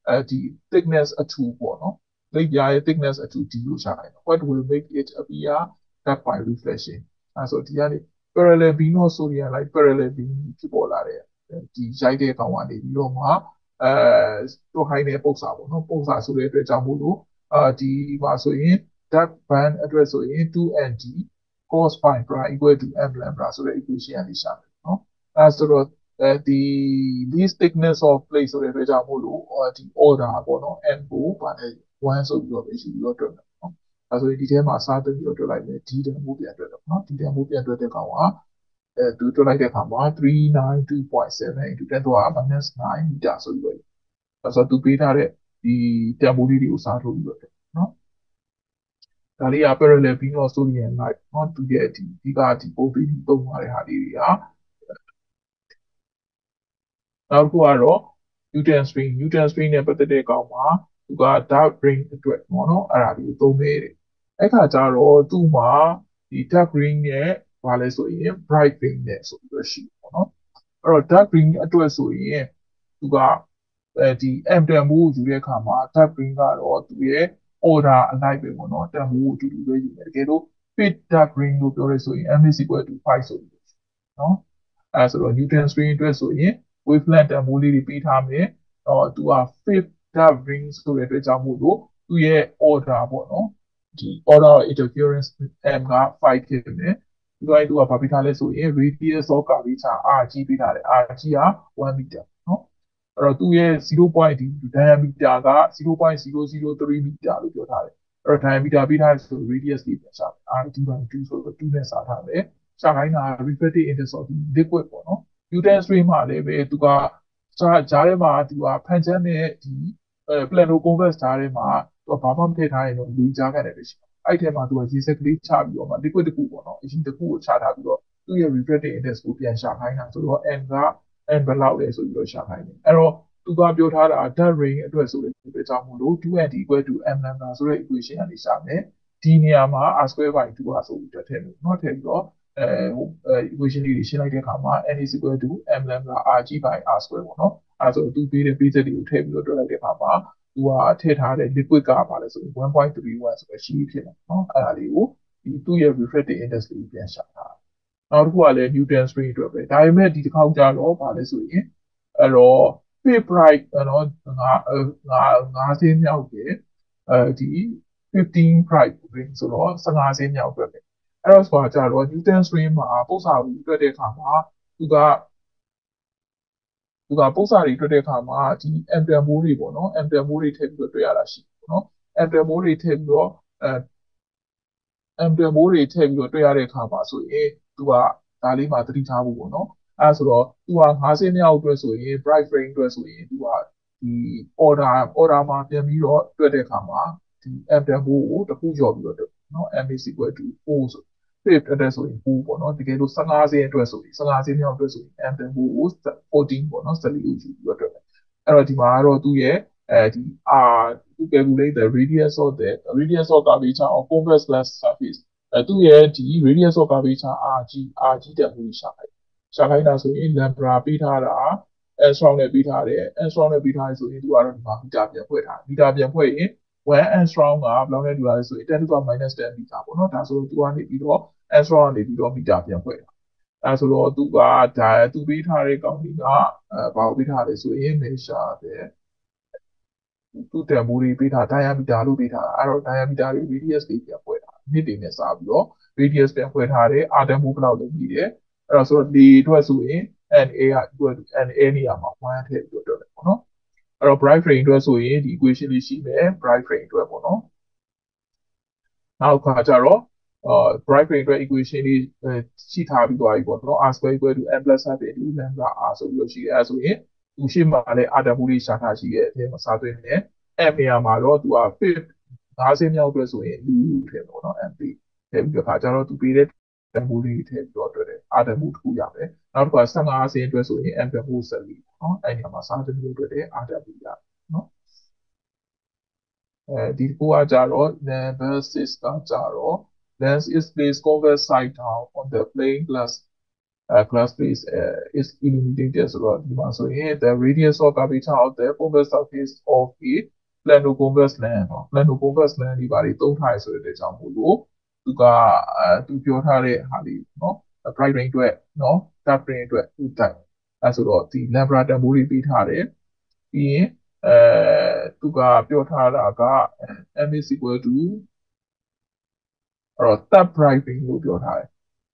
အဲဒီ thickness အထူပေါ့နော် plate ပြားရဲ့ thickness အထူ d လို့ရှာလိုက်တယ် what will make it appear that by reflection အဲဆိုဒီကနေ parallel beam တော့ဆိုရင် like parallel beam ဖြစ်ပေါ်လာတဲ့ဒီရိုက်တဲ့ကောင်ကနေပြီးတော့မှအဲတို့ဟိုင်းတဲ့ပုံစံပေါ့နော်ပုံစံဆိုတဲ့အတွက်ကြောင့်မို့လို့အာဒီမှာဆိုရင် dark band အတွက်ဆိုရင် 2nd cos pi prime equal to m lambda ဆိုတဲ့ equation ကနေရှာမယ်နော်အဲဆိုတော့ အဲဒီ least thickness of plate ဆိုတဲ့အတွက်ကြောင့်မို့လို့ဒီ order ပေါ့နော် n ကိုဗာနဲ့1ဆိုပြီးတော့ပဲရှိပြီးတော့တွက်မယ်နော်အဲဆိုရင်ဒီထဲမှာစားသိပြီးတော့တွက်လိုက်မယ် d တန်မိုးပြန်တွက်တော့နော် d တန်မိုးပြန်တွက်တဲ့ကောင်ကအဲသူတွက်လိုက်တဲ့အခါမှာ392.7 into 10 to the minus 9 meter ဆိုပြီးတော့အဲဆိုသူပေးထားတဲ့ဒီတန်ဖိုးလေးတွေကိုစားထုတ်ပြီးတော့နော်ဒါလေးက parallel beam of sodium light နော်သူရဲ့ဒီဒီကဒီပုံပြီးသုံးထားတဲ့ဟာလေးတွေက နောက်တစ်ခုကတော့ Newton string Newton string နဲ့ပတ်သက်တဲ့ကောင်မှာသူက dark ring အတွက်ပေါ့နော်အဲ့ဒါလေးကိုသုံးနေတယ်အဲ့ခါကျတော့သူ့မှာဒီ dark ring နဲ့ဘာလဲဆိုရင် bright ring နဲ့ဆိုပြီးတော့ရှိပေါ့နော်အဲ့တော့ dark ring အတွက်ဆိုရင်သူကအဲဒီ m တန်ဖိုးကိုယူတဲ့အခါမှာ dark ring ကတော့သူရဲ့ order အလိုက်ပဲပေါ့နော်တန်ဖိုးကိုအတူတူပဲယူမယ်တကယ်လို့ fit dark ring လို့ပြောရဆိုရင် m is equal to 5ဆိုပြီးနော်အဲဆိုတော့ Newton string အတွက်ဆိုရင် wavelength တန်ဖိုးလေးတွေပေးထားမယ်တော့သူက fit dark ring ဆိုတဲ့အတွက်ကြောင့်မို့လို့သူရဲ့ order ပေါ့နော်ဒီ order of interference m က5ဖြစ်မယ်ဒီကသူကဘာပေးထားလဲဆိုရင် radius of curvature r ကြီးပေးထားတယ် r ကြီးက1 meter နော်အဲ့တော့သူ့ရဲ့ 0. ဒီ diameter က0.003 meter လို့ပြောထားတယ်အဲ့တော့ diameter ပေးထားတယ်ဆို radius လေးပြန်ရှာမယ် r d by 2ဆိုတော့2နဲ့စာထားတယ်ရှာခိုင်းတာ refractive index of liquid ပေါ့နော် mutants တွေမှာလည်းပဲသူကစားကြားထဲမှာသူကဖန်ချမ်းတဲ့ဒီအဲ plano converse ကြားထဲမှာသူကဘာမှမထည့်ထားရင်တော့လေးကြားခံတယ်ပဲရှိတယ်အဲ့ထဲမှာသူကရေစက်ကလေးချပြီးတော့မှ liquid တစ်ခုပေါ့နော်အရင်တစ်ခုကိုချထားပြီးတော့သူ့ရဲ့ refractive index ကိုပြန်ရှာခိုင်းတာဆိုတော့ n က n ဘယ်လောက်လဲဆိုပြီးတော့ရှာခိုင်းတယ်အဲ့တော့သူကပြောထားတာ dot range အတွက်ဆိုတဲ့အတွက်ကြောင့်မို့လို့ 2n equal to m lambda ဆိုတဲ့ equation ကနေရှာမယ်ဒီနေရာမှာ r square by 2ပါဆိုပြီးတော့ထည့်လို့နော်ထည့်ပြီးတော့ အဲ equation လေးတွေရှင်းလိုက်တဲ့အခါမှာ n is equal to m lambda rg by r square ပေါ့နော်အဲဆိုသူပေးတဲ့ base တွေကိုထည့်ပြီးတော့တွက်လိုက်တဲ့အခါမှာသူကထည့်ထားတဲ့ liquid ကပါလဲဆိုရင်1.31ဆိုတော့ရှိဖြစ်တယ်နော်အဲ့ဒါလေးကိုဒီသူ့ရဲ့ refractive index လေးပြန်ရှာထားနောက်တစ်ခုကလည်း Newton string အတွက်ပဲဒါပေမဲ့ဒီတစ်ခေါက်ကျတော့ပါလဲဆိုရင်အဲ့တော့ fit bright နော်ငါငါငါးစင်းမြောက်တယ်အဲဒီ15 bright ring ဆိုတော့15စင်းမြောက်အတွက်ပဲ အဲ့တော့ဆိုတာကြတော့ Newton string မှာပုံစံကိုတွေ့တဲ့အခါမှာသူကသူကပုံစံတွေတွေ့တဲ့အခါမှာဒီ ampere mode တွေပေါ့နော် ampere mode တွေထည့်ပြီးတော့တွေ့ရတာရှိပေါ့နော် ampere mode တွေထည့်ပြီးတော့အဲ ampere mode တွေထည့်ပြီးတော့တွေ့ရတဲ့အခါမှာဆိုရင်သူကဒါလေးမှာသတိထားဖို့ပေါ့နော်အဲဆိုတော့သူက50မြောက်အတွက်ဆိုရင် bright frame အတွက်ဆိုရင်သူကဒီ order order မှာပြန်ပြီးတော့တွေ့တဲ့အခါမှာဒီ ampere mode ကိုတစ်ခုကျော်ပြီးတော့တွေ့နော် m is equal to 4ဆို fifth အတွက်ဆိုရင်4ပေါ့နော်တကယ်လို့15စင်းအတွက်ဆိုရင်15စင်းမြောက်အတွက်ဆိုရင် m တန်ဖိုးကို14ပေါ့နော်14လို့ယူပြီးတော့တွေ့တယ်အဲ့တော့ဒီမှာကတော့သူ့ရဲ့အဲဒီ r to calculate the radius of the radius of curvature of convex glass surface အဲသူ့ရဲ့ဒီ radius of curvature r g r g တန်ဖိုးရှာခိုင်းရှာခိုင်းတာဆိုရင် lambda ပေးထားတာ angstrom နဲ့ပေးထားတယ် angstrom နဲ့ပေးထားရဆိုရင်သူကတော့ဒီမှာမီတာပြန်ဖွဲ့ထားမီတာပြန်ဖွဲ့ရင် 1 angstrom ကဘယ်လောက်နဲ့တူလာလဲဆိုရင်10 to the minus 10မီတာပေါ့နော်ဒါဆိုတော့သူကနေပြီးတော့ angstrom ကနေပြီးတော့မီတာပြန်ဖွဲ့တာအဲဆိုတော့သူကဒါသူပေးထားတဲ့ကောင်ကြီးကအဲဘာကိုပေးထားလဲဆိုရင် measure တဲ့သူတန်ဖိုးတွေပေးထား diameter လို့ပေးထားတာအဲ့တော့ diameter တွေ radius တွေပြန်ဖွဲ့တာနှစ်တွေနဲ့စားပြီးတော့ radius ပြန်ဖွဲ့ထားတယ် r တန်ဖိုးဘယ်လောက်လဲပြီးတယ်အဲ့တော့ဆိုတော့ဒီအတွက်ဆိုရင် NA က equal to NA နေရာမှာ1ထည့်ပြီးတော့တွက်တယ်ပေါ့နော် အဲ့တော့ bright frame အတွက်ဆိုရင်ဒီ equation လေးရှိမယ် bright frame အတွက်ပေါ့နော်နောက်ခါကျတော့အာ bright frame အတွက် equation လေးရှိထားပြီးသွားပြီပေါ့နော် r square equal to m plus half into lambda r ဆိုပြီးလို့ရှိရဲအဲဆိုရင်သူရှိမှလည်းအာတမှုလေးရှာထားရှိရဲ့အဲမှာစာသွင်းနေတယ်အဲ့နေရာမှာတော့သူက fifth 50မြောက်အတွက်ဆိုရင်လူထည့်ပေါ့နော် mp ထည့်ပြီးတော့ခါကျတော့သူပေးတဲ့တန်ဖိုးလေးထည့်ပြီးတော့အတွက်တယ်အာတမှုတစ်ခုရမယ် နောက်တစ်ခါ15ဆင်းအတွက်ဆိုရင် m တန်ဖိုးဆက်ပြီးပေါ့နော်အဲ့ဒီမှာစာသွင်းလို့အတွက်တယ်အာတမှုရနော်အဲဒီကိုကကြတော့ number 6ကကြတော့ lens is placed convex side down on the plane glass uh, glass base uh, is illuminated ဆိုတော့ဒီမှာဆိုရင် the radius of curvature of the convex surface of a plano convex lens เนาะ plano convex lens ဒီပါတွေသုံးထားရဆိုတဲ့ကြောင့်မို့လို့သူကအဲသူပြောထားတဲ့ဟာလေးเนาะ bright range အတွက်เนาะ dark range အတွက်သူတိုက်အဲဆိုတော့ဒီ lambda တန်ဖိုးတွေပေးထားတယ်ပြီးရင်အဲသူကပြောထားတာက m is equal to အဲ့တော့ tab brightening လို့ပြောထားတယ်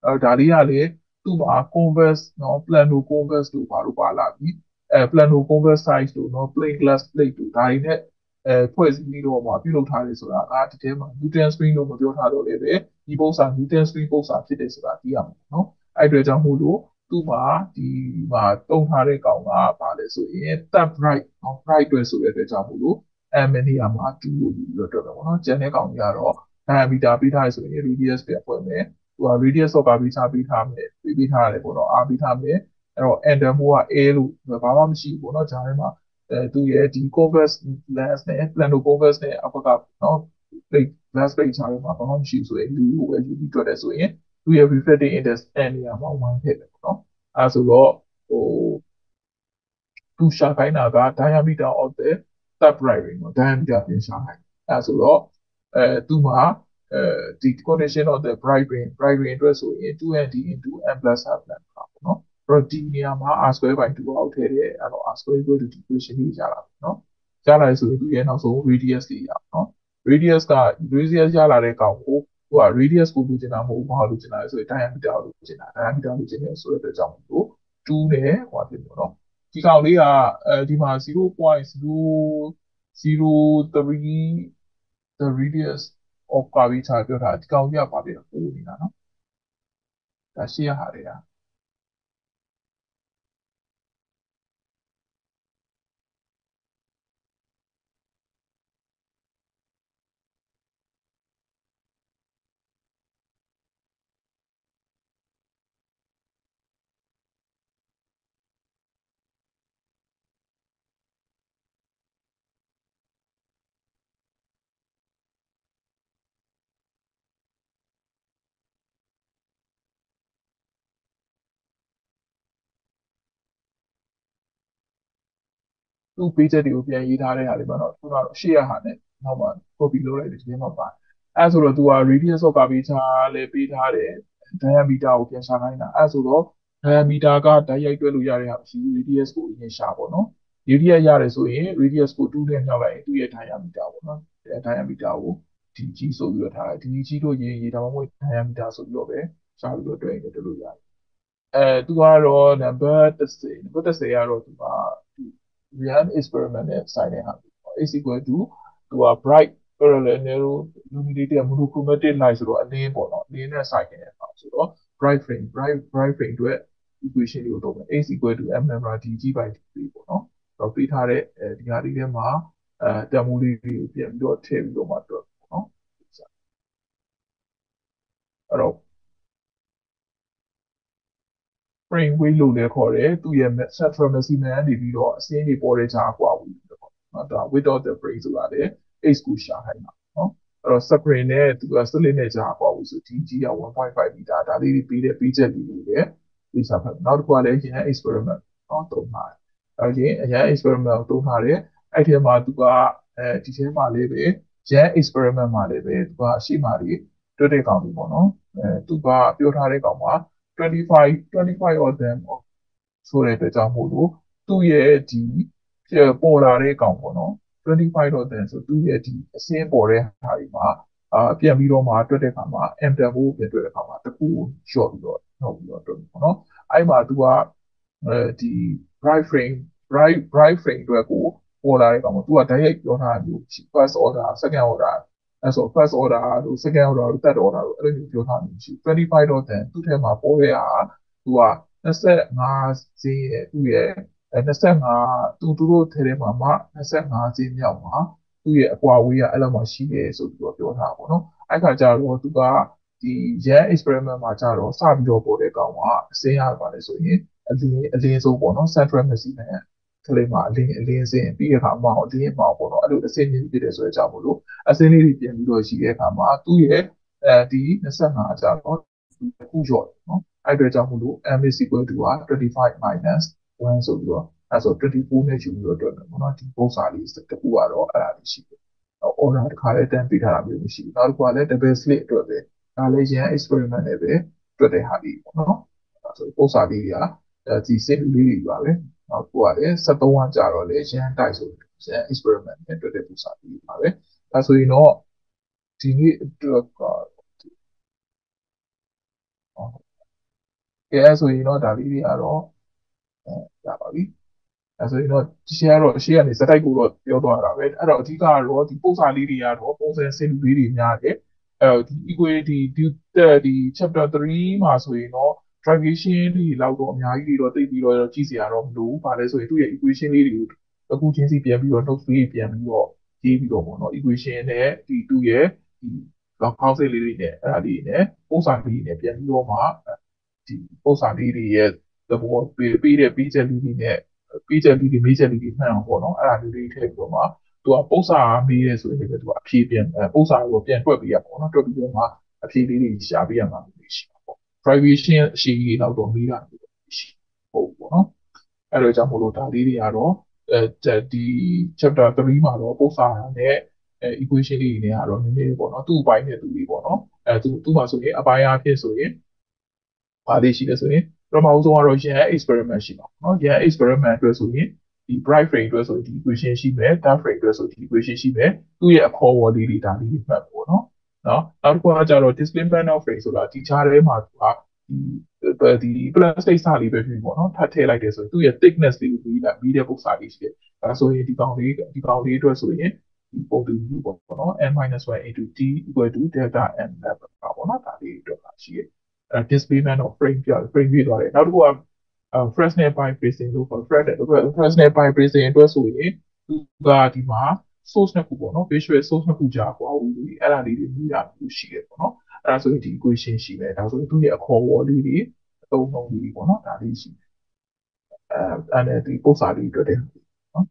အဲ့ဒါလေးကလေသူ့မှာ convex เนาะ plano convex လို့ပါလို့ပါလာပြီအဲ plano convex size လို့เนาะ plane glass plate လို့ဒါတွေနဲ့ အဲဖွဲ့စည်းပြီးတော့မှပြုလုပ်ထားတယ်ဆိုတာဒါဒီထဲမှာ Newton spring လို့မပြောထားတော့လည်းပဲဒီပုံစံ Newton spring ပုံစံဖြစ်တယ်ဆိုတာသိရမှာပေါ့နော်အဲ့အတွက်ကြောင့်မို့လို့သူ့မှာဒီမှာတုံထားတဲ့ကောင်ကဘာလဲဆိုရင် tap right နော် right တွေဆိုတဲ့အတွက်ကြောင့်မို့လို့ m နေရာမှာ2လို့ပြီးတော့တွေ့တယ်ပေါ့နော်ကျန်တဲ့ကောင်ကြီးကတော့ diameter ပေးထားရဆိုရင် radius ပြန်ဖွဲ့မယ်သူက radius of ပေးထားပေးထားမယ်ပေးပေးထားရတယ်ပေါ့နော် r ပေးထားမယ်အဲ့တော့ enter mode က a လို့ဘာမှမရှိဘူးပေါ့နော်ဂျာထဲမှာ အဲသူရဲ့ဒီ convex lens နဲ့ plano convex နဲ့အပကနော် plate glass plate ချားထဲမှာဘာမှမရှိဘူးဆိုရင်လူကိုပဲယူပြီးတွက်တယ်ဆိုရင်သူရဲ့ reflecting index n နေရာမှာ1ဖြစ်တယ်ပေါ့နော်အဲဆိုတော့ဟိုသူရှာခိုင်းတာက diameter of the separate ပေါ့ diameter ပြင်ရှာခိုင်းအဲဆိုတော့အဲသူ့မှာအဲဒီ condition of the bright ring bright ring အတွက်ဆိုရင် 2nd into m plus half lambda ပေါ့နော်အဲ့ တော့ဒီနေရာမှာ r square by 2အောက်ထည့်တယ်အဲ့တော့ r square equal to equation ကြီးရလာပြီနော်ရလာဆိုရင်ဒီရဲ့နောက်ဆုံး radius ကြီးရအောင်နော် radius က radius ရလာတဲ့ကောင်ကိုဟိုက radius ကိုလိုချင်တာမဟုတ်ဘာလို့ချင်တာလဲဆိုရင် diameter ကိုလိုချင်တာ diameter လိုချင်တယ်ဆိုတဲ့အတွက်ကြောင့်မို့လို့2နဲ့ဟိုဖြစ်လို့နော်ဒီကောင်လေးကအဲဒီမှာ0.003 the radius of curvature ပြောတာဒီကောင်ကြီးကပါပြီးတော့ပို့နေတာနော်ဒါရှေ့ရဟာတွေက သူ့ page တွေကိုပြန်ရေးထားတဲ့ဟာတွေပါတော့သူကတော့ရှေ့ရဟာနဲ့နောက်မှ copy လုပ်လိုက်တယ်ဒီမှာပါအဲဆိုတော့သူက radius of curvature လည်းပေးထားတယ် diameter ကိုပြန်ရှာခိုင်းတာအဲဆိုတော့ diameter ကတိုက်ရိုက်တွက်လို့ရတဲ့ဟာမရှိဘူး radius ကိုအရင်ရှာပေါ့နော် radius ရတယ်ဆိုရင် radius ကို2နဲ့မြောက်လိုက်ရင်သူ့ရဲ့ diameter ပေါ့နော်အဲ diameter ကိုဒီကြီးဆိုပြီးတော့ထားတယ်ဒီကြီးလို့ရေးရေးဒါမှမဟုတ် diameter ဆိုပြီးတော့ပဲရှာပြီးတော့တွက်ရင်တွက်လို့ရတယ်အဲသူကတော့ number 30 number 30ကတော့သူက real experiment နဲ့ဆိုင်တဲ့ဟာပေါ့ is equal to သူက bright parallel narrow illuminated monochromatic light ဆိုတော့အလင်းပေါ့နော်အလင်းနဲ့ဆိုင်နေတဲ့ဟာဆိုတော့ bright frame bright bright frame အတွက် equation တွေကိုတော့ is equal to m number dg by dt ပေါ့နော်တော့ပေးထားတဲ့အဲဒီဟာလေးထဲမှာအဲတန်ဖိုးလေးတွေကိုပြန်ပြီးတော့ထည့်ပြီးတော့မှတော့ပေါ့နော်အဲ့တော့ frame weight လို့လည်းခေါ်တယ်သူရဲ့ central maximum ကနေပြီးတော့အစင်းတွေပေါ်တဲ့ကြားကွာဘူးလို့ခေါ်တယ်နော်ဒါ width of the frame ဆိုတာလေ h ကိုရှာခိုင်းတာနော်အဲ့တော့ screen နဲ့သူက slit နဲ့ကြားကွာဘူးဆို dg က1.5 meter ဒါလေးတွေပြီးတဲ့ပြီးချက်လေးတွေလည်းသိစားဖတ်နောက်တစ်ခုကလည်းရန် experiment နော်တုံးထားတယ်အဲ့ဒီအရန် experiment ကိုတုံးထားတယ်အဲ့ဒီမှာသူကအဲဒီထဲမှာလေးပဲရန် experiment မှာလေးပဲသူကအရှိမှလေးတွေ့တဲ့ကောင်ကြီးပေါ့နော်အဲသူကပြောထားတဲ့ကောင်မှာ 25 25 of them ဆိုတဲ့အတွက်ကြောင့်မို့လို့သူ့ရဲ့ဒီပေါ်လာတဲ့ကောင်ပေါ့နော်25 of them ဆိုသူ့ရဲ့ဒီအစင်းပေါ်တဲ့ဟာဒီမှာအာပြန်ပြီးတော့မှတွက်တဲ့ခါမှာ m တန်ဖို့ပြန်တွက်တဲ့ခါမှာတခုကို short ပြီးတော့နှုတ်ပြီးတော့တွက်ပေါ့နော်အဲ့မှာသူကအဲဒီ bright frame bright bright frame အတွက်ကိုပေါ်လာတဲ့ကောင်ပေါ့သူက direct ပြောထားတာမျိုးရှိ first order second order အဲဆို first order တို့ second order တို့ third order တို့အဲ့လိုမျိုးပြောထားမျိုးရှိ25တော့တန်သူ့ထဲမှာပေါ်တဲ့ဟာသူက25ဈေးရဲ့သူ့ရဲ့25သူတို့ထဲထဲမှာမှ25ဈေးမြောက်မှာသူ့ရဲ့အကွာဝေးကအဲ့လိုမှရှိတယ်ဆိုပြီးတော့ပြောထားပါတော့အဲ့ခါကျတော့သူကဒီ yan experiment မှာကျတော့စပြီးတော့ပေါ်တဲ့ကောင်ကအစင်းရပါတယ်ဆိုရင်အလင်းအလင်းဆုံးပေါ့နော် central maximum ကလေးမှာအလင်းအလင်းစင်းပြီးတဲ့အခါမှာအလင်းမှာပေါ့နော်အဲ့လိုအစင်းကြီးဖြစ်တယ်ဆိုတဲ့အကြောင်းမို့လို့အစင်းလေးတွေပြန်ပြီးတော့ရှိတဲ့အခါမှာသူ့ရဲ့အဲဒီ25အကြတော့ခုကျော်နော်အဲ့အတွက်ကြောင့်မို့လို့ m is equal to 25 minus 1ဆိုပြီးတော့အဲဆို24နဲ့ယူပြီးတော့တွက်မယ်ပေါ့နော်ဒီပုံစံလေးတစ်ခုကတော့အဲ့ဒါလေးရှိတယ် order တစ်ခါလေးတန်းပေးထားတာမျိုးမရှိဘူးနောက်တစ်ခုကလည်း double slit အတွက်ပဲဒါလည်းရန် experiment နဲ့ပဲတွက်တဲ့ဟာလေးပေါ့နော်အဲဆိုပုံစံလေးတွေကဒီ set လေးတွေပါပဲ နောက်ခုကလည်း73ကကြာတော့လေရန်တိုက်ဆိုရန် experiment နဲ့တွက်တဲ့ပုံစံလေးပါပဲဒါဆိုရင်တော့ဒီနေ့အတွက်ကကဲဆိုရင်တော့ဒါလေးတွေကတော့အဲရပါပြီအဲဆိုရင်တော့ရှေ့ကတော့ရှေ့ကနေစတိုက်ကိုတော့ပြောသွားတာပဲအဲ့တော့အဓိကကတော့ဒီပုံစံလေးတွေကတော့ပုံစံစင်လူလေးတွေများတယ်အဲဒီ equality ဒီ chapter 3မှာဆိုရင်တော့ derivation တွေလောက်တော့အများကြီးတွေတော့သိပြီးတော့ကြည့်စရာတော့မလိုဘူး။ဘာလဲဆိုရင်သူ့ရဲ့ equation လေးတွေကိုအခုချင်းစီပြန်ပြီးတော့ note လေးပြန်ပြီးတော့ရေးပြီးတော့ပေါ့နော် equation နဲ့ဒီသူ့ရဲ့ဒီခေါင်းစဉ်လေးတွေနဲ့အဲ့ဒါလေးနဲ့ပုံစံလေးတွေနဲ့ပြန်ပြီးတော့မှဒီပုံစံလေးတွေရဲ့သဘောပေးပေးတဲ့ပြီးချက်လေးတွေနဲ့ပြီးချက်လေးတွေမေးချက်လေးတွေမှန်အောင်ပေါ့နော်အဲ့ဒါလေးတွေထည့်ပြီးတော့မှသူကပုံစံမေးရဲဆိုရင်လည်းသူကအဖြေပြန်ပုံစံကိုပြန်တွက်ပေးရပေါ့နော်တွက်ပြီးတော့မှအဖြေလေးတွေရှာပေးရမှာရှိပါပေါ့ privation အရှိကြီးတော့တော့မေးတာရှိဟုတ်ပေါ့နော်အဲ့လိုကြောင့်မလို့ဒါလေးတွေကတော့အဲဒီ chapter 3မှာတော့ပို့စာနဲ့ equation လေးတွေကတော့နည်းနည်းပေါ့နော်သူ့အပိုင်းနဲ့သူလေးပေါ့နော်အဲသူသူ့မှာဆိုရင်အပိုင်းအဖြစ်ဆိုရင်ဘာလေးရှိလဲဆိုရင်ပထမဆုံးကတော့ yan experiment ရှိပါတော့နော် yan experiment အတွက်ဆိုရင်ဒီ bright frame အတွက်ဆိုဒီ equation ရှိမယ် dark frame အတွက်ဆိုဒီ equation ရှိမယ်သူ့ရဲ့အခေါ်ဝေါ်လေးတွေဒါလေးတွေမှတ်ပေါ့နော် နော်နောက်တစ်ခုကကြတော့ displacement of frame ဆိုတာဒီ chart ထဲမှာသူကဒီဒီ plastic စာလေးပဲဖြစ်ပေါ့နော်ထပ်ထည့်လိုက်တယ်ဆိုရင်သူ့ရဲ့ thickness လေးကိုပြီးလာပြီးတဲ့ပုံစံလေးရှိတယ်ဒါဆိုရင်ဒီကောင်လေးဒီကောင်လေးအတွက်ဆိုရင်ဒီပုံတူမျိုးပေါ့နော် n-1 into t equal to delta n ပါပေါ့နော်ဒါလေးအတွက်ပါရှိတယ် displacement of frame ပြ frame ပြသွားတယ်နောက်တစ်ခုက Fresnel by bracing လို့ခေါ် Fresnel by bracing အတွက်ဆိုရင်သူကဒီမှာ source နှစ်ခုပေါ့နော် visual source နှစ်ခုကြာကွာဦးလေးအဲ့ဒါလေးတွေမြင်ရလို့ရှိတယ်ပေါ့နော်အဲ့ဒါဆိုရင်ဒီ equation ရှိတယ်ဒါဆိုရင်သူ့ရဲ့အခေါ်အဝေါ်လေးတွေအသုံးနှုန်းလေးပေါ့နော်ဒါလေးရှိတယ်အဲအဲ့ဒီပုံစံလေးတွေ့တယ်နော်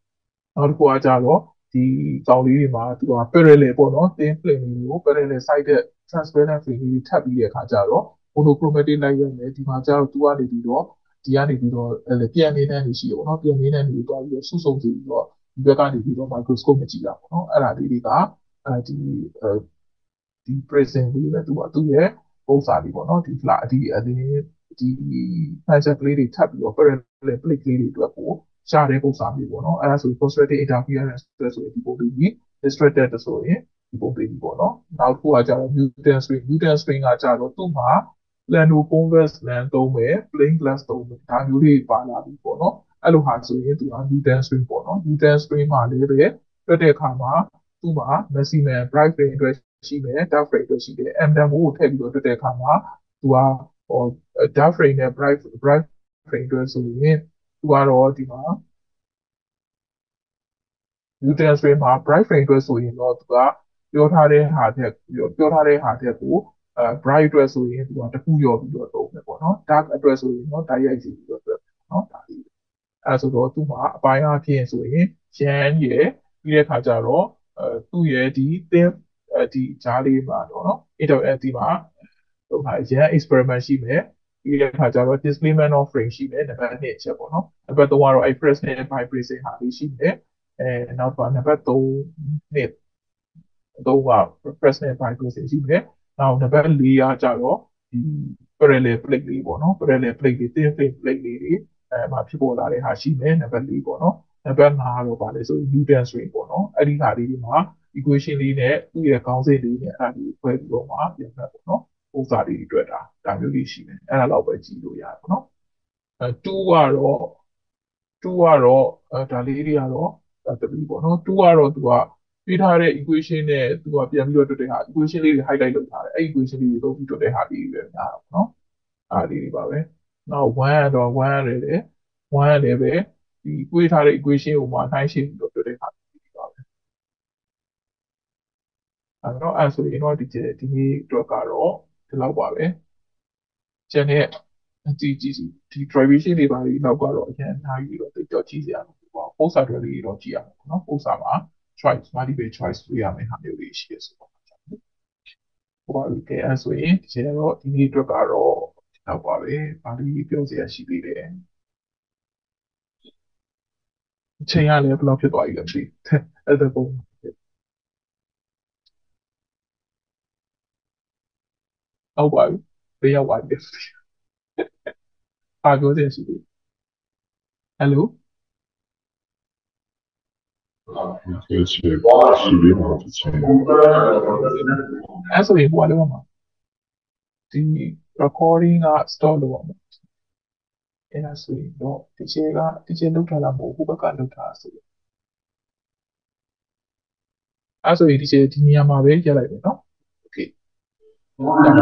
နောက်တစ်ခုကကြတော့ဒီကြောင်လေးတွေမှာသူက parallel ပေါ့နော် thin plane တွေကို parallel sided transparent plane တွေထပ်ပြီးတဲ့အခါကျတော့ monochromatic light ရမယ်ဒီမှာကျတော့သူကနေပြီးတော့ဒီကနေပြီးတော့ပြန်နေတဲ့နေရှိရပေါ့နော်ပြန်နေတဲ့နေတော့ပြီးတော့ဆုစုံစီပြီးတော့ ဒီဘက်ကနေပြီးတော့ microscope မကြည့်တာပေါ့နော်အဲ့ဒါလေးတွေကအဲဒီဒီ present လေးပဲသူကသူ့ရဲ့ပုံစံလေးပေါ့နော်ဒီ flat ဒီအဒီဒီ measure ကလေးတွေထပ်ပြီးတော့ parallel plate ကလေးတွေအတွက်ကိုရှာတဲ့ပုံစံမျိုးပေါ့နော်အဲ့ဒါဆို constructed interference ဆိုရင်ဒီပုံလေးကြီး distracted ဆိုရင်ဒီပုံလေးကြီးပေါ့နော်နောက်တစ်ခုကကျတော့ Newton string Newton string ကကျတော့သူ့မှာ plano convex lens သုံးမယ် plain glass သုံးမယ်ဒါမျိုးတွေပါလာပြီပေါ့နော် အဲ့လိုဟာဆိုရင်သူက Newton string ပေါ့နော် Newton string မှာလည်းပဲတွက်တဲ့အခါမှာသူ့မှာ maximum bright frame အတွက်ရှိမယ် dark frame အတွက်ရှိတယ် m dam ကိုထည့်ပြီးတော့တွက်တဲ့အခါမှာသူကဟို dark frame နဲ့ bright bright frame အတွက်ဆိုရင်သူကတော့ဒီမှာ Newton string မှာ bright frame အတွက်ဆိုရင်တော့သူကပြောထားတဲ့ဟာတဲ့ပြောထားတဲ့ဟာတဲ့ကိုအဲ bright အတွက်ဆိုရင်သူကတစ်ခုရောပြီးတော့သုံးမယ်ပေါ့နော် dark အတွက်ဆိုရင်တော့တိုက်ရိုက်စီပြီးတော့တွက်နော်ဒါလေး အဲဆိုတော့သူ့မှာအပိုင်းအဖြစ်ဆိုရင်ရန်ရဲ့ပြီးတဲ့ခါကျတော့အဲသူ့ရဲ့ဒီ thin ဒီဂျားလေးမှာတော့နော် interactive မှာဟိုဟာရန် experiment ရှိမယ်ပြီးတဲ့အခါကျတော့ displacement of frame ရှိမယ်နံပါတ်2အချက်ပေါ့နော်နံပါတ်3ကတော့ express နဲ့ vibration ဟာလေးရှိမယ်အဲနောက်တော့နံပါတ်3နှစ်တော့က press နဲ့ vibration ရှိမယ်နောက်နံပါတ်4ကကြတော့ဒီ parallel plate လေးပေါ့နော် parallel plate လေး thin film plate လေးတွေ အဲမှာဖြစ်ပေါ်လာတဲ့ဟာရှိမယ်နံပါတ်4ပေါ့နော်နံပါတ်5တော့ဗာလဲဆို Newton string ပေါ့နော်အဲ့ဒီဟာလေးဒီမှာ equation လေးနဲ့သူ့ရဲ့ခေါင်းစဉ်လေးနဲ့အဲ့ဒါလေးဖွဲ့ပြီးတော့မှပြန်ဖတ်ပေါ့နော်ပုံစံလေးတွေတွေ့တာဒါမျိုးလေးရှိတယ်အဲ့ဒါတော့ပဲကြည့်လို့ရတယ်ပေါ့နော်အဲ2ကတော့2ကတော့အဲဒါလေးတွေကတော့ဒါတပီပေါ့နော်2ကတော့သူကပေးထားတဲ့ equation နဲ့သူကပြန်ပြီးတော့တွက်တဲ့ဟာ equation လေးတွေ highlight လုပ်ထားတယ်အဲ့ equation လေးတွေသုံးပြီးတွက်တဲ့ဟာလေးတွေပဲများတာပေါ့နော်အားလေးတွေပါပဲ နောက်1ကတော့1ရတယ်လေ1ရတယ်ပဲဒီတွေးထားတဲ့ equation ကိုမှနှိုင်းရှင်းပြီးတော့တွက်တဲ့ဟာလေးတွေပါပဲအဲ့တော့အဲ့ဆိုရင်တော့ဒီဒီနေ့အတွက်ကတော့ဒီလောက်ပါပဲကျန်တဲ့အကြည့်ကြည့်ဒီ derivation တွေပါလေးတော့ကတော့အရင်အများကြီးတော့တိတ်တော့ကြည့်စရာမလိုပါဘူး။ post တွေလေးတော့ကြည့်ရမှာပေါ့နော်။ post မှာ choice multiple choice တွေ့ရမယ့်ဟာမျိုးတွေရှိရဆိုတော့ဟိုပါပြီကဲအဲ့ဆိုရင်ဒီချိန်တော့ဒီနေ့အတွက်ကတော့ တော့ပါပဲ။ဘာလို့ပြောစရာရှိသေးလဲ။အချိန်ကလည်းဘယ်လောက်ဖြစ်သွားပြီလဲမသိဘူး။အဲ့ဒါပုံဟုတ်ပါပြီ။ဘေးရောက်ပါပြီ။အားပြောစရာရှိသေးတယ်။ Hello 这些是礼貌之前，အဲ့ဆိုရင်ဟိုကလည်းမှာဒီ recording က stop လုပ်အောင်အဲ့ဒါဆိုရင်တော့ teacher က teacher လောက်ထားတာမဟုတ်ဟိုဘက်ကလောက်ထားဆိုရင်အဲ့ဆိုရင် teacher ဒီနေရာမှာပဲရက်လိုက်ပြီနော် okay ဒါမှ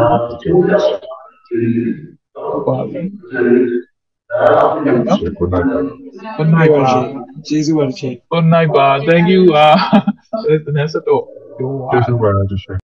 ပါပြီ။ Good night. Good night. ကျေးဇူးပါတချင်။ Good night ပါ။ Thank you ပါ။ဒါနဲ့ဆက်တော့ကျေးဇူးပါတချင်။